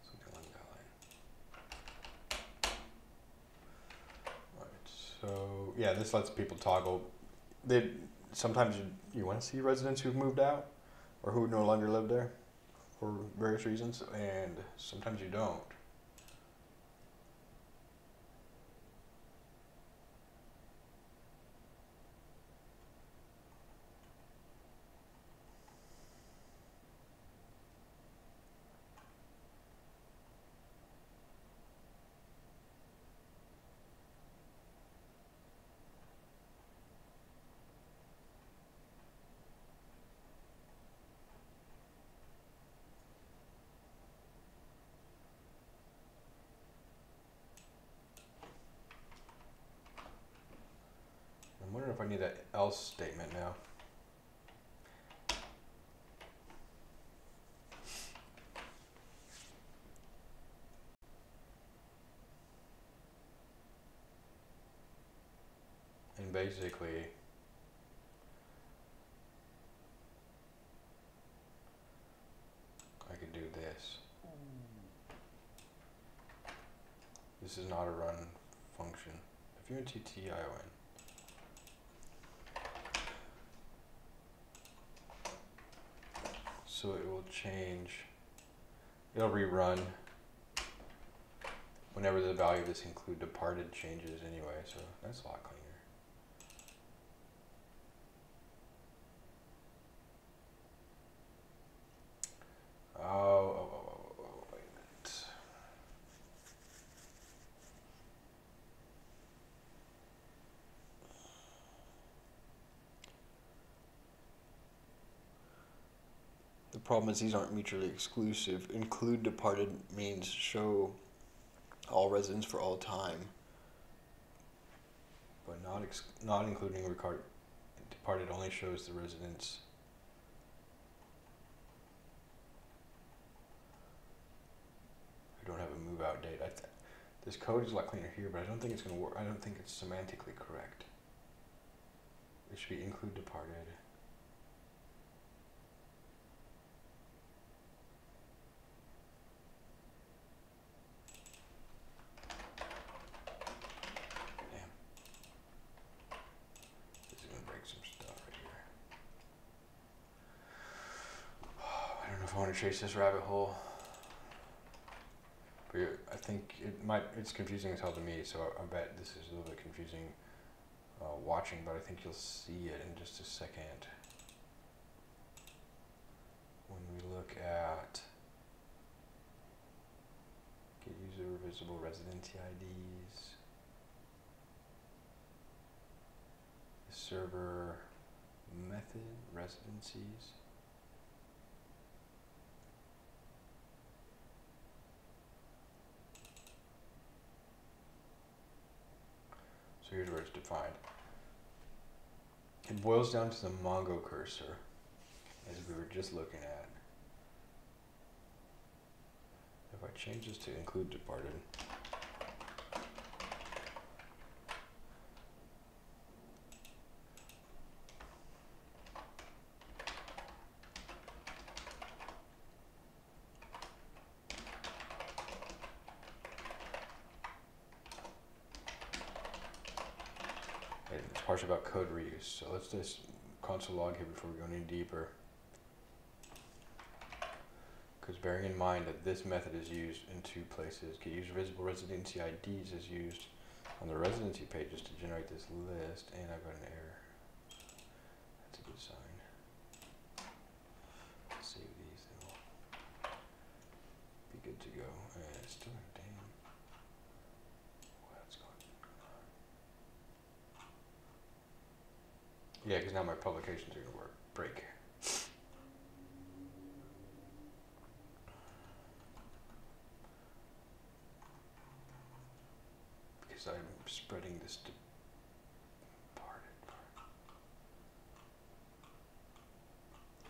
Something along that line. Alright, so yeah, this lets people toggle. They sometimes you, you want to see residents who've moved out or who no longer live there for various reasons, and sometimes you don't. I'm wondering if I need that else statement now. And basically, I could do this. This is not a run function. If you're in TTION, so it will change. It'll rerun whenever the value of this include departed changes anyway, so that's a lot cleaner. Oh, oh, oh, oh, oh, oh, wait a minute. The problem is these aren't mutually exclusive. Include departed means show all residents for all time, but not ex- not including regard departed only shows the residents. who don't have a move out date. I th- This code is a lot cleaner here, but I don't think it's going to work. I don't think it's semantically correct. It should be include departed. Damn. This is going to break some stuff right here. I don't know if I want to chase this rabbit hole. But I think it might, it's confusing as hell to me, so I, I bet this is a little bit confusing uh, watching, but I think you'll see it in just a second. When we look at get user visible residency IDs, server method residencies. So here's where it's defined. It boils down to the Mongo cursor, as we were just looking at. If I change this to include departed, and it's parts about code reuse. So let's just console log here before we go any deeper. Because bearing in mind that this method is used in two places, get user visible residency IDs is used on the residency pages to generate this list, and I've got an error. That's a good sign. Let's save these, and we'll be good to go. And it's still damn. What's going on? Yeah, publications are gonna work. Break. Because I'm spreading this part.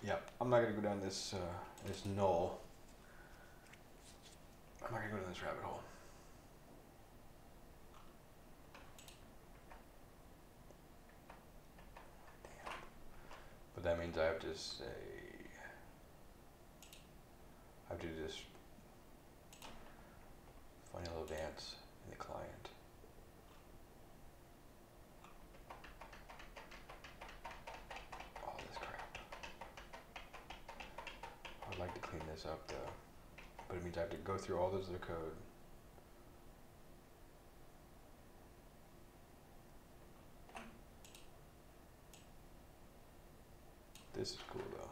Yep, I'm not gonna go down this uh, this null. I'm not gonna go down this rabbit hole. But that means I have to say I have to do this funny little dance in the client. Oh, all this crap. I would like to clean this up though. But it means I have to go through all this other code. This is cool though.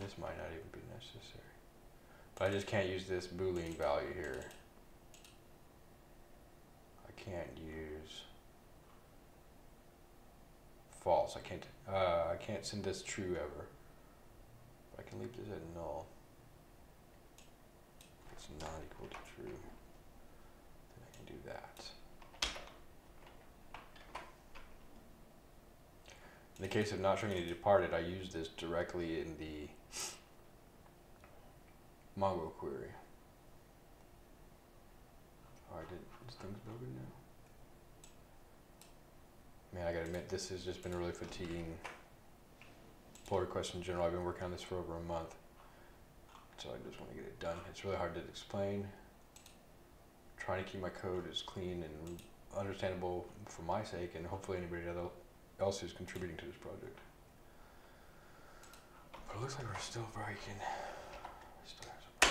This might not even be necessary. But I just can't use this boolean value here. I can't use false. I can't uh, I can't send this true ever. I can leave this at null. Not equal to true. Then I can do that. In the case of not showing any departed, I use this directly in the Mongo query. Oh, Alright, did this thing's building now? Man, I gotta admit, this has just been really fatiguing pull request in general. I've been working on this for over a month. So I just want to get it done. It's really hard to explain. trying to keep my code as clean and understandable for my sake and hopefully anybody else who's contributing to this project. But it looks like we're still breaking. Still have some-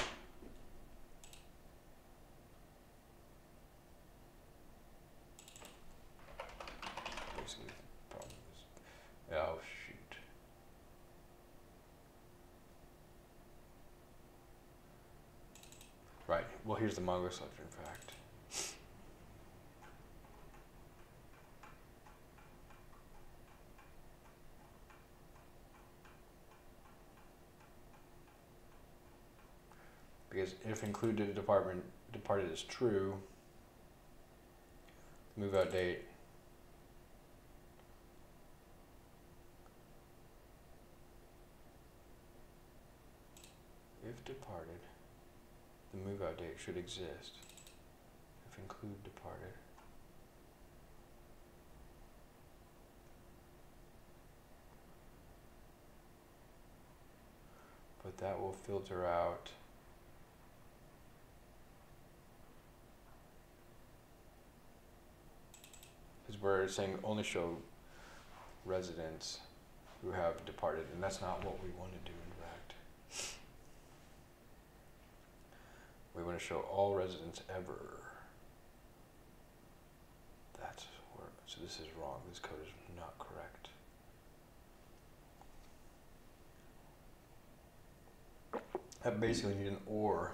Basically, the problem is, oh shoot. Right. Well, here's the Mongo selector, in fact. Because if included department departed is true, move out date departed, the move out date should exist. If include departed. But that will filter out because we're saying only show residents who have departed, and that's not what we want to do, in fact. We want to show all residents ever. That's where, so this is wrong. This code is not correct. I basically need an or.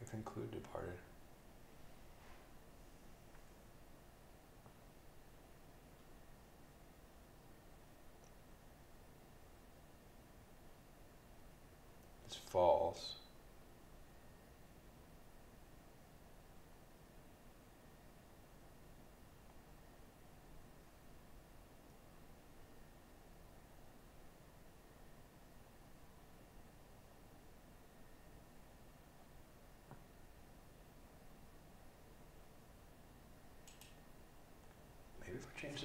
If include departed. It's false.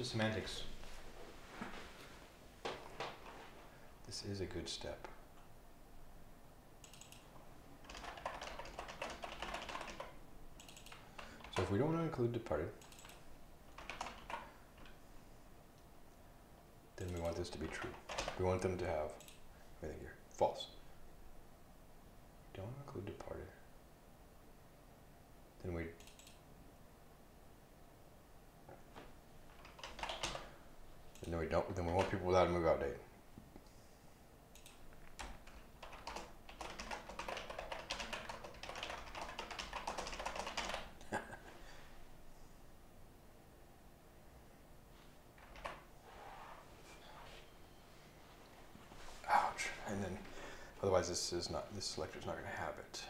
Semantics. This is a good step. So if we don't want to include departed, then we want this to be true. We want them to have everything here. False. Don't include departed. Then we then we don't. Then we want people without a move out date. Ouch. And then, otherwise, this is not. This selector is not going to have it.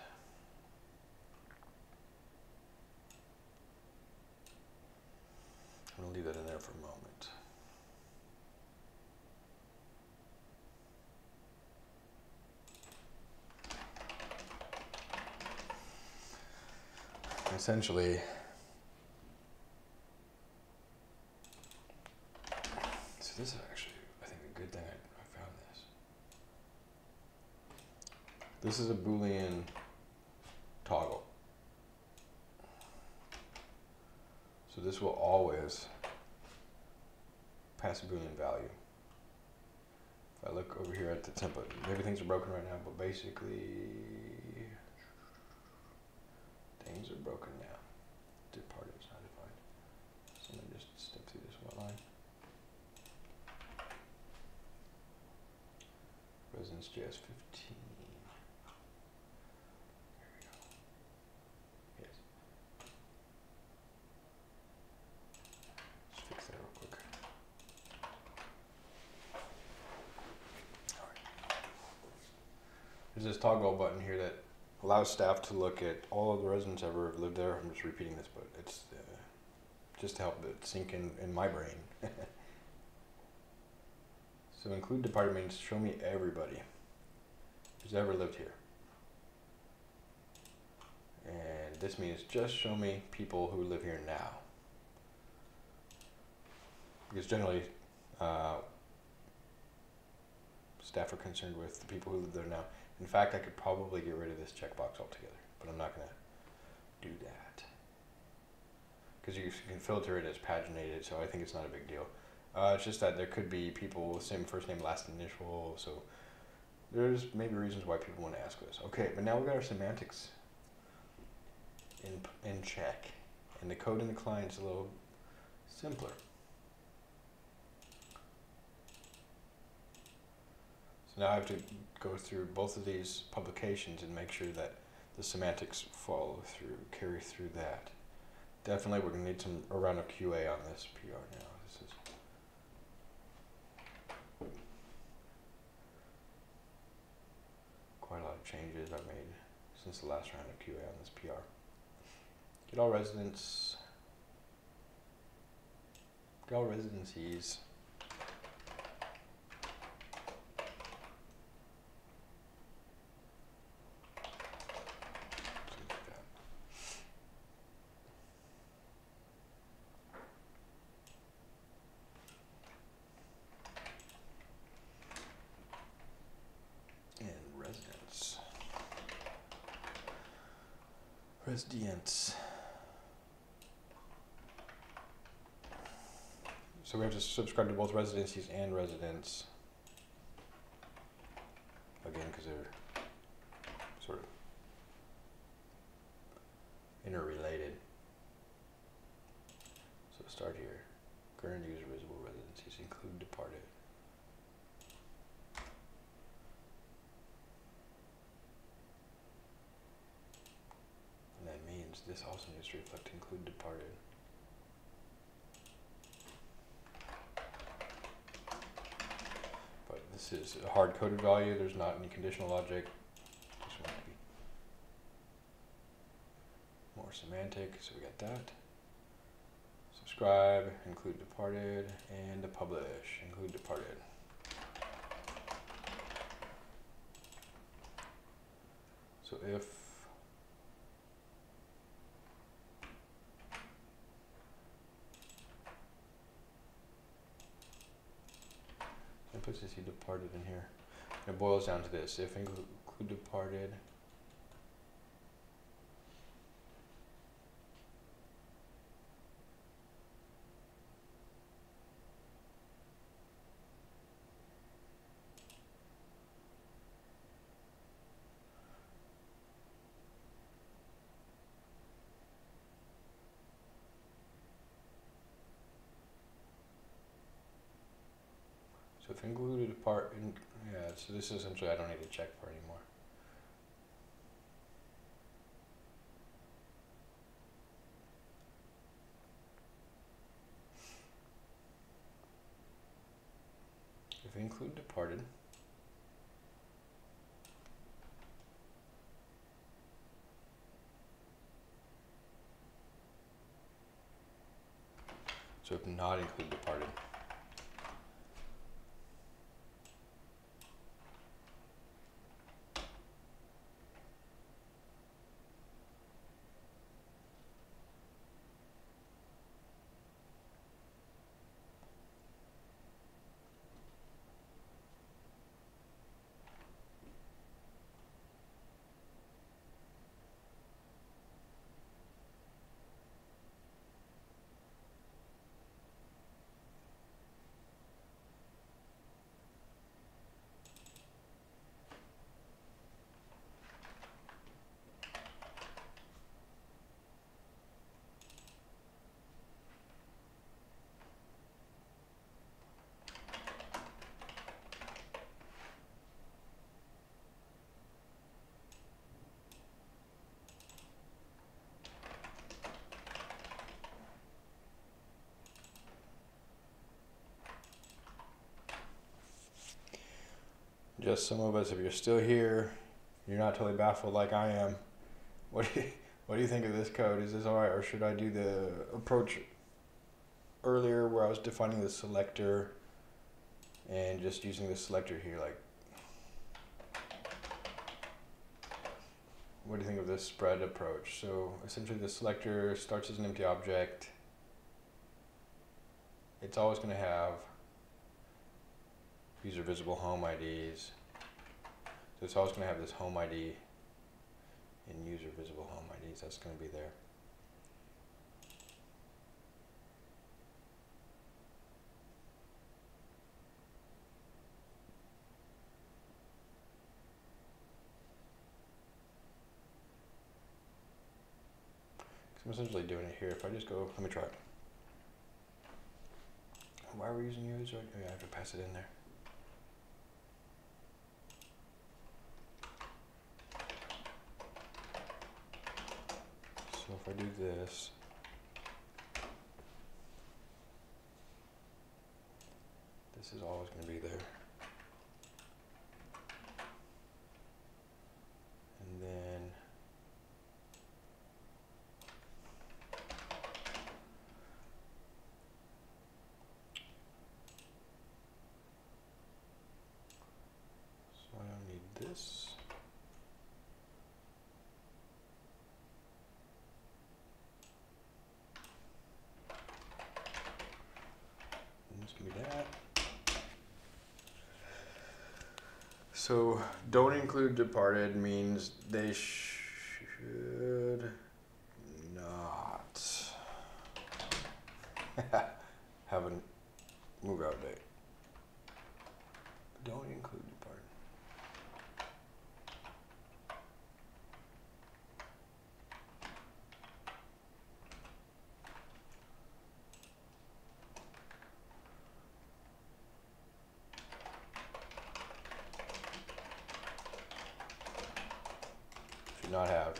I'm going to leave that in there for a moment. Essentially. So this is actually I think a good thing I, I found this. This is a boolean toggle. So this will always pass a boolean value. If I look over here at the template maybe things are broken right now but basically things are broken now. Departed is not defined. So let me just step through this one line. Residence JS 15. There we go. Yes. Let's fix that real quick. Alright. There's this toggle button here that allows staff to look at all of the residents ever lived there. I'm just repeating this, but it's uh, just to help it sink in in my brain. so include departed means show me everybody who's ever lived here. And this means just show me people who live here now. Because generally, uh, staff are concerned with the people who live there now. In fact, I could probably get rid of this checkbox altogether, but I'm not going to do that. Because you can filter it as paginated, so I think it's not a big deal. Uh, it's just that there could be people with same first name, last initial, so there's maybe reasons why people want to ask this. Okay, but now we've got our semantics in, in check, and the code in the client is a little simpler. So now I have to go through both of these publications and make sure that the semantics follow through, carry through that. Definitely we're going to need some a round of QA on this PR now. This is quite a lot of changes I've made since the last round of QA on this PR. Get all residents at all residencies. Something like that. And residence. Residence. So we have to subscribe to both residencies and residents. Again, because they're sort of interrelated. So start here. Current user visible residencies include departed. And that means this also needs to reflect include departed. But this is a hard coded value, there's not any conditional logic. Want to be more semantic, so we got that. Subscribe, include departed, and the publish, include departed. So if implicitly departed in here. It boils down to this. If include departed So if included part, in, yeah, so this is essentially I don't need to check for anymore. If include departed, so if not include departed. Just some of us, if you're still here, you're not totally baffled like I am. What do you, what do you think of this code? Is this alright, or should I do the approach earlier where I was defining the selector and just using the selector here? Like, what do you think of this spread approach? So essentially, the selector starts as an empty object. It's always going to have user visible home IDs. So it's always going to have this home ID and user visible home IDs. That's going to be there. I'm essentially doing it here. If I just go, let me try it. Why are we using user? Oh, I have to pass it in there. So if I do this, this is always going to be there. And then this. This can be that. So don't include departed means they should not have a move out date. Don't include departed. Should not have.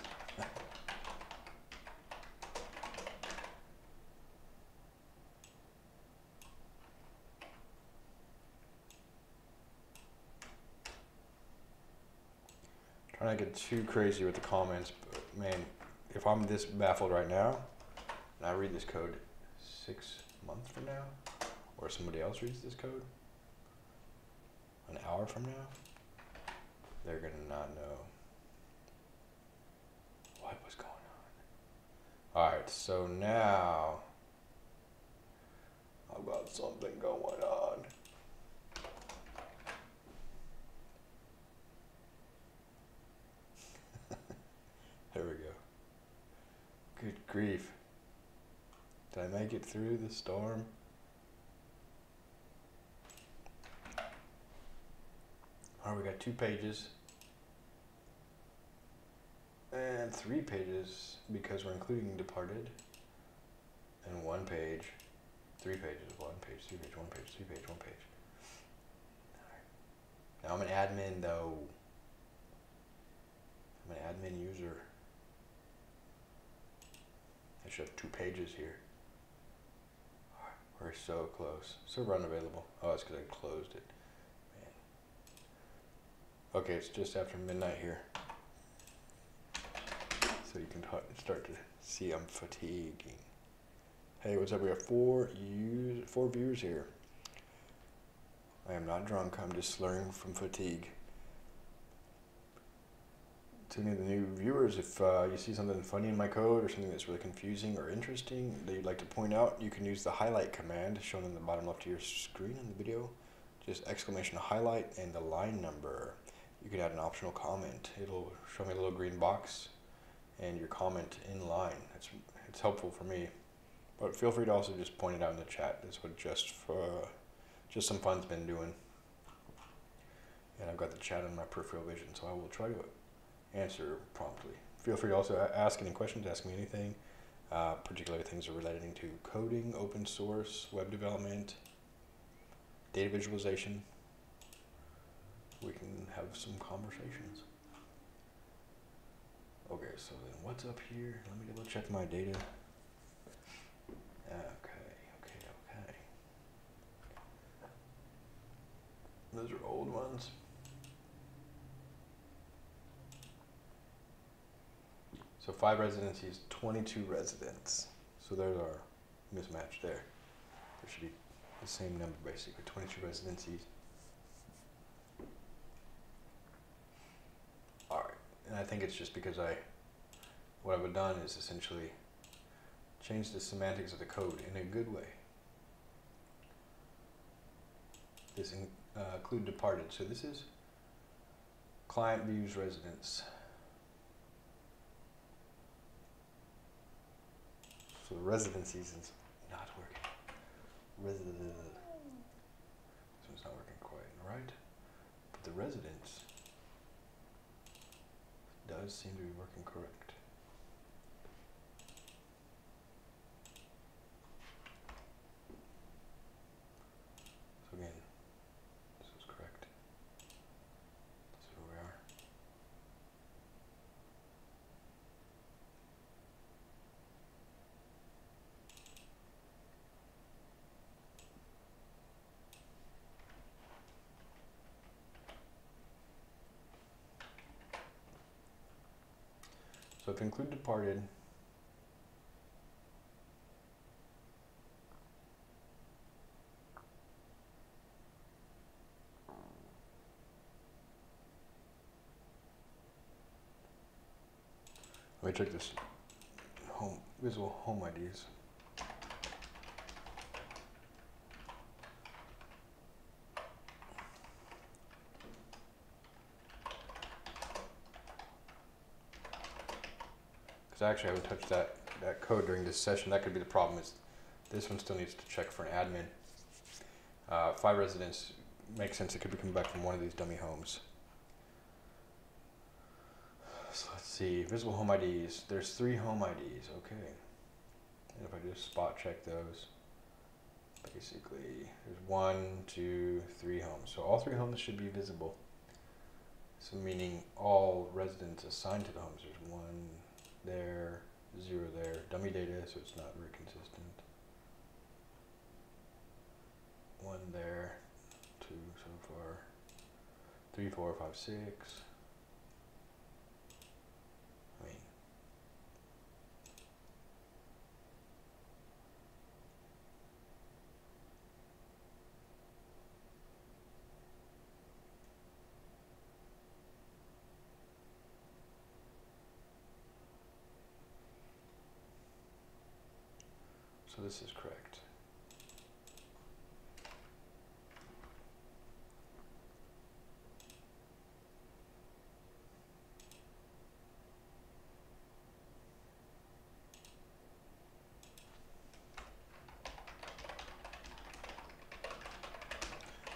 Trying not get too crazy with the comments, but man, if I'm this baffled right now, and I read this code six months from now, or somebody else reads this code an hour from now, they're gonna not know what was going on. Alright, so now I've got something going on. There we go. Good grief. Did I make it through the storm? Alright, we got two pages. And three pages because we're including departed. And one page. Three pages, one page, three page, one page, three page, one page. Now I'm an admin though. I'm an admin user. Should have two pages here. We're so close. Server unavailable. Oh, it's because I closed it. Man. Okay, it's just after midnight here. So you can start to see I'm fatiguing. Hey, what's up? We have four use four viewers here. I am not drunk. I'm just slurring from fatigue to any of the new viewers, if uh, you see something funny in my code or something that's really confusing or interesting that you'd like to point out, you can use the highlight command shown in the bottom left of your screen in the video. Just exclamation highlight and the line number. You can add an optional comment. It'll show me a little green box and your comment in line. It's, it's helpful for me. But feel free to also just point it out in the chat. That's what just for just some fun's been doing. And I've got the chat on my peripheral vision, so I will try to answer promptly. Feel free to also ask any questions, ask me anything, uh, particularly things are relating to coding, open source, web development, data visualization. We can have some conversations. Okay, so then what's up here? Let me double check my data. Okay, okay, okay. Those are old ones. So five residencies, 22 residents. So there's our mismatch there. There should be the same number basically, 22 residencies. Alright, and I think it's just because I, what I've done is essentially change the semantics of the code in a good way. This in, uh, include departed. So this is client views residents. So the residencies is not working. Resident. This not working quite right. But the residence does seem to be working correct. So include departed, let me check this home visual home IDs. Because actually I haven't touched that, that code during this session. That could be the problem is this one still needs to check for an admin. Uh, five residents makes sense. It could be coming back from one of these dummy homes. So let's see. Visible home IDs. There's three home IDs. Okay. And if I just spot check those, basically there's one, two, three homes. So all three homes should be visible. So meaning all residents assigned to the homes. There's one there, zero there. Dummy data, so it's not very consistent. One there, two so far. Three, four, five, six. I mean, so this is correct.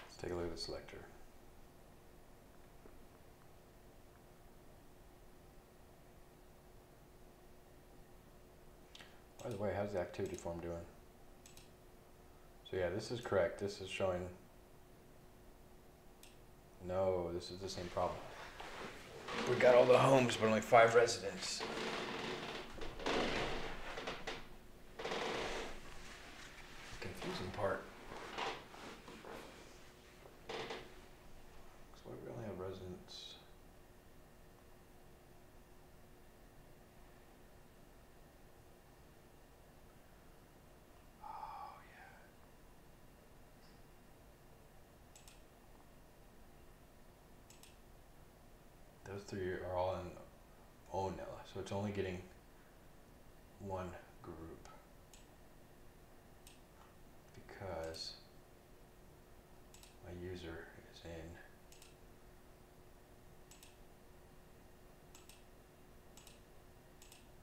Let's take a look at the selector. By the way, how's the activity form doing? So yeah, this is correct. This is showing. No, this is the same problem. We got all the homes, but only five residents. Confusing part. So why do we only have residents? Oh yeah. Those three are all in Onella, so it's only getting one group because my user is in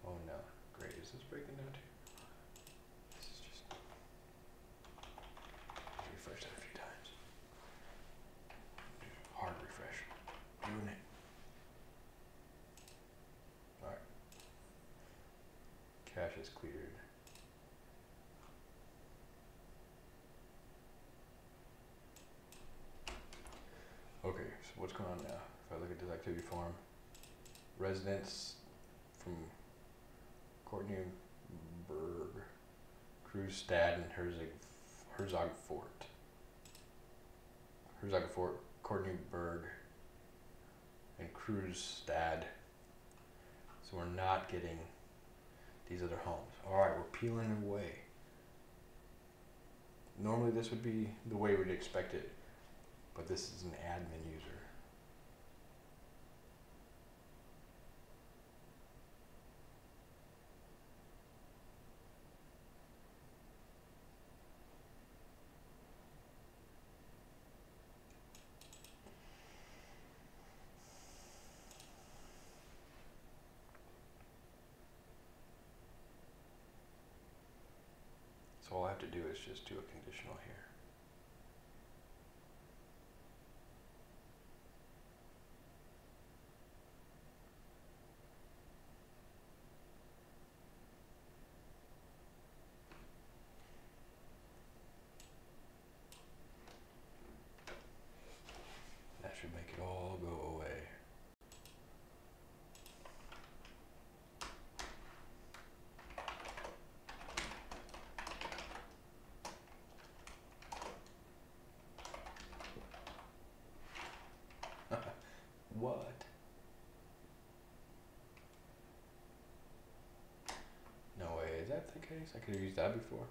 Oh no, great. Is this breaking down too? This is just refresh that a few times. Hard refresh. Doing it. Alright. Cache is cleared. Okay, so what's going on now? If I look at this activity form, residents from Courtney Berg, Cruzstad, and Herzog, Herzog Fort. Herzog Fort, Courtney Berg, and Cruzstad. So we're not getting these other homes. All right, we're peeling away. Normally this would be the way we'd expect it, but this is an admin user. So all I have to do is just do a conditional here. That should make it all go away. What? No way, is that the case? I could have used that before.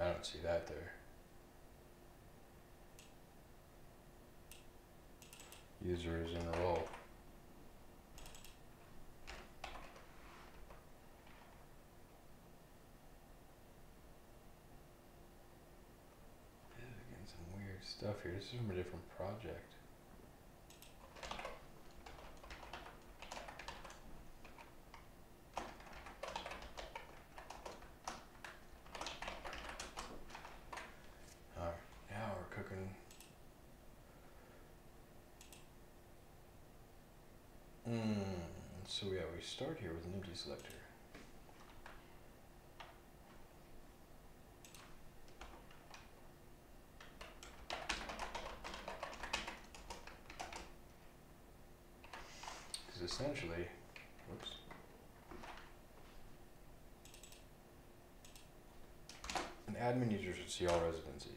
I don't see that there. User is in a role. Again, some weird stuff here. This is from a different project. Alright, now we're cooking. Mm, so yeah, we start here with an empty selector. Because essentially, whoops. An admin user should see all residencies.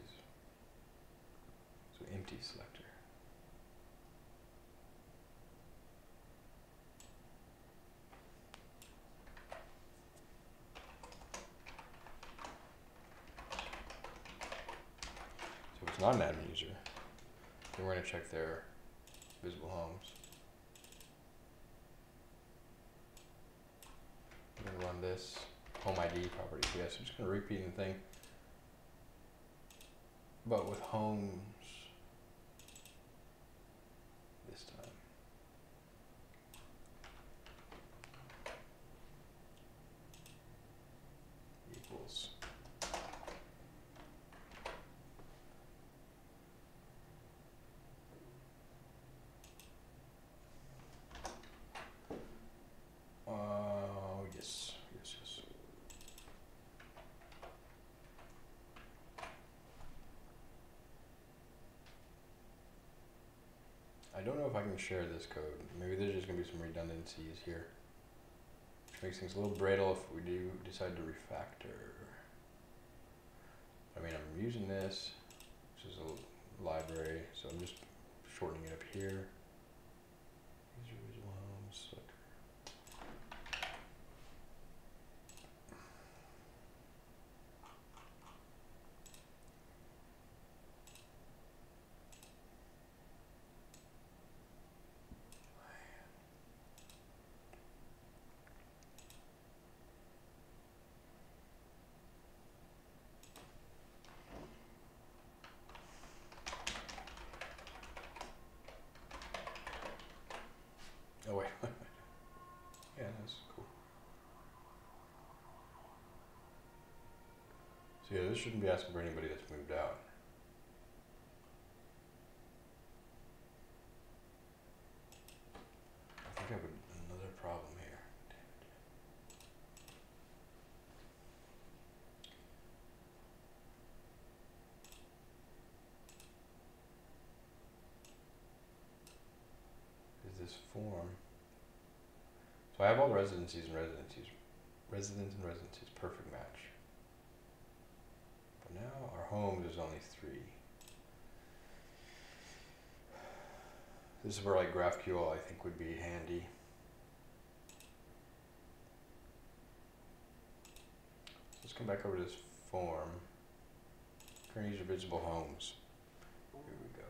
So empty selector. So if it's not an admin user, then we're going to check their visible homes. I'm going to run this home ID property. So yes, I'm just going to repeat the thing. But with homes this time. Equals. Uh, yes, yes, yes. I can share this code. Maybe there's just gonna be some redundancies here. Which makes things a little brittle if we do decide to refactor. I mean, I'm using this, which is a library, so I'm just shortening it up here. User visual homes, selector. Oh wait. yeah, that's cool. This shouldn't be asking for anybody that's moved out. I think I have another problem here. Is this form? So I have all residencies and residencies, residents and residencies, perfect match. Now our homes is only three. This is where like GraphQL I think would be handy. Let's come back over to this form. Current user visible homes. Here we go.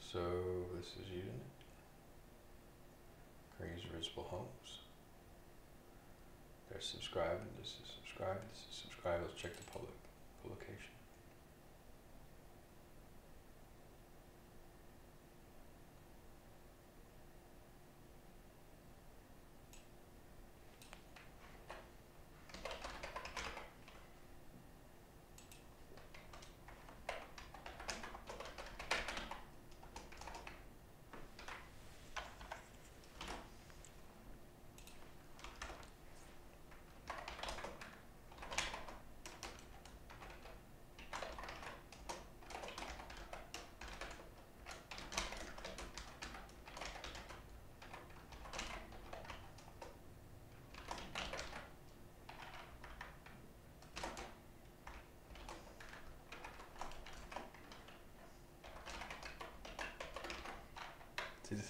So this is using Current visible homes. They're subscribed, this is subscribed, this is subscribe. Let's check the public publication.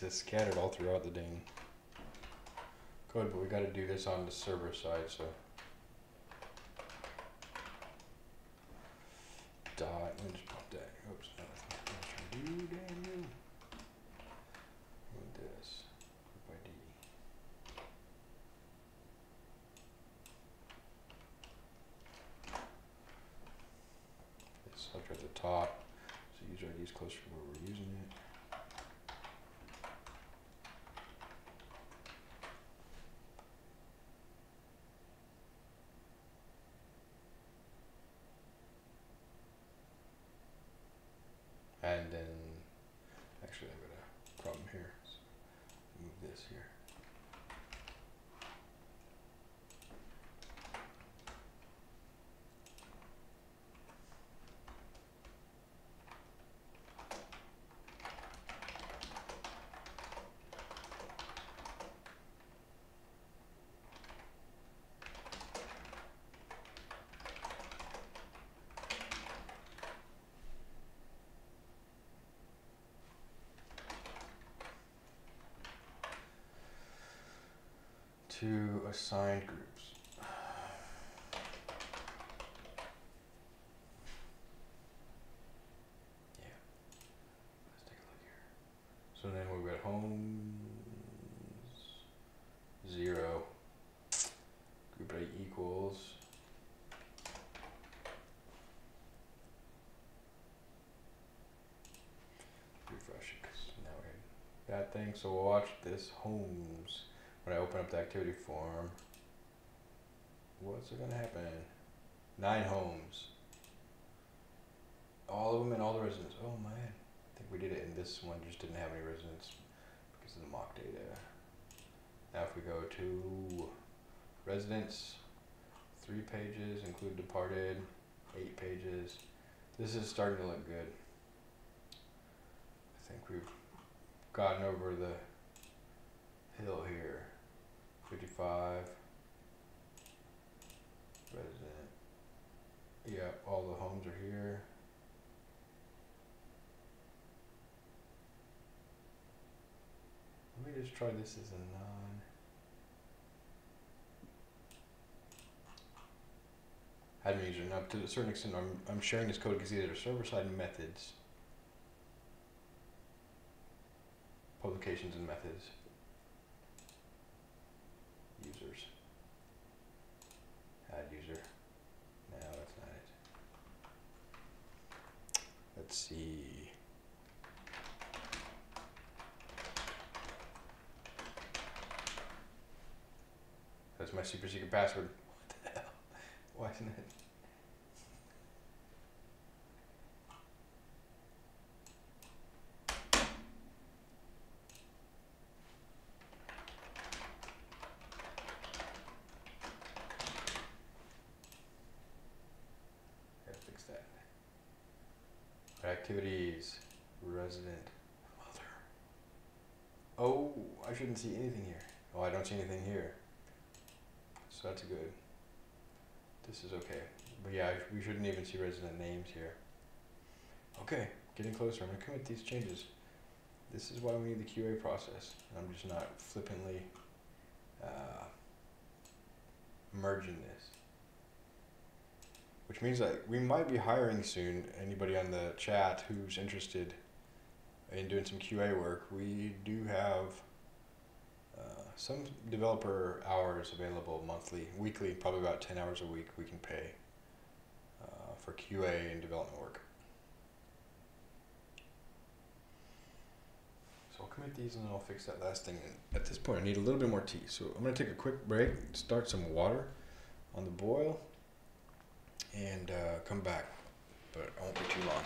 Is scattered all throughout the dang code, but we got to do this on the server side, so. Dot. Let me just pop that. Oops. No, that's not what I was trying to do. Damn you. Move this. Group ID. It's up at the top, so user ID is closer to where we're using it. And then, actually, I've got a problem here. So move this here. To assigned groups. Yeah. Let's take a look here. So then we've got homes zero. Group A equals. Refresh it because now we had that thing. So we'll watch this homes when I open up the activity form. What's gonna happen? Nine homes. All of them and all the residents. Oh man, I think we did it, and this one just didn't have any residents because of the mock data. Now if we go to residents, three pages include departed, eight pages. This is starting to look good. I think we've gotten over the hill here. 55 resident yeah all the homes are here. Let me just try this as a non. Admin user now to a certain extent I'm, I'm sharing this code because these are server side methods. Publications and methods users. Add user. No, that's not it. Let's see. That's my super secret password. What the hell? Why isn't it? Gotta fix that. Activities, resident, mother. Oh, Shouldn't see anything here. Oh, I don't see anything here. So that's good. This is okay. But yeah, we shouldn't even see resident names here. Okay, getting closer. I'm gonna commit these changes. This is why we need the QA process. I'm just not flippantly uh, merging this. Which means that we might be hiring soon. Anybody on the chat who's interested in doing some QA work, we do have some developer hours available monthly, weekly, probably about 10 hours a week we can pay uh, for QA and development work. So I'll commit these and then I'll fix that last thing. And at this point, I need a little bit more tea. So I'm going to take a quick break, start some water on the boil, and uh, come back. But I won't be too long.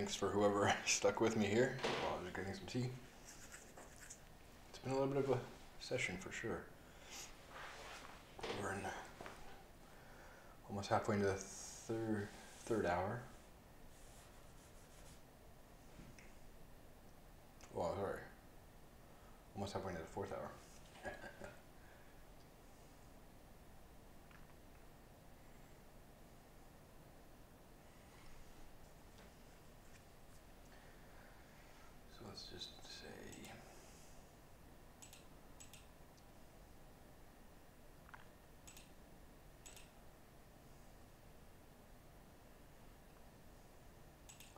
Thanks for whoever stuck with me here while I was getting some tea. It's been a little bit of a session for sure. We're in uh, almost halfway into the third third hour. Well, sorry. Almost halfway into the fourth hour. so let's just say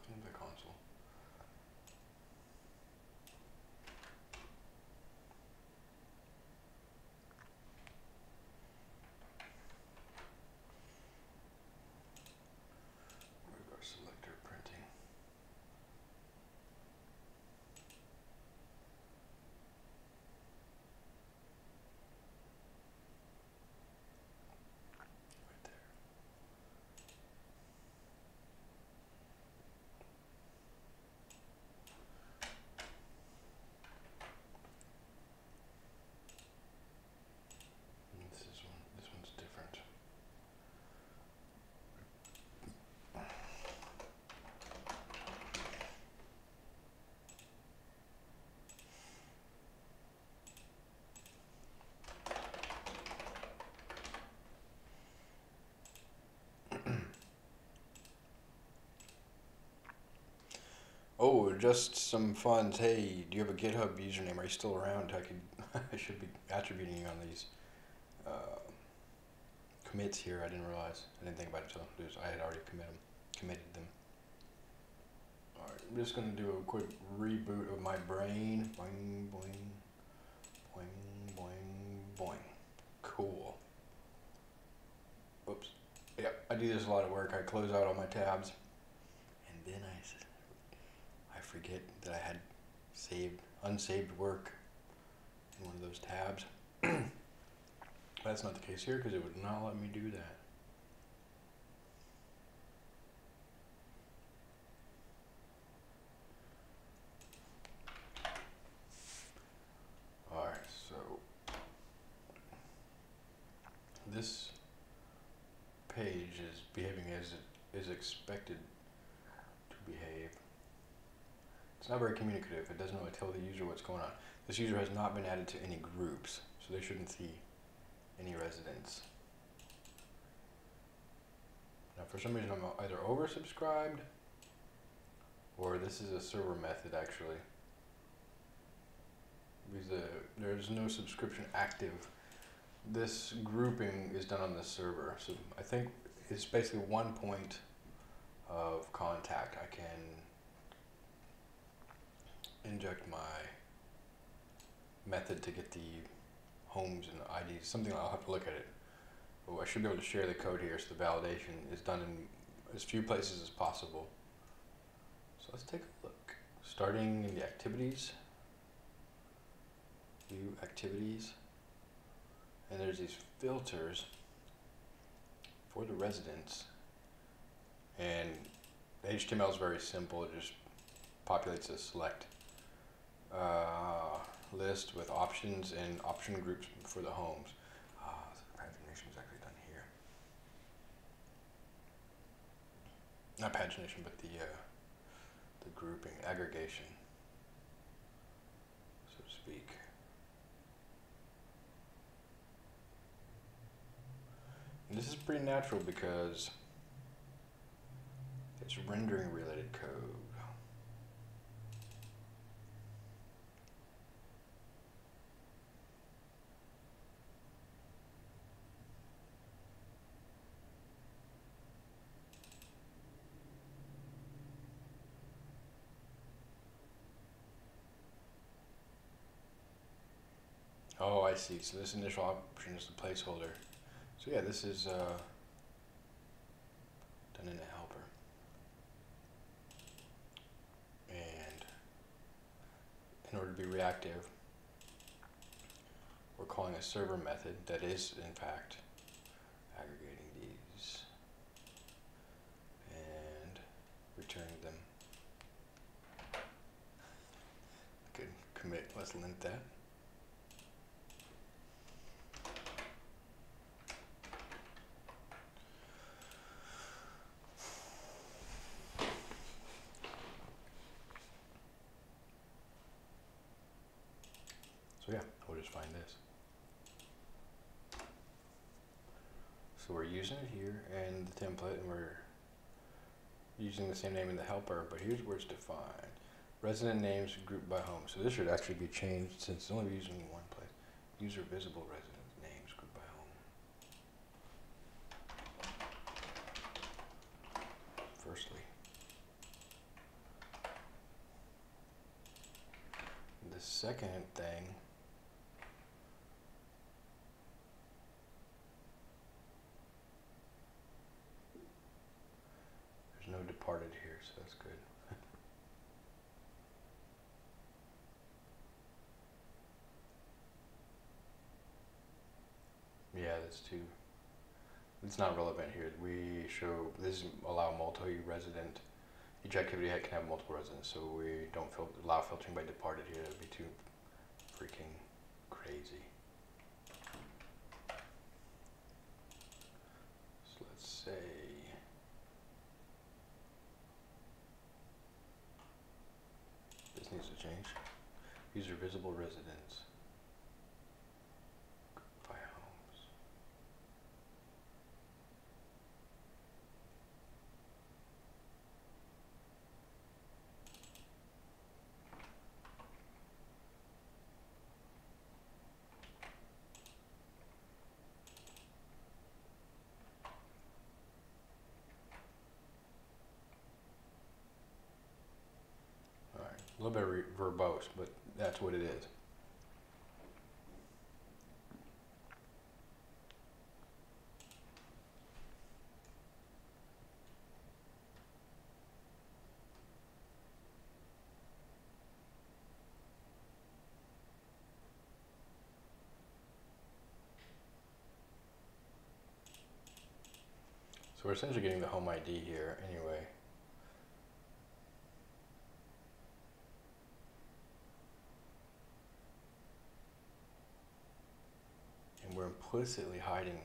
clean the console. Where's our selector printing? Right there. And This is one. This one's different. Just some funds. Hey, do you have a GitHub username? Are you still around? I could, I should be attributing you on these uh, commits here. I didn't realize. I didn't think about it until I had already commit 'em- committed them. All right, I'm just gonna do a quick reboot of my brain. Boing, boing, boing, boing, boing. Cool. Oops. Yep, I do this a lot of work. I close out all my tabs, and then I s- I forget that I had saved unsaved work in one of those tabs. That's not the case here because it would not let me do that. Alright, so this page is behaving as it is expected to behave. It's not very communicative. It doesn't really tell the user what's going on. This user has not been added to any groups, so they shouldn't see any residents. Now, for some reason, I'm either oversubscribed or this is a server method actually. Because the, there's no subscription active. This grouping is done on the server, so I think it's basically one point of contact. I can inject my method to get the homes and IDs. Something I'll have to look at it. But I should be able to share the code here so the validation is done in as few places as possible. So let's take a look. Starting in the activities, view activities, and there's these filters for the residents. And HTML is very simple. It just populates a select uh, list with options and option groups for the homes. So the pagination is actually done here. Not pagination, but the uh, the grouping, aggregation, so to speak. And this is pretty natural because it's rendering related code. YC. So this initial option is the placeholder. So yeah, this is uh, done in a helper. And in order to be reactive, we're calling a server method that is in fact aggregating these and returning them. Good commit, let's lint that. So we're using it here and the template and we're using the same name in the helper, but here's where it's defined. Resident names grouped by home. So this should actually be changed since it's only using in one place. User visible resident names grouped by home. Firstly. The second thing There's no departed here, so that's good. yeah, that's too. It's not relevant here. We show this allow multi-resident. Each activity can have multiple residents, so we don't fil- allow filtering by departed here. That'd be too freaking crazy. So let's say. This needs to change. User visible residents. By homes. Alright, a little bit re- but that's what it is. So we're essentially getting the home ID here anyway. And we're implicitly hiding.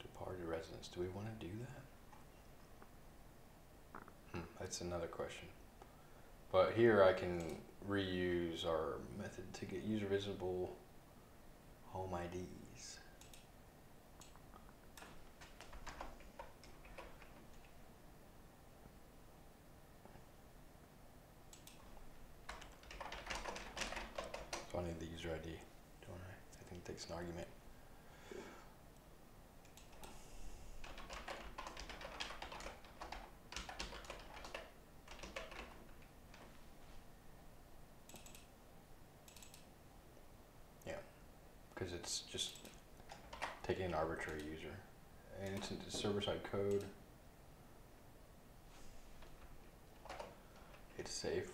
Departed residents. Do we want to do that? Hmm, that's another question. But here I can reuse our method to get user visible home IDs. So I need the user ID, don't I? I think it takes an argument. Yeah, because it's just taking an arbitrary user. And it's into server-side code. It's safe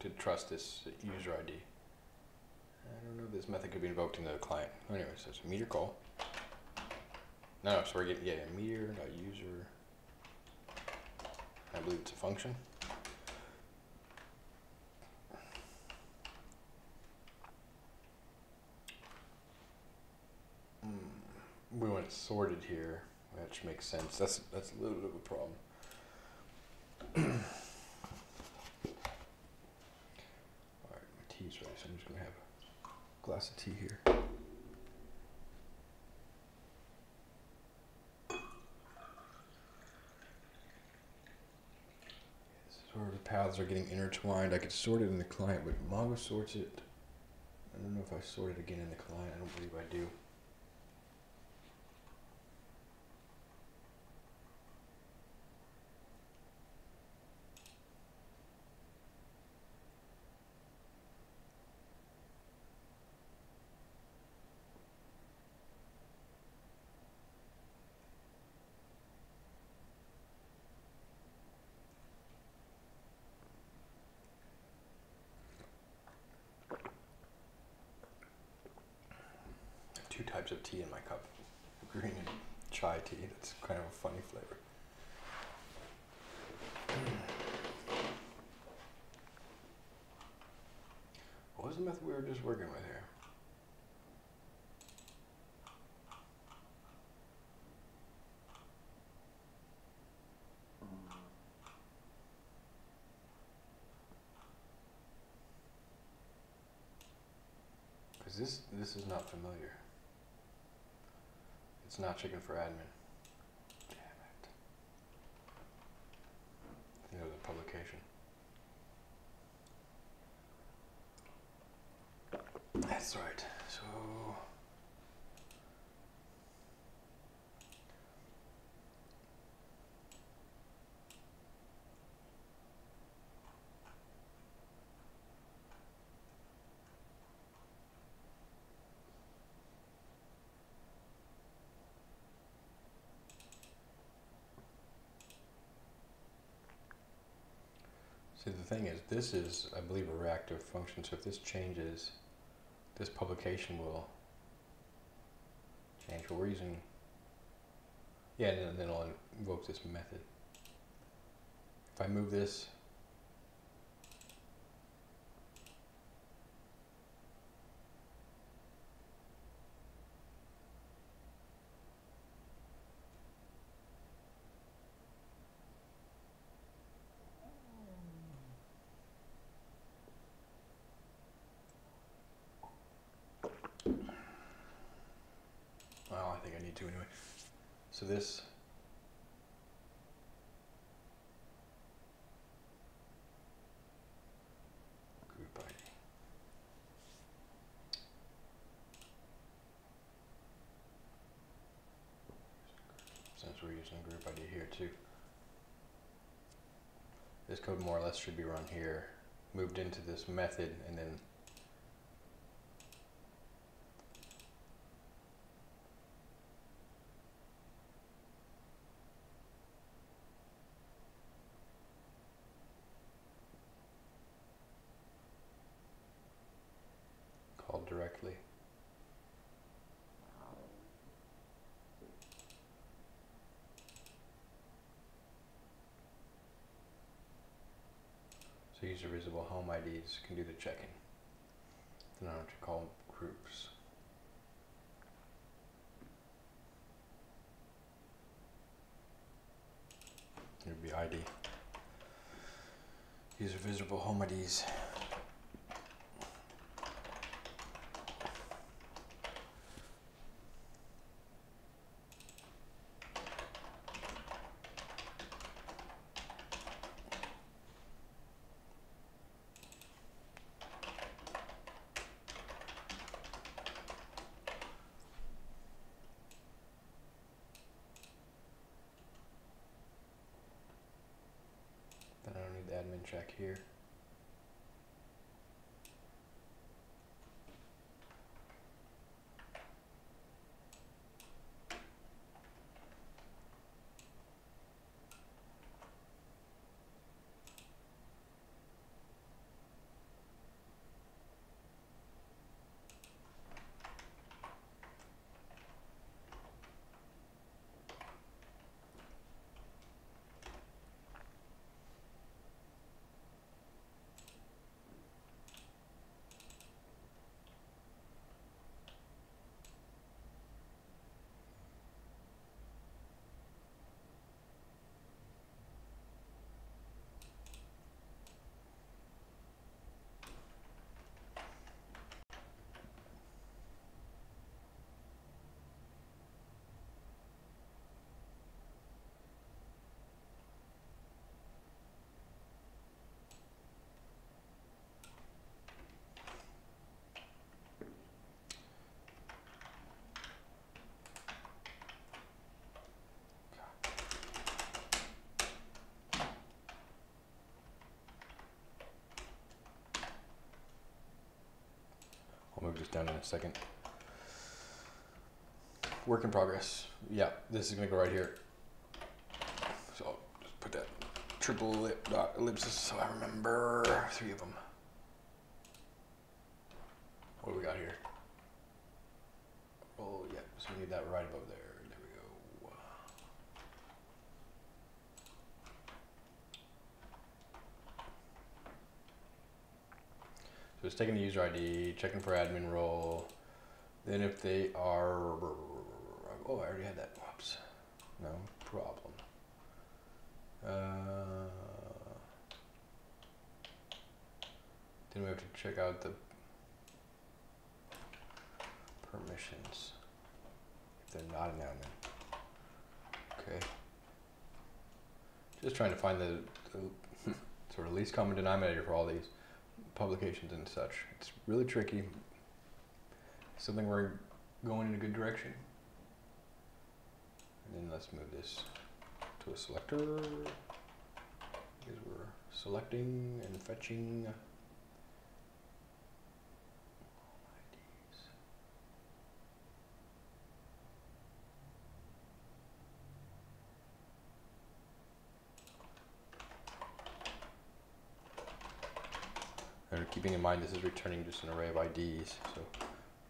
to trust this user ID. I don't know if this method could be invoked in the client. Anyway, so it's a Meteor call. No, so we're getting yeah, Meteor dot user. I believe it's a function. Mm, we want it sorted here, which makes sense. That's that's a little bit of a problem. All right, my tea's ready, so I'm just gonna have a glass of tea here. Is where the paths are getting intertwined. I could sort it in the client, but Mongo sorts it. I don't know if I sort it again in the client. I don't believe I do. two types of tea in my cup green and chai tea. That's kind of a funny flavor. was the method we were just working with here? Because this this is not familiar. It's not chicken for admin. Damn it. I think it was a publication. Right. So. See, the thing is, this is, I believe, a reactive function. So if this changes, this publication will change. But we're using, yeah, and then, it'll invoke this method. If I move this, well, I think I need to anyway. So this, group ID. Since we're using group ID here too. This code more or less should be run here, moved into this method, and then called directly. So user visible home IDs can do the checking. Then I have to call groups. It would be ID. These are visible home IDs. Down in a second. Work in progress. Yeah, this is gonna go right here. So I'll just put that triple ellip dot ellipsis so I remember three of them. What do we got here? Oh, yeah, so we need that right above there. There we go. So it's taking the user ID, checking for admin role. Then if they are, oh, I already had that. Whoops, no problem. Uh, then we have to check out the permissions if they're not an admin. Okay. Just trying to find the, the sort of least common denominator for all these publications and such. It's really tricky. Something we're going in a good direction. And then let's move this to a selector because we're selecting and fetching And keeping in mind this is returning just an array of IDs, so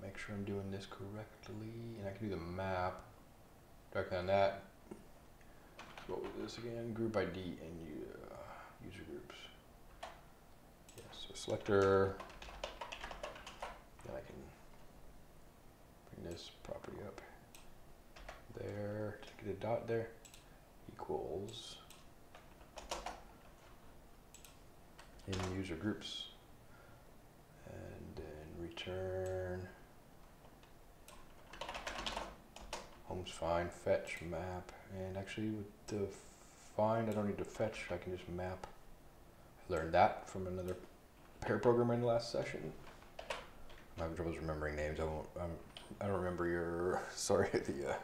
make sure I'm doing this correctly. And I can do the map directly on that. So what was this again? Group ID and uh, user groups. Yes, yeah, so selector. Then I can bring this property up there to get a dot there equals in user groups return. Home's fine, fetch, map, and actually with the find, I don't need to fetch, I can just map. I learned that from another pair programmer in the last session. I'm having trouble remembering names. I won't. I'm, I don't remember your sorry the uh,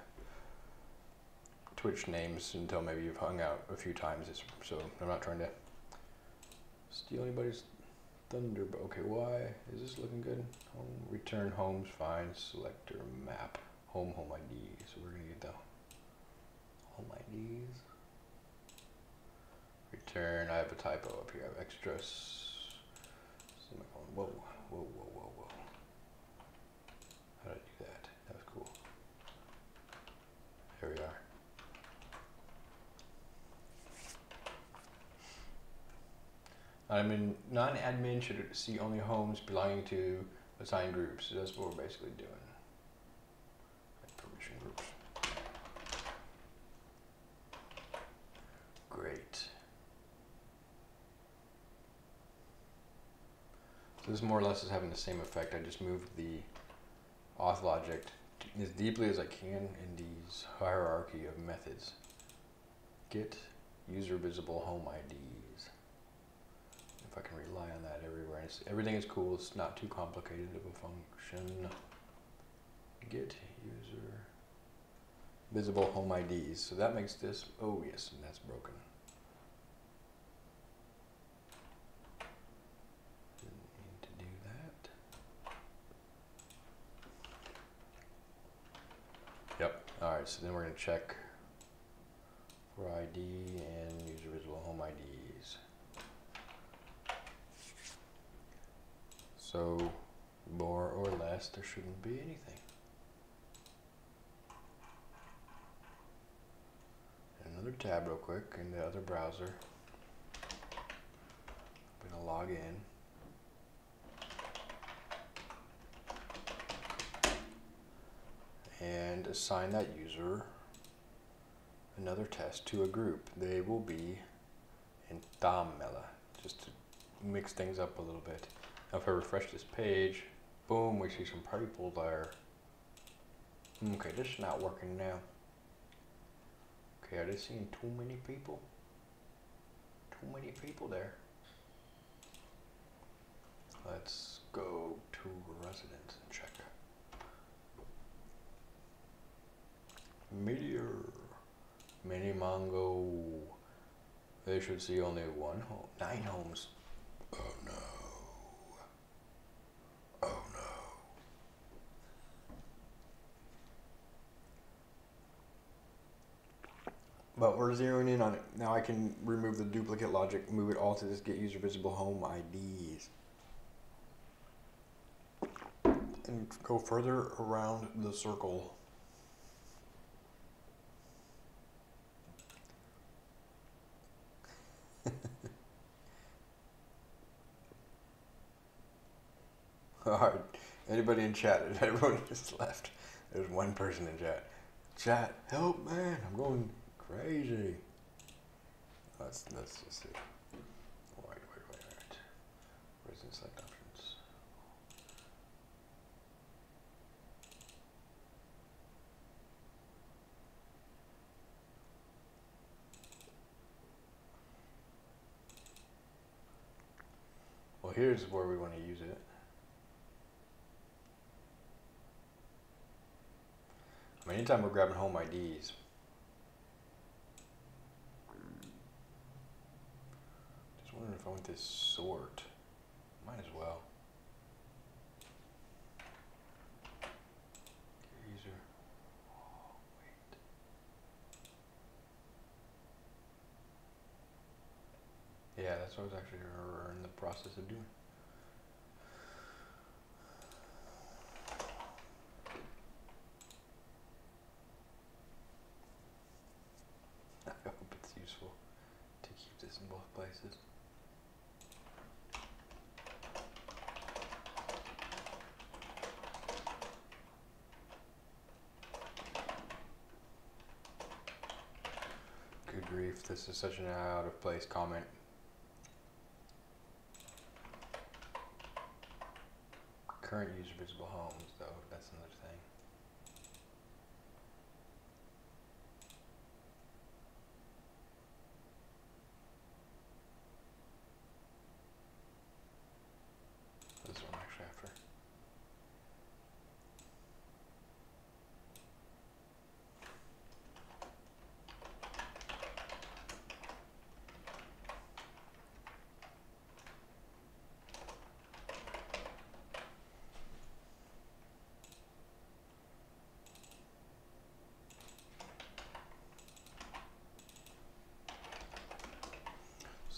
Twitch names until maybe you've hung out a few times. So I'm not trying to steal anybody's Thunder, okay, why? Is this looking good? Home, return homes, find, selector, map, home, home ID. So we're gonna get the home IDs. Return, I have a typo up here, I have extras. Whoa, whoa, whoa, whoa, whoa. How did I do that? That was cool. There we are. I mean, non-admin should see only homes belonging to assigned groups. That's what we're basically doing. Permission groups. Great. So this more or less is having the same effect. I just moved the auth logic as deeply as I can in these hierarchy of methods. Get user visible home ID. I can rely on that everywhere. Everything is cool. It's not too complicated of a function. Get user visible home IDs. So that makes this, oh yes, and that's broken. Didn't mean to do that. Yep, all right, so then we're gonna check for ID and user visible home IDs. So more or less, there shouldn't be anything. Another tab real quick in the other browser. I'm gonna log in. And assign that user another test to a group. They will be in Tammela, just to mix things up a little bit. Now if I refresh this page, boom, we see some people there. Okay, this is not working now. Okay, I just seen too many people? Too many people there. Let's go to residence and check. Meteor, Minimongo. They should see only one home, nine homes. Oh no. But we're zeroing in on it. Now I can remove the duplicate logic, move it all to this get user visible home IDs. And go further around the circle. Alright, anybody in chat? Everyone just left. There's one person in chat. Chat, help man, I'm going crazy. Let's, let's just see. Wait, wait, wait, wait. Where's select options? Well, here's where we want to use it. I mean, anytime we're grabbing home IDs, just wondering if I want this sort. Might as well. Oh. Yeah, that's what I was actually in the process of doing. I hope it's useful to keep this in both places. Good grief, this is such an out of place comment. Current user visible homes, though, that's another thing. This one actually after.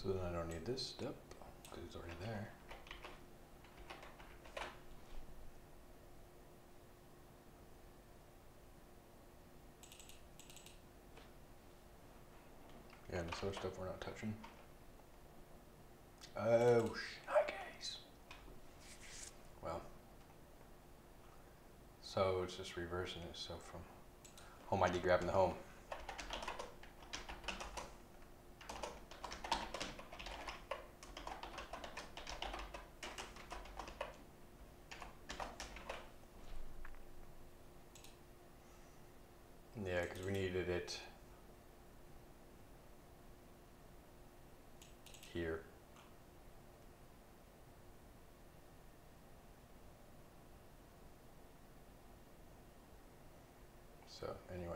So then I don't need this step because it's already there. Yeah, and this other stuff we're not touching. Oh, shnikes. Well. So it's just reversing it. So from home ID grabbing the home. Yeah, because we needed it here. So, anyway.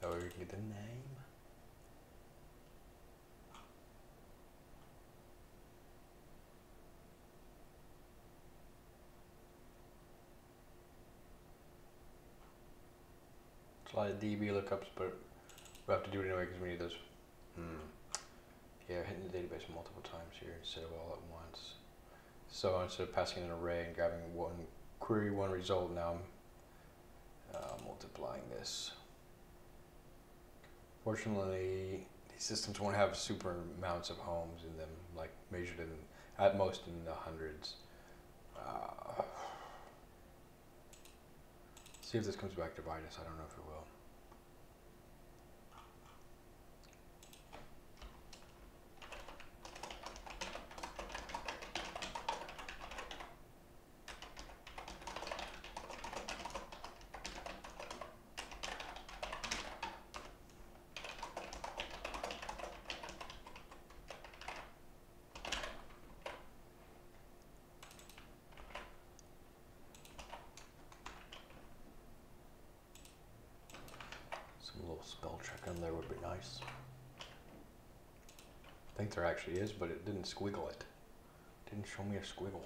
That way we can get the name. It's a DB lookups, but we have to do it anyway because we need those. Hmm. Yeah, hitting the database multiple times here instead of all at once. So instead of passing an array and grabbing one query, one result, now I'm uh, multiplying this. Fortunately, these systems won't have super amounts of homes in them, like measured in at most in the hundreds. Uh, see if this comes back to bite us. I don't know if it will. Some little spell check in there would be nice. I think there actually is, but it didn't squiggle it. Didn't show me a squiggle.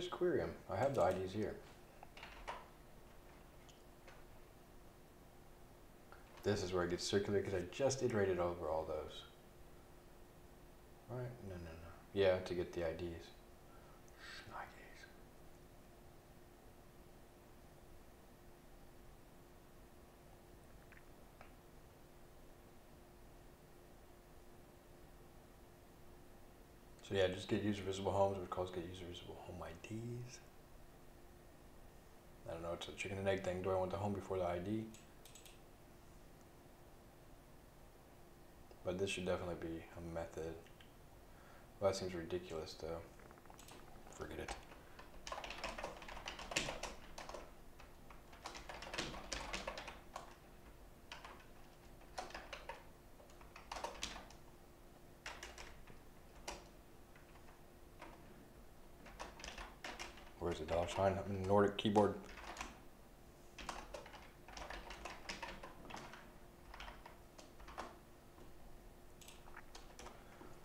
Just query them? I have the IDs here. This is where it gets circular because I just iterated over all those. Right? No, no, no. Yeah, to get the IDs. Just get user visible homes, which calls get user visible home IDs. I don't know, it's a chicken and egg thing. Do I want the home before the ID? But this should definitely be a method. Well, that seems ridiculous though. Forget it. I'm in Nordic keyboard.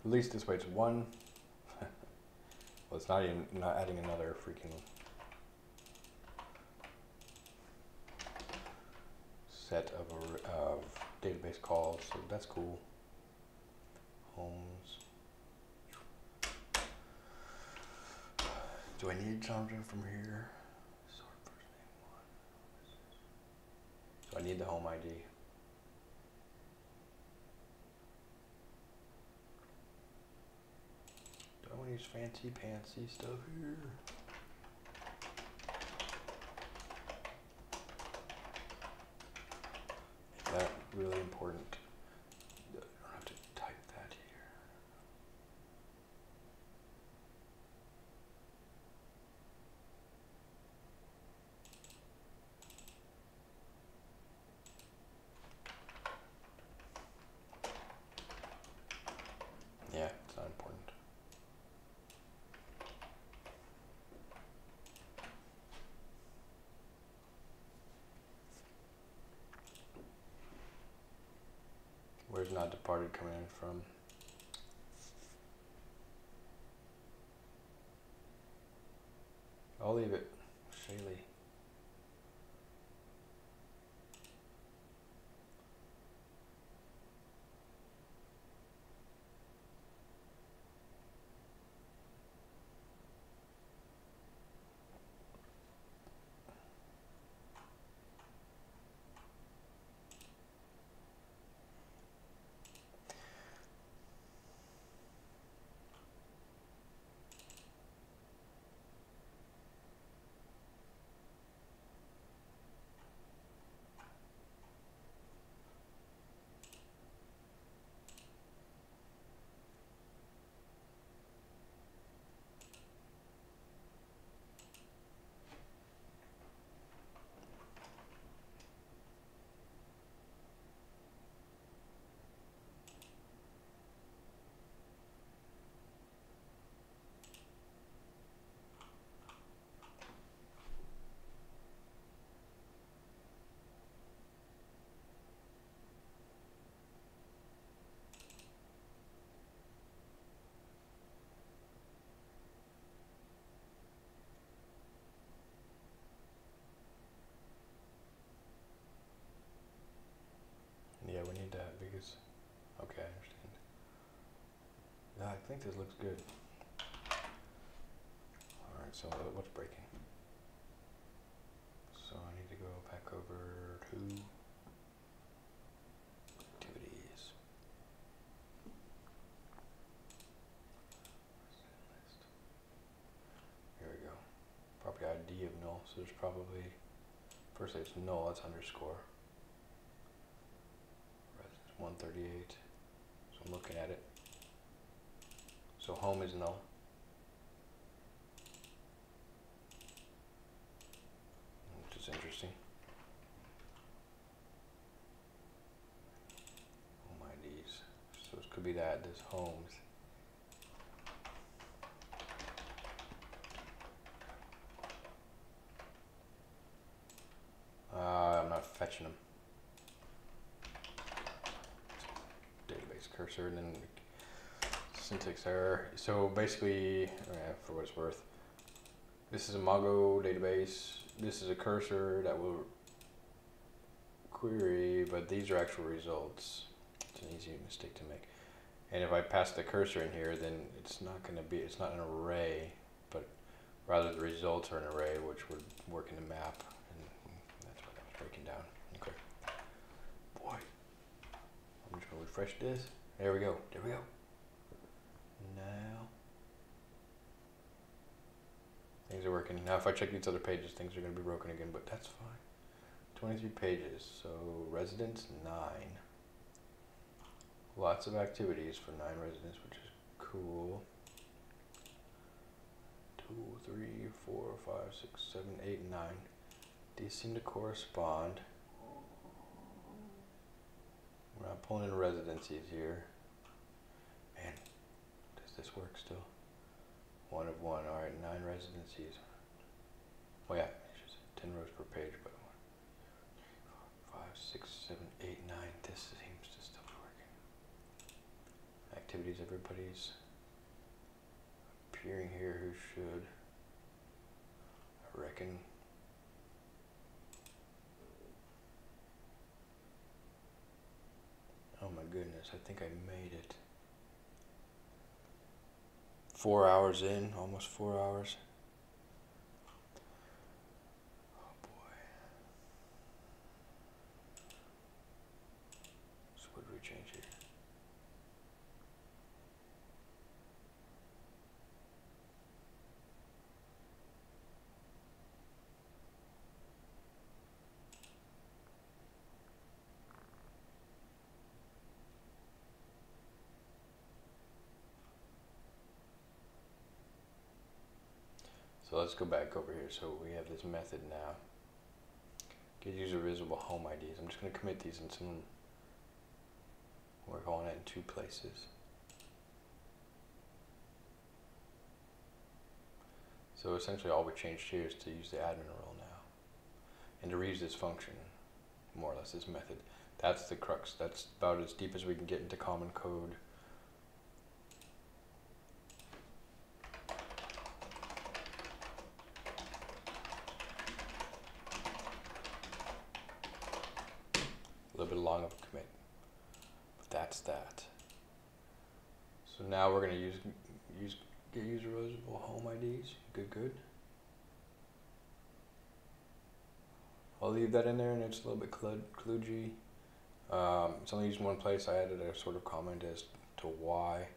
At least this way it's one. well, it's not even not adding another freaking set of a, of database calls. So that's cool. Homes. Do I need something from here? Sort first name one. So I need the home ID. Do I want to use fancy pantsy stuff here? Is that really important? I don't have to type that here. Yeah, it's not important. Not departed in from? I'll leave it. Shaylee. Yeah, we need that because. Okay, I understand. Yeah, I think this looks good. Alright, so uh, what's breaking? So I need to go back over to activities. Here we go. Property ID of null, so there's probably, first it's null, that's underscore. Residence one thirty-eight, so I'm looking at it. So home is null. Which is interesting. Home IDs, so it could be that, this homes. Uh, I'm not fetching them. Database cursor and then syntax error. So basically, for what it's worth, This is a Mongo database. This is a cursor that will query, but these are actual results. It's an easy mistake to make. And if I pass the cursor in here, then it's not going to be, it's not an array, but rather the results are an array, which would work in the map. And that's what I was breaking down. Okay. Boy. I'm just going to refresh this. There we go. There we go. Now. Things are working. Now if I check these other pages, things are going to be broken again, but that's fine. 23 pages, so residents 9. Lots of activities for 9 residents, which is cool. 2, 3, 4, 5, 6, 7, 8, 9. These seem to correspond. We're not pulling in residencies here. Man, does this work still? One of one. All right, nine residencies. Oh yeah, it's just ten rows per page, but one, five, six, seven, eight, nine. This seems to still be working. Activities. Everybody's appearing here who should. I reckon. Oh my goodness, I think I made it. Four hours in, almost four hours. Oh boy. So what did we change here? So let's go back over here. So we have this method now. Get user visible home IDs. I'm just going to commit these in some. Work on it in two places. So essentially all we changed here is to use the admin role now. And to reuse this function, more or less this method. That's the crux. That's about as deep as we can get into common code. A little bit long of a commit. But that's that. So now we're gonna use use get user visible home IDs. Good, good. I'll leave that in there, and it's a little bit klud, kludgy. Um, it's only used in one place. I added a sort of comment as to why.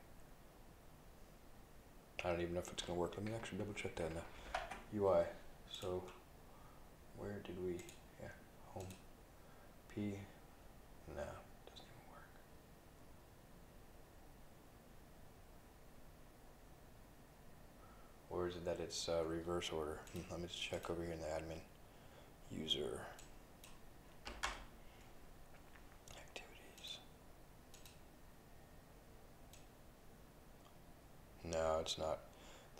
I don't even know if it's gonna work. Let me actually double check that in the UI. So, where did we? Yeah, home. P. No, doesn't even work. Or is it that it's uh, reverse order? Hmm, Let me just check over here in the admin. User. Activities. No, it's not.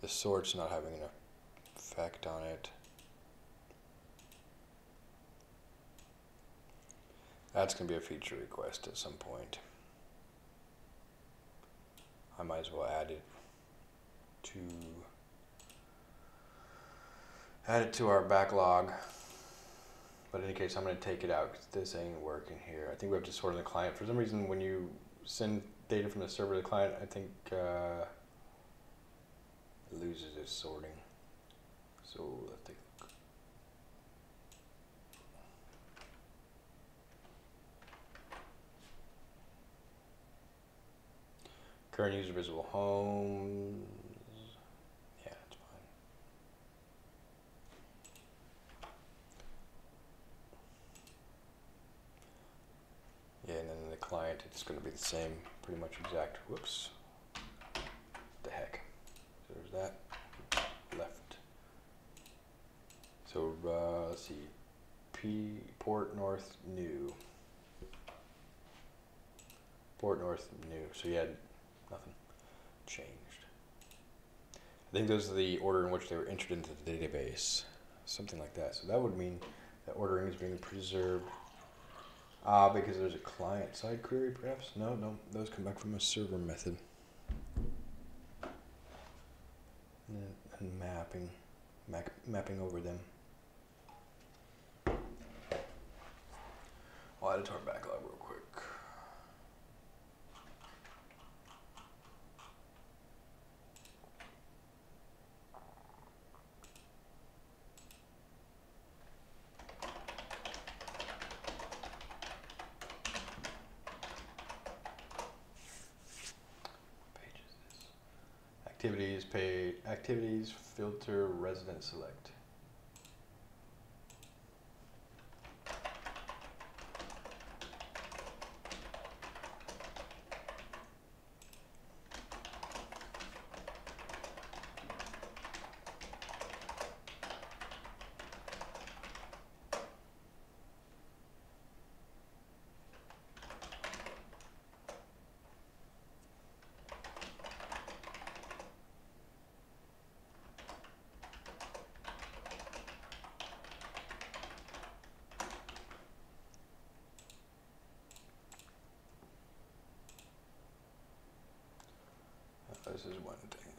The sort's not having an effect on it. That's going to be a feature request at some point. I might as well add it to add it to our backlog. But in any case, I'm going to take it out because this ain't working here. I think we have to sort in the client. For some reason, when you send data from the server to the client, I think uh, loses its sorting. So let's take a look. Current user visible homes. Yeah, that's fine. Yeah, and then the client, it's going to be the same, pretty much exact. Whoops. The heck. That. Left. So uh, let's see. P Port North new. Port North new. So you had nothing changed. I think those are the order in which they were entered into the database, something like that. So that would mean that ordering is being preserved. Ah, because there's a client-side query, perhaps. No, no, those come back from a server method. And, and mapping. map, mapping over them. I'll add our backlog real quick. Page is this? Activities, pay, filter, resident select. Uh, This is one thing.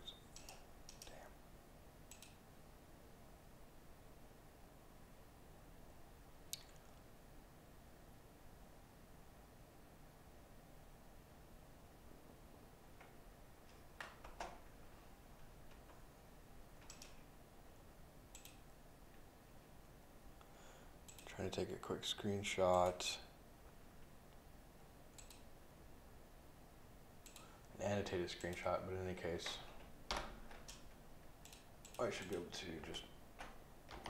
Damn. To take a quick screenshot. An annotated screenshot, but in any case, I should be able to just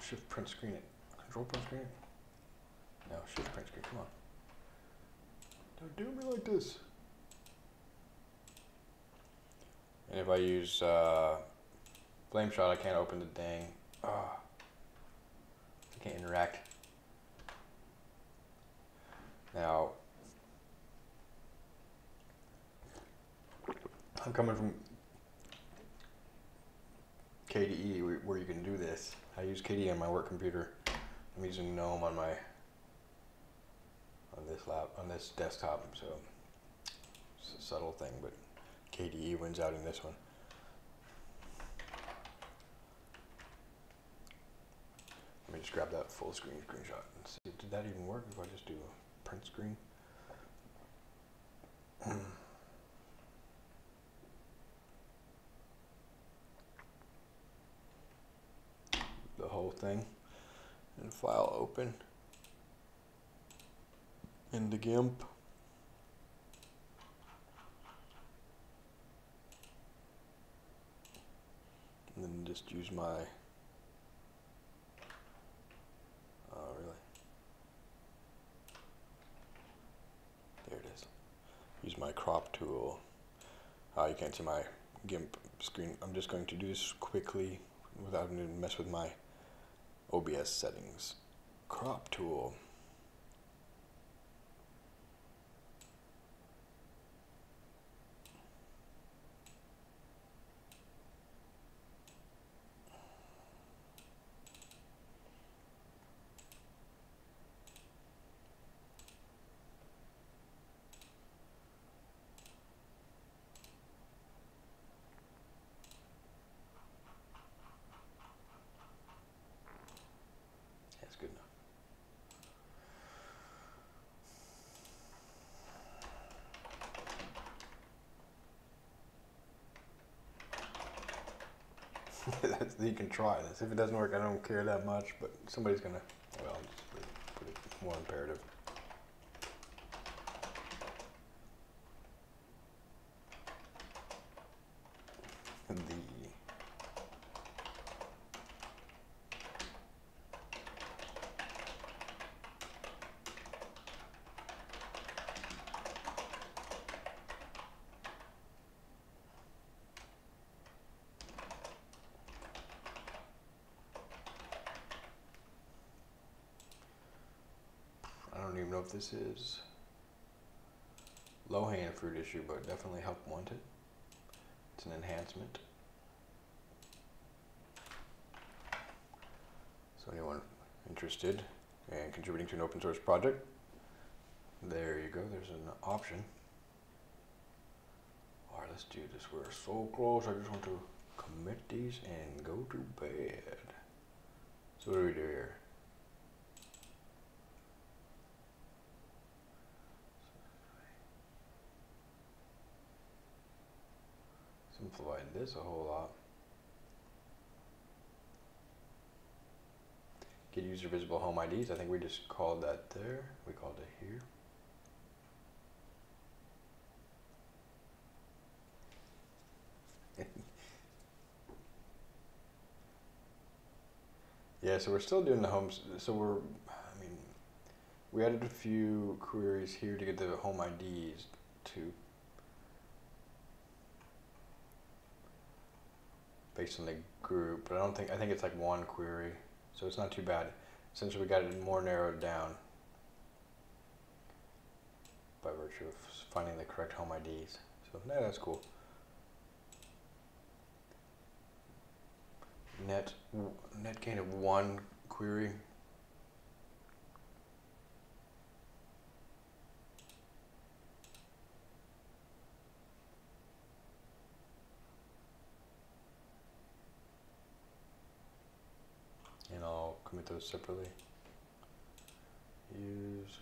shift print screen it. Control print screen it? No, shift print screen, come on. Don't do me like this. And if I use uh, Flameshot, I can't open the dang. Ah. I can't interact. Now, I'm coming from KDE where- you can do this. I use KDE on my work computer. I'm using GNOME on my on this lap on this desktop, so it's a subtle thing, but KDE wins out in this one. Let me just grab that full screen screenshot and see. Did that even work if I just do a print screen? the whole thing and file open in the GIMP. And then just use my, oh really? There it is. Use my crop tool. Uh, you can't see my GIMP screen. I'm just going to do this quickly without to mess with my OBS settings. Crop tool. That's good enough. That's, you can try this. If it doesn't work, I don't care that much, but somebody's gonna, well, put it, more imperative. The I don't even know if this is low hanging fruit issue, but definitely help wanted. It's an enhancement. So anyone interested in contributing to an open source project, there you go. There's an option. All right, let's do this. We're so close. I just want to commit these and go to bed. So what do we do here? Simplify this a whole lot. Get user visible home IDs. I think we just called that there. We called it here. yeah, so we're still doing the homes. So we're, I mean, we added a few queries here to get the home IDs to based on the group, but I don't think I think it's like one query, so it's not too bad. Essentially, we got it more narrowed down by virtue of finding the correct home IDs. So yeah, that's cool. Net net gain of one query. and I'll commit those separately. Use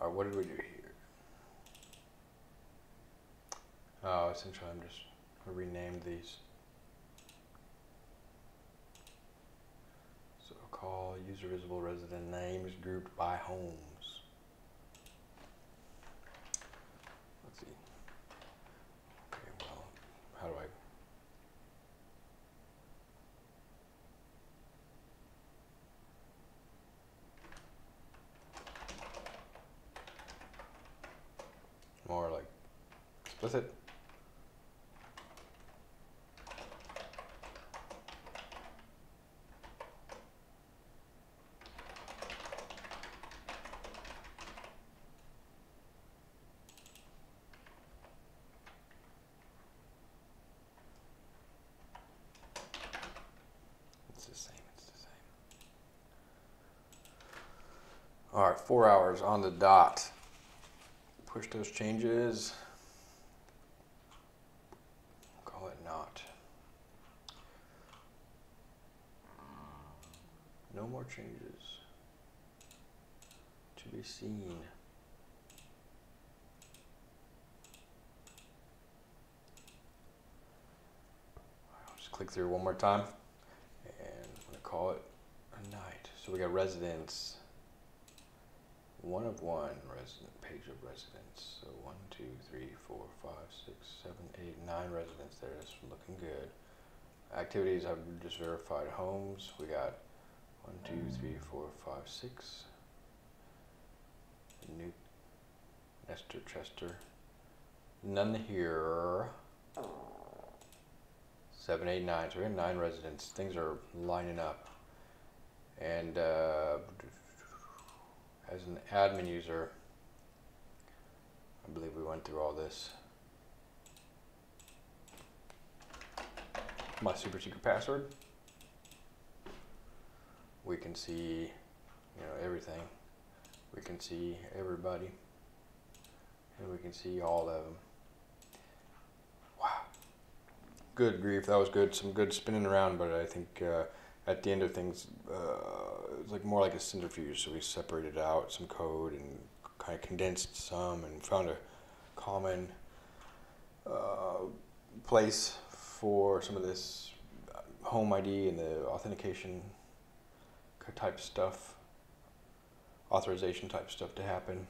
All right, what did we do here? Oh, essentially I'm just I renamed these. So call user visible resident names grouped by homes. Let's see. Okay, well, how do I? More like explicit. It's the same, it's the same. All right, four hours on the dot. Push those changes. Call it not. No more changes to be seen. I'll just click through one more time and I'm gonna call it a night. So we got residents, one of one resident page of residents. So one, two, three, four, five, six, seven, eight, nine residents there. That's looking good. Activities I've just verified homes. We got one, two, three, four, five, six. New Nestor Chester. None here. Seven, eight, nine. So we have nine residents. Things are lining up. And uh, as an admin user, I believe we went through all this. My super secret password. We can see, you know, everything. We can see everybody. And we can see all of them. Wow. Good grief, that was good. Some good spinning around, but I think uh, at the end of things, uh, like more like a centrifuge. So we separated out some code and kind of condensed some and found a common uh, place for some of this home ID and the authentication type stuff, authorization type stuff to happen,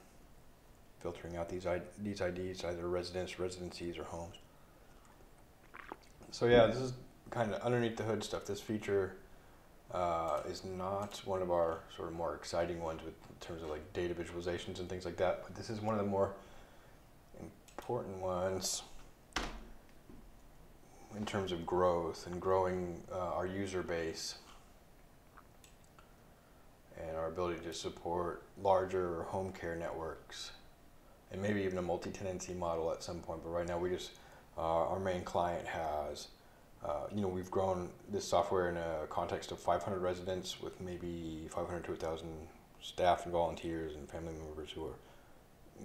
filtering out these I- these IDs, either residents, residencies, or homes. So yeah, this is kind of underneath the hood stuff. This feature uh, is not one of our sort of more exciting ones with in terms of like data visualizations and things like that. But this is one of the more important ones in terms of growth and growing uh, our user base and our ability to support larger home care networks and maybe even a multi-tenancy model at some point. But right now, we just uh, our main client has Uh, you know, we've grown this software in a context of 500 residents with maybe 500 to 1,000 staff and volunteers and family members who are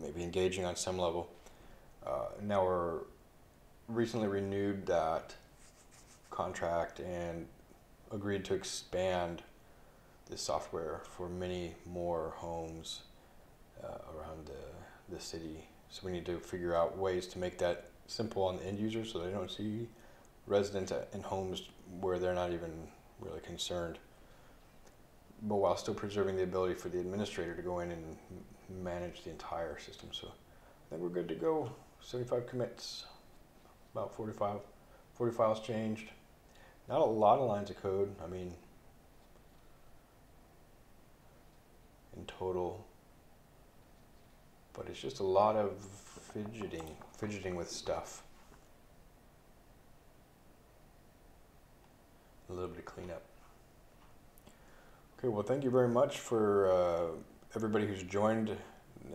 maybe engaging on some level. Uh, now we're recently renewed that contract and agreed to expand this software for many more homes uh, around the, the city. So we need to figure out ways to make that simple on the end user so they don't see residents in homes where they're not even really concerned. But while still preserving the ability for the administrator to go in and manage the entire system. So I think we're good to go. 75 commits, about 45, 40 files changed. Not a lot of lines of code. I mean, in total. But it's just a lot of fidgeting, fidgeting with stuff. A little bit of cleanup. Okay, well, thank you very much for uh, everybody who's joined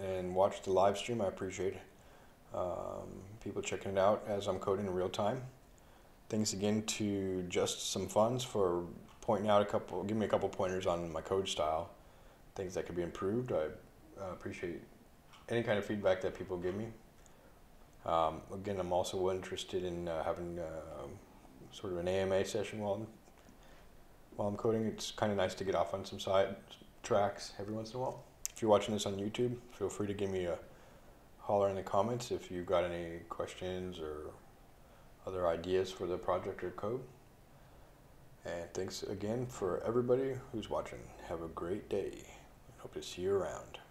and watched the live stream. I appreciate um, people checking it out as I'm coding in real time. Thanks again to Just Some Funds for pointing out a couple, give me a couple pointers on my code style, things that could be improved. I uh, appreciate any kind of feedback that people give me. Um, again, I'm also interested in uh, having uh, sort of an AMA session while I'm, while I'm coding. It's kind of nice to get off on some side tracks every once in a while. If you're watching this on YouTube, feel free to give me a holler in the comments if you've got any questions or other ideas for the project or code. And thanks again for everybody who's watching. Have a great day. Hope to see you around.